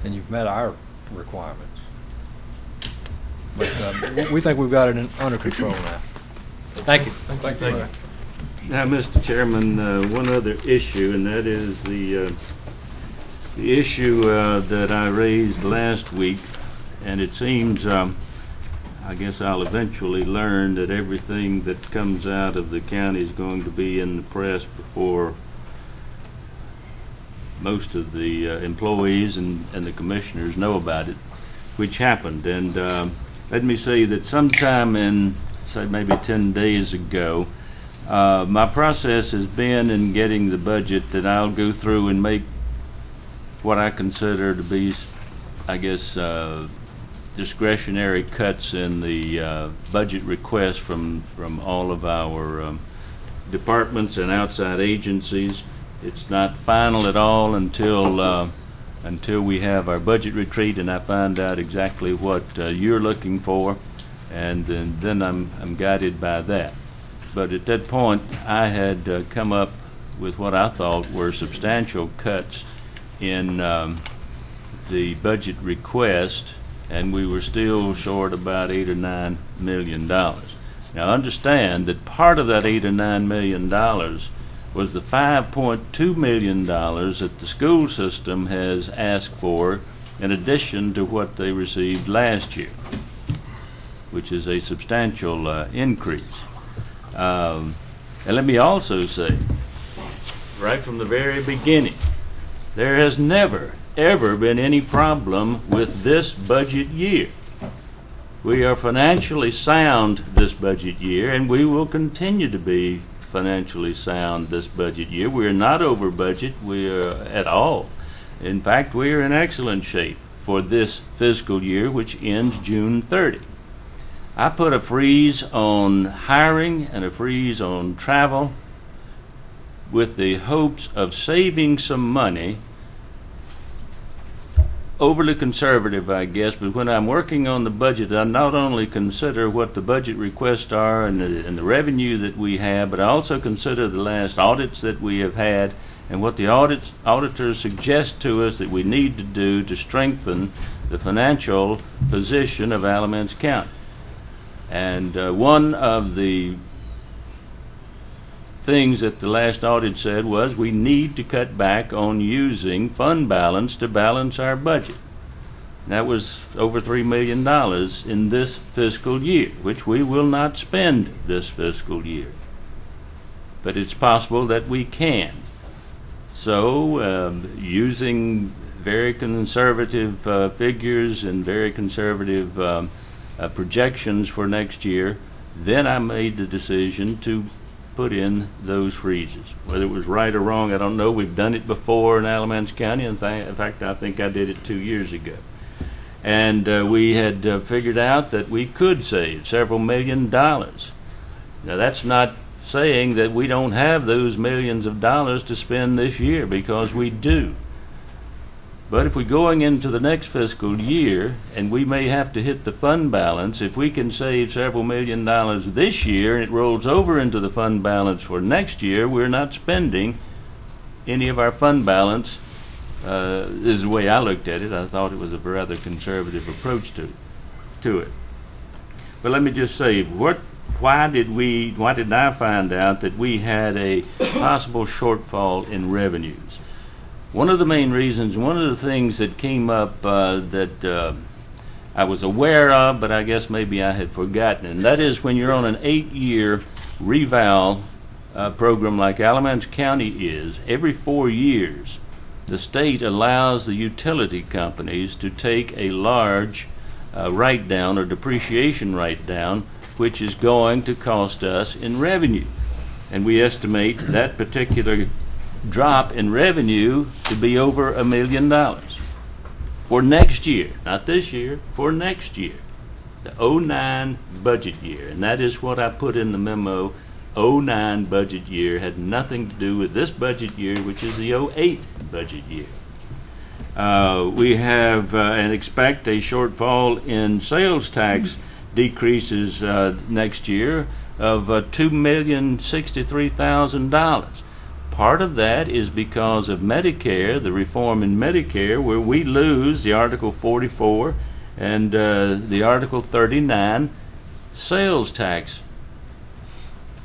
then you've met our requirements. But um, w- we think we've got it in- under control now. Thank you. Thank you. Now, Mr. Chairman, uh, one other issue, and that is the, uh, the issue uh, that I raised last week, and it seems, um, I guess I'll eventually learn that everything that comes out of the county is going to be in the press before most of the uh, employees and, and the commissioners know about it, which happened. And um, let me say that sometime in, say, maybe 10 days ago, uh, my process has been in getting the budget that I'll go through and make what I consider to be, I guess, uh, discretionary cuts in the uh, budget request from, from all of our um, departments and outside agencies. It's not final at all until, uh, until we have our budget retreat and I find out exactly what uh, you're looking for, and then, then I'm, I'm guided by that. But at that point, I had uh, come up with what I thought were substantial cuts in um, the budget request, and we were still short about eight or nine million dollars. Now, understand that part of that eight or nine million dollars was the five point two million dollars that the school system has asked for in addition to what they received last year, which is a substantial uh, increase. Um, and let me also say, right from the very beginning, there has never, ever been any problem with this budget year. We are financially sound this budget year, and we will continue to be financially sound this budget year. We are not over budget we are at all. In fact, we are in excellent shape for this fiscal year, which ends June 30. I put a freeze on hiring and a freeze on travel with the hopes of saving some money. Overly conservative, I guess, but when I'm working on the budget, I not only consider what the budget requests are and the, and the revenue that we have, but I also consider the last audits that we have had and what the audits, auditors suggest to us that we need to do to strengthen the financial position of Alamance County. And uh, one of the things that the last audit said was we need to cut back on using fund balance to balance our budget. That was over $3 million in this fiscal year, which we will not spend this fiscal year. But it's possible that we can. So, um, using very conservative uh, figures and very conservative um, uh, projections for next year, then I made the decision to put in those freezes. Whether it was right or wrong, I don't know. We've done it before in Alamance County. In, th- in fact, I think I did it two years ago. And uh, we had uh, figured out that we could save several million dollars. Now, that's not saying that we don't have those millions of dollars to spend this year, because we do. But if we're going into the next fiscal year, and we may have to hit the fund balance, if we can save several million dollars this year and it rolls over into the fund balance for next year, we're not spending any of our fund balance. Uh, is the way I looked at it. I thought it was a rather conservative approach to to it. But let me just say, what? Why did we? Why did I find out that we had a possible shortfall in revenues? One of the main reasons, one of the things that came up uh, that uh, I was aware of, but I guess maybe I had forgotten, and that is when you're on an eight-year reval uh, program like Alamance County is, every four years, the state allows the utility companies to take a large uh, write-down or depreciation write-down, which is going to cost us in revenue. And we estimate that particular drop in revenue to be over a million dollars for next year, not this year, for next year, the 09 budget year. And that is what I put in the memo. 09 budget year had nothing to do with this budget year, which is the 08 budget year. Uh, we have uh, and expect a shortfall in sales tax decreases uh, next year of uh, $2,063,000. Part of that is because of Medicare, the reform in Medicare, where we lose the Article 44 and uh, the Article 39 sales tax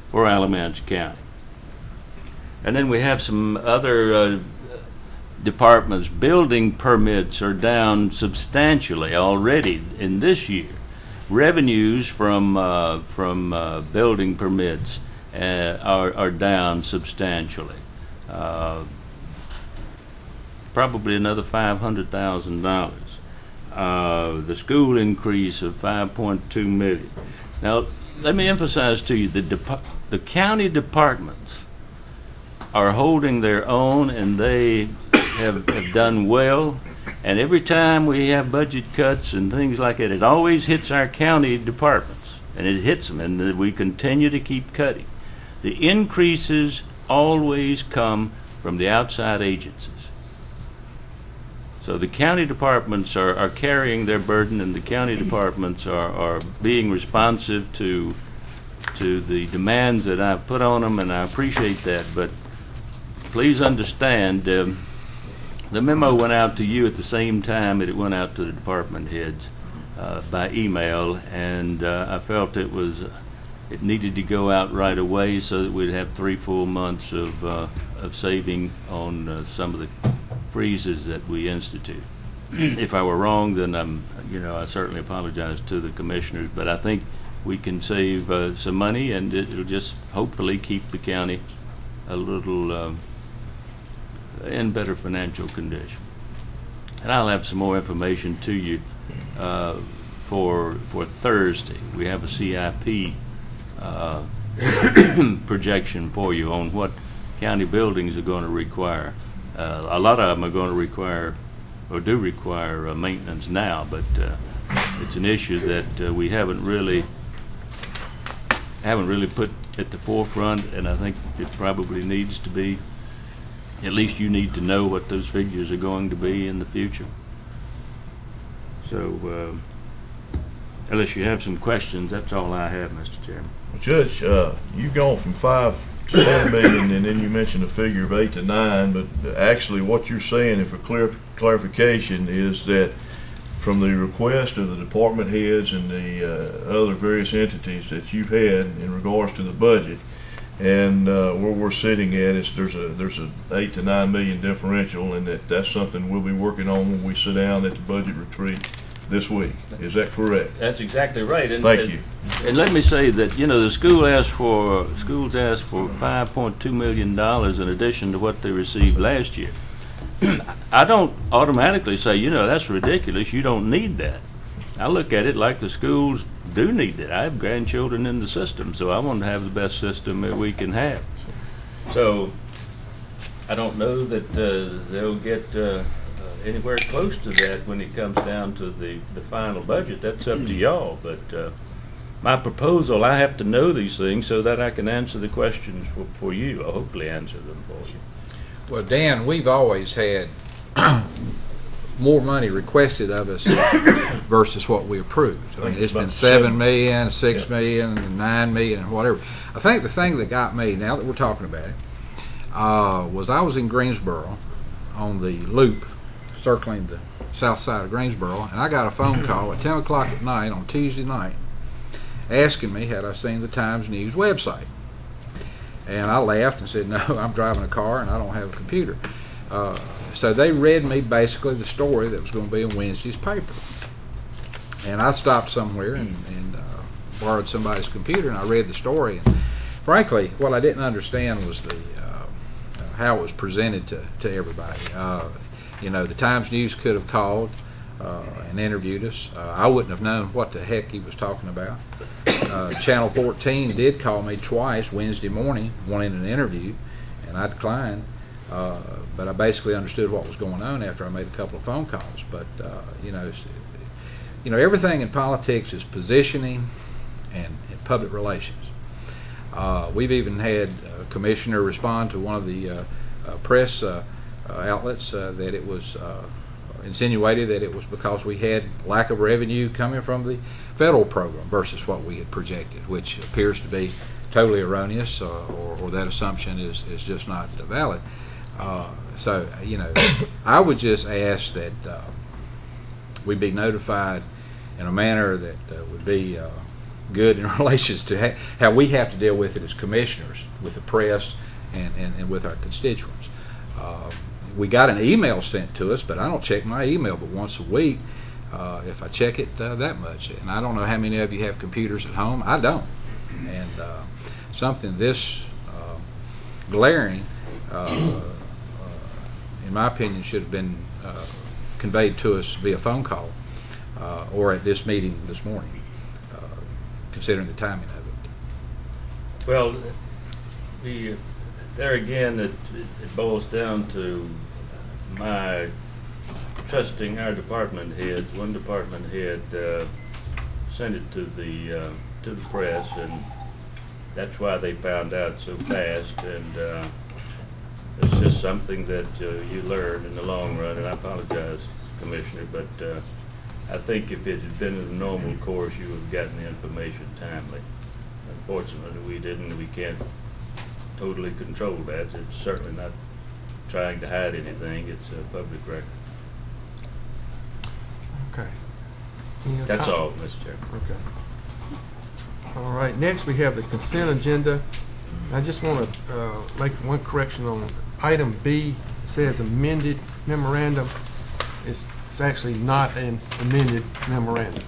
for Alamance County. And then we have some other uh, departments. Building permits are down substantially already in this year. Revenues from uh, from uh, building permits uh, are are down substantially. Uh, probably another five hundred thousand dollars. Uh, the school increase of five point two million. Now, let me emphasize to you the the county departments are holding their own, and they have have done well. And every time we have budget cuts and things like that, it always hits our county departments, and it hits them, and we continue to keep cutting. The increases always come from the outside agencies. So the county departments are, are carrying their burden, and the county departments are, are being responsive to to the demands that I've put on them, and I appreciate that. But please understand, um, the memo went out to you at the same time that it went out to the department heads uh, by email, and uh, I felt it was it needed to go out right away so that we'd have three full months of uh, of saving on uh, some of the freezes that we institute. if I were wrong, then I'm you know I certainly apologize to the commissioners, but I think we can save uh, some money, and it'll just hopefully keep the county a little. um in better financial condition. And I'll have some more information to you uh, for for Thursday. We have a CIP uh, projection for you on what county buildings are going to require. Uh, a lot of them are going to require or do require uh, maintenance now, but uh, it's an issue that uh, we haven't really haven't really put at the forefront, and I think it probably needs to be at least you need to know what those figures are going to be in the future. So, uh, unless you have some questions, that's all I have, Mr. Chairman. Judge, uh, you've gone from five to seven million, and then you mentioned a figure of eight to nine, but actually what you're saying, and for clar- clarification, is that from the request of the department heads and the uh, other various entities that you've had in regards to the budget, and uh, where we're sitting at is there's a there's a eight to nine million differential, and that that's something we'll be working on when we sit down at the budget retreat this week. Is that correct? That's exactly right. And, Thank and- you. And let me say that, you know, the school asked for, schools asked for five point two million dollars in addition to what they received last year. I don't automatically say, you know, that's ridiculous, you don't need that. I look at it like the schools do need it. I have grandchildren in the system, so I want to have the best system that we can have. So, I don't know that uh, they'll get uh, anywhere close to that when it comes down to the, the final budget. That's up to y'all, but uh, my proposal, I have to know these things so that I can answer the questions for, for you, or hopefully answer them for you. Well, Dan, we've always had more money requested of us versus what we approved. I mean, it's been seven million, six Yeah. million, and nine million, and whatever. I think the thing that got me, now that we're talking about it, uh, was I was in Greensboro on the loop, circling the south side of Greensboro, and I got a phone call at 10 o'clock at night on Tuesday night asking me had I seen the Times News website. And I laughed and said, No, I'm driving a car and I don't have a computer. Uh, so they read me basically the story that was going to be in Wednesday's paper. And I stopped somewhere and, and uh, borrowed somebody's computer and I read the story. And frankly, what I didn't understand was the uh, how it was presented to, to everybody. You know, the Times News could have called uh, and interviewed us. Uh, I wouldn't have known what the heck he was talking about. Uh, Channel 14 did call me twice Wednesday morning wanting an interview, and I declined. Uh, but I basically understood what was going on after I made a couple of phone calls. But uh, you know, you know, everything in politics is positioning and, and public relations. Uh, we've even had a commissioner respond to one of the press outlets uh, that it was uh, insinuated that it was because we had lack of revenue coming from the federal program versus what we had projected, which appears to be totally erroneous, uh, or, or that assumption is, is just not valid. Uh, so, you know, I would just ask that uh, we be notified in a manner that uh, would be uh, good in relations to ha- how we have to deal with it as commissioners, with the press, and, and, and with our constituents. We got an email sent to us, but I don't check my email but once a week. Uh, if I check it uh, that much, and I don't know how many of you have computers at home. I don't, and uh, something this uh, glaring, uh, uh, in my opinion, should have been conveyed to us via phone call or at this meeting this morning, considering the timing of it. Well, the, there again, it, it boils down to my trusting our department heads. One department head uh, sent it to the, uh, to the press, and that's why they found out so fast. And uh, it's just something that uh, you learn in the long run, and I apologize, Commissioner, but uh, I think if it had been in the normal course, you would have gotten the information timely. Unfortunately, we didn't. We can't totally control that. It's certainly not trying to hide anything. It's a public record. Okay. Any other That's com- all, Mr. Chairman. Okay. All right, next we have the consent agenda. I just want to uh, make one correction on item B. It says amended memorandum. It's, it's actually not an amended memorandum.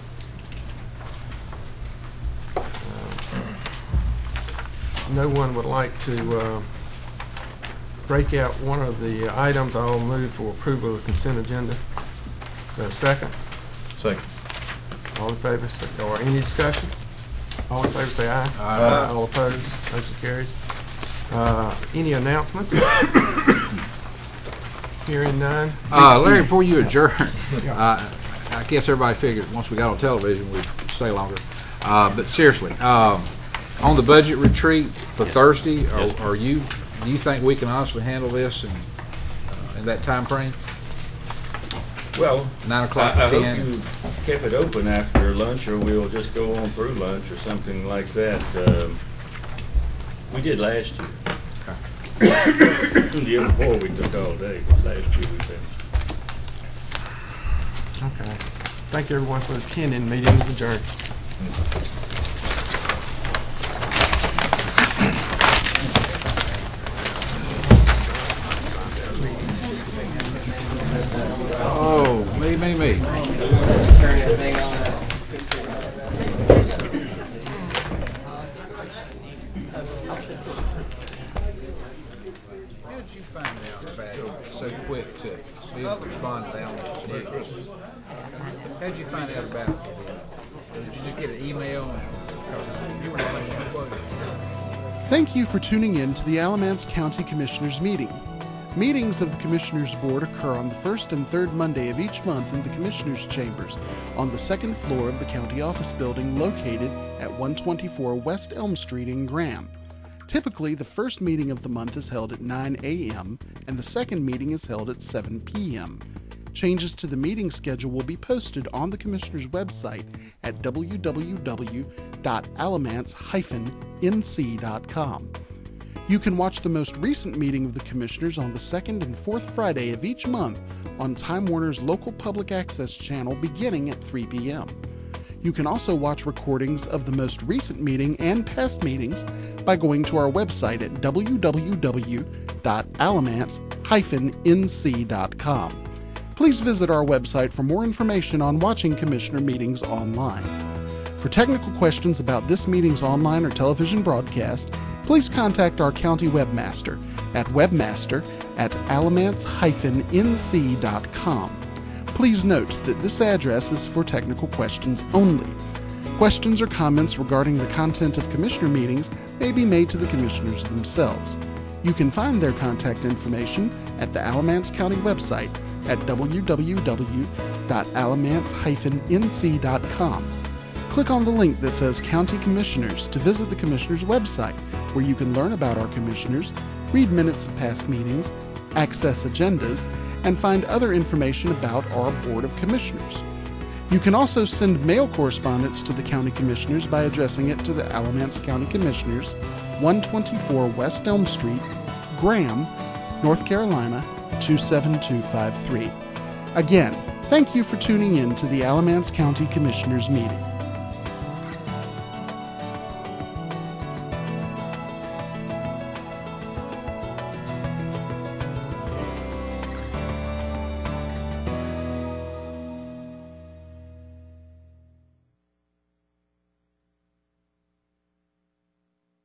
Uh, No one would like to uh, break out one of the items. I'll move for approval of the consent agenda. Is there a second? Second. All in favor, say, or any discussion? All in favor, say aye. Aye. All opposed, motion carries. Uh, Any announcements? Hearing none. Uh, Larry, before you adjourn, uh, I guess everybody figured once we got on television, we'd stay longer. Uh, But seriously, um, on the budget retreat for Thursday, are are you, do you think we can honestly handle this in uh, in that timeframe? Well, Nine o'clock I, I to hope ten? you kept it open after lunch, or we'll just go on through lunch or something like that. Um, we did last year. the year before we took all day, last year we finished. Okay. Thank you, everyone, for attending. Meeting is adjourned. How did you find out about so quick to be able to respond to Alamance news? How did you find out about it? Did you just get an email? Thank you for tuning in to the Alamance County Commissioners Meeting. Meetings of the Commissioners Board occur on the first and third Monday of each month in the Commissioners' Chambers on the second floor of the County Office Building located at 124 West Elm Street in Graham. Typically, the first meeting of the month is held at 9 a.m. and the second meeting is held at 7 p.m. Changes to the meeting schedule will be posted on the Commissioner's website at www.alamance-nc.com. You can watch the most recent meeting of the Commissioners on the second and fourth Friday of each month on Time Warner's local public access channel beginning at 3 p.m. You can also watch recordings of the most recent meeting and past meetings by going to our website at www.alamance-nc.com. Please visit our website for more information on watching Commissioner meetings online. For technical questions about this meeting's online or television broadcast, please contact our county webmaster at webmaster at alamance-nc.com. Please note that this address is for technical questions only. Questions or comments regarding the content of commissioner meetings may be made to the commissioners themselves. You can find their contact information at the Alamance County website at www.alamance-nc.com. Click on the link that says County Commissioners to visit the Commissioners website, where you can learn about our commissioners, read minutes of past meetings, access agendas, and find other information about our Board of Commissioners. You can also send mail correspondence to the County Commissioners by addressing it to the Alamance County Commissioners, 124 West Elm Street, Graham, North Carolina 27253. Again, Thank you for tuning in to the Alamance County Commissioners meeting.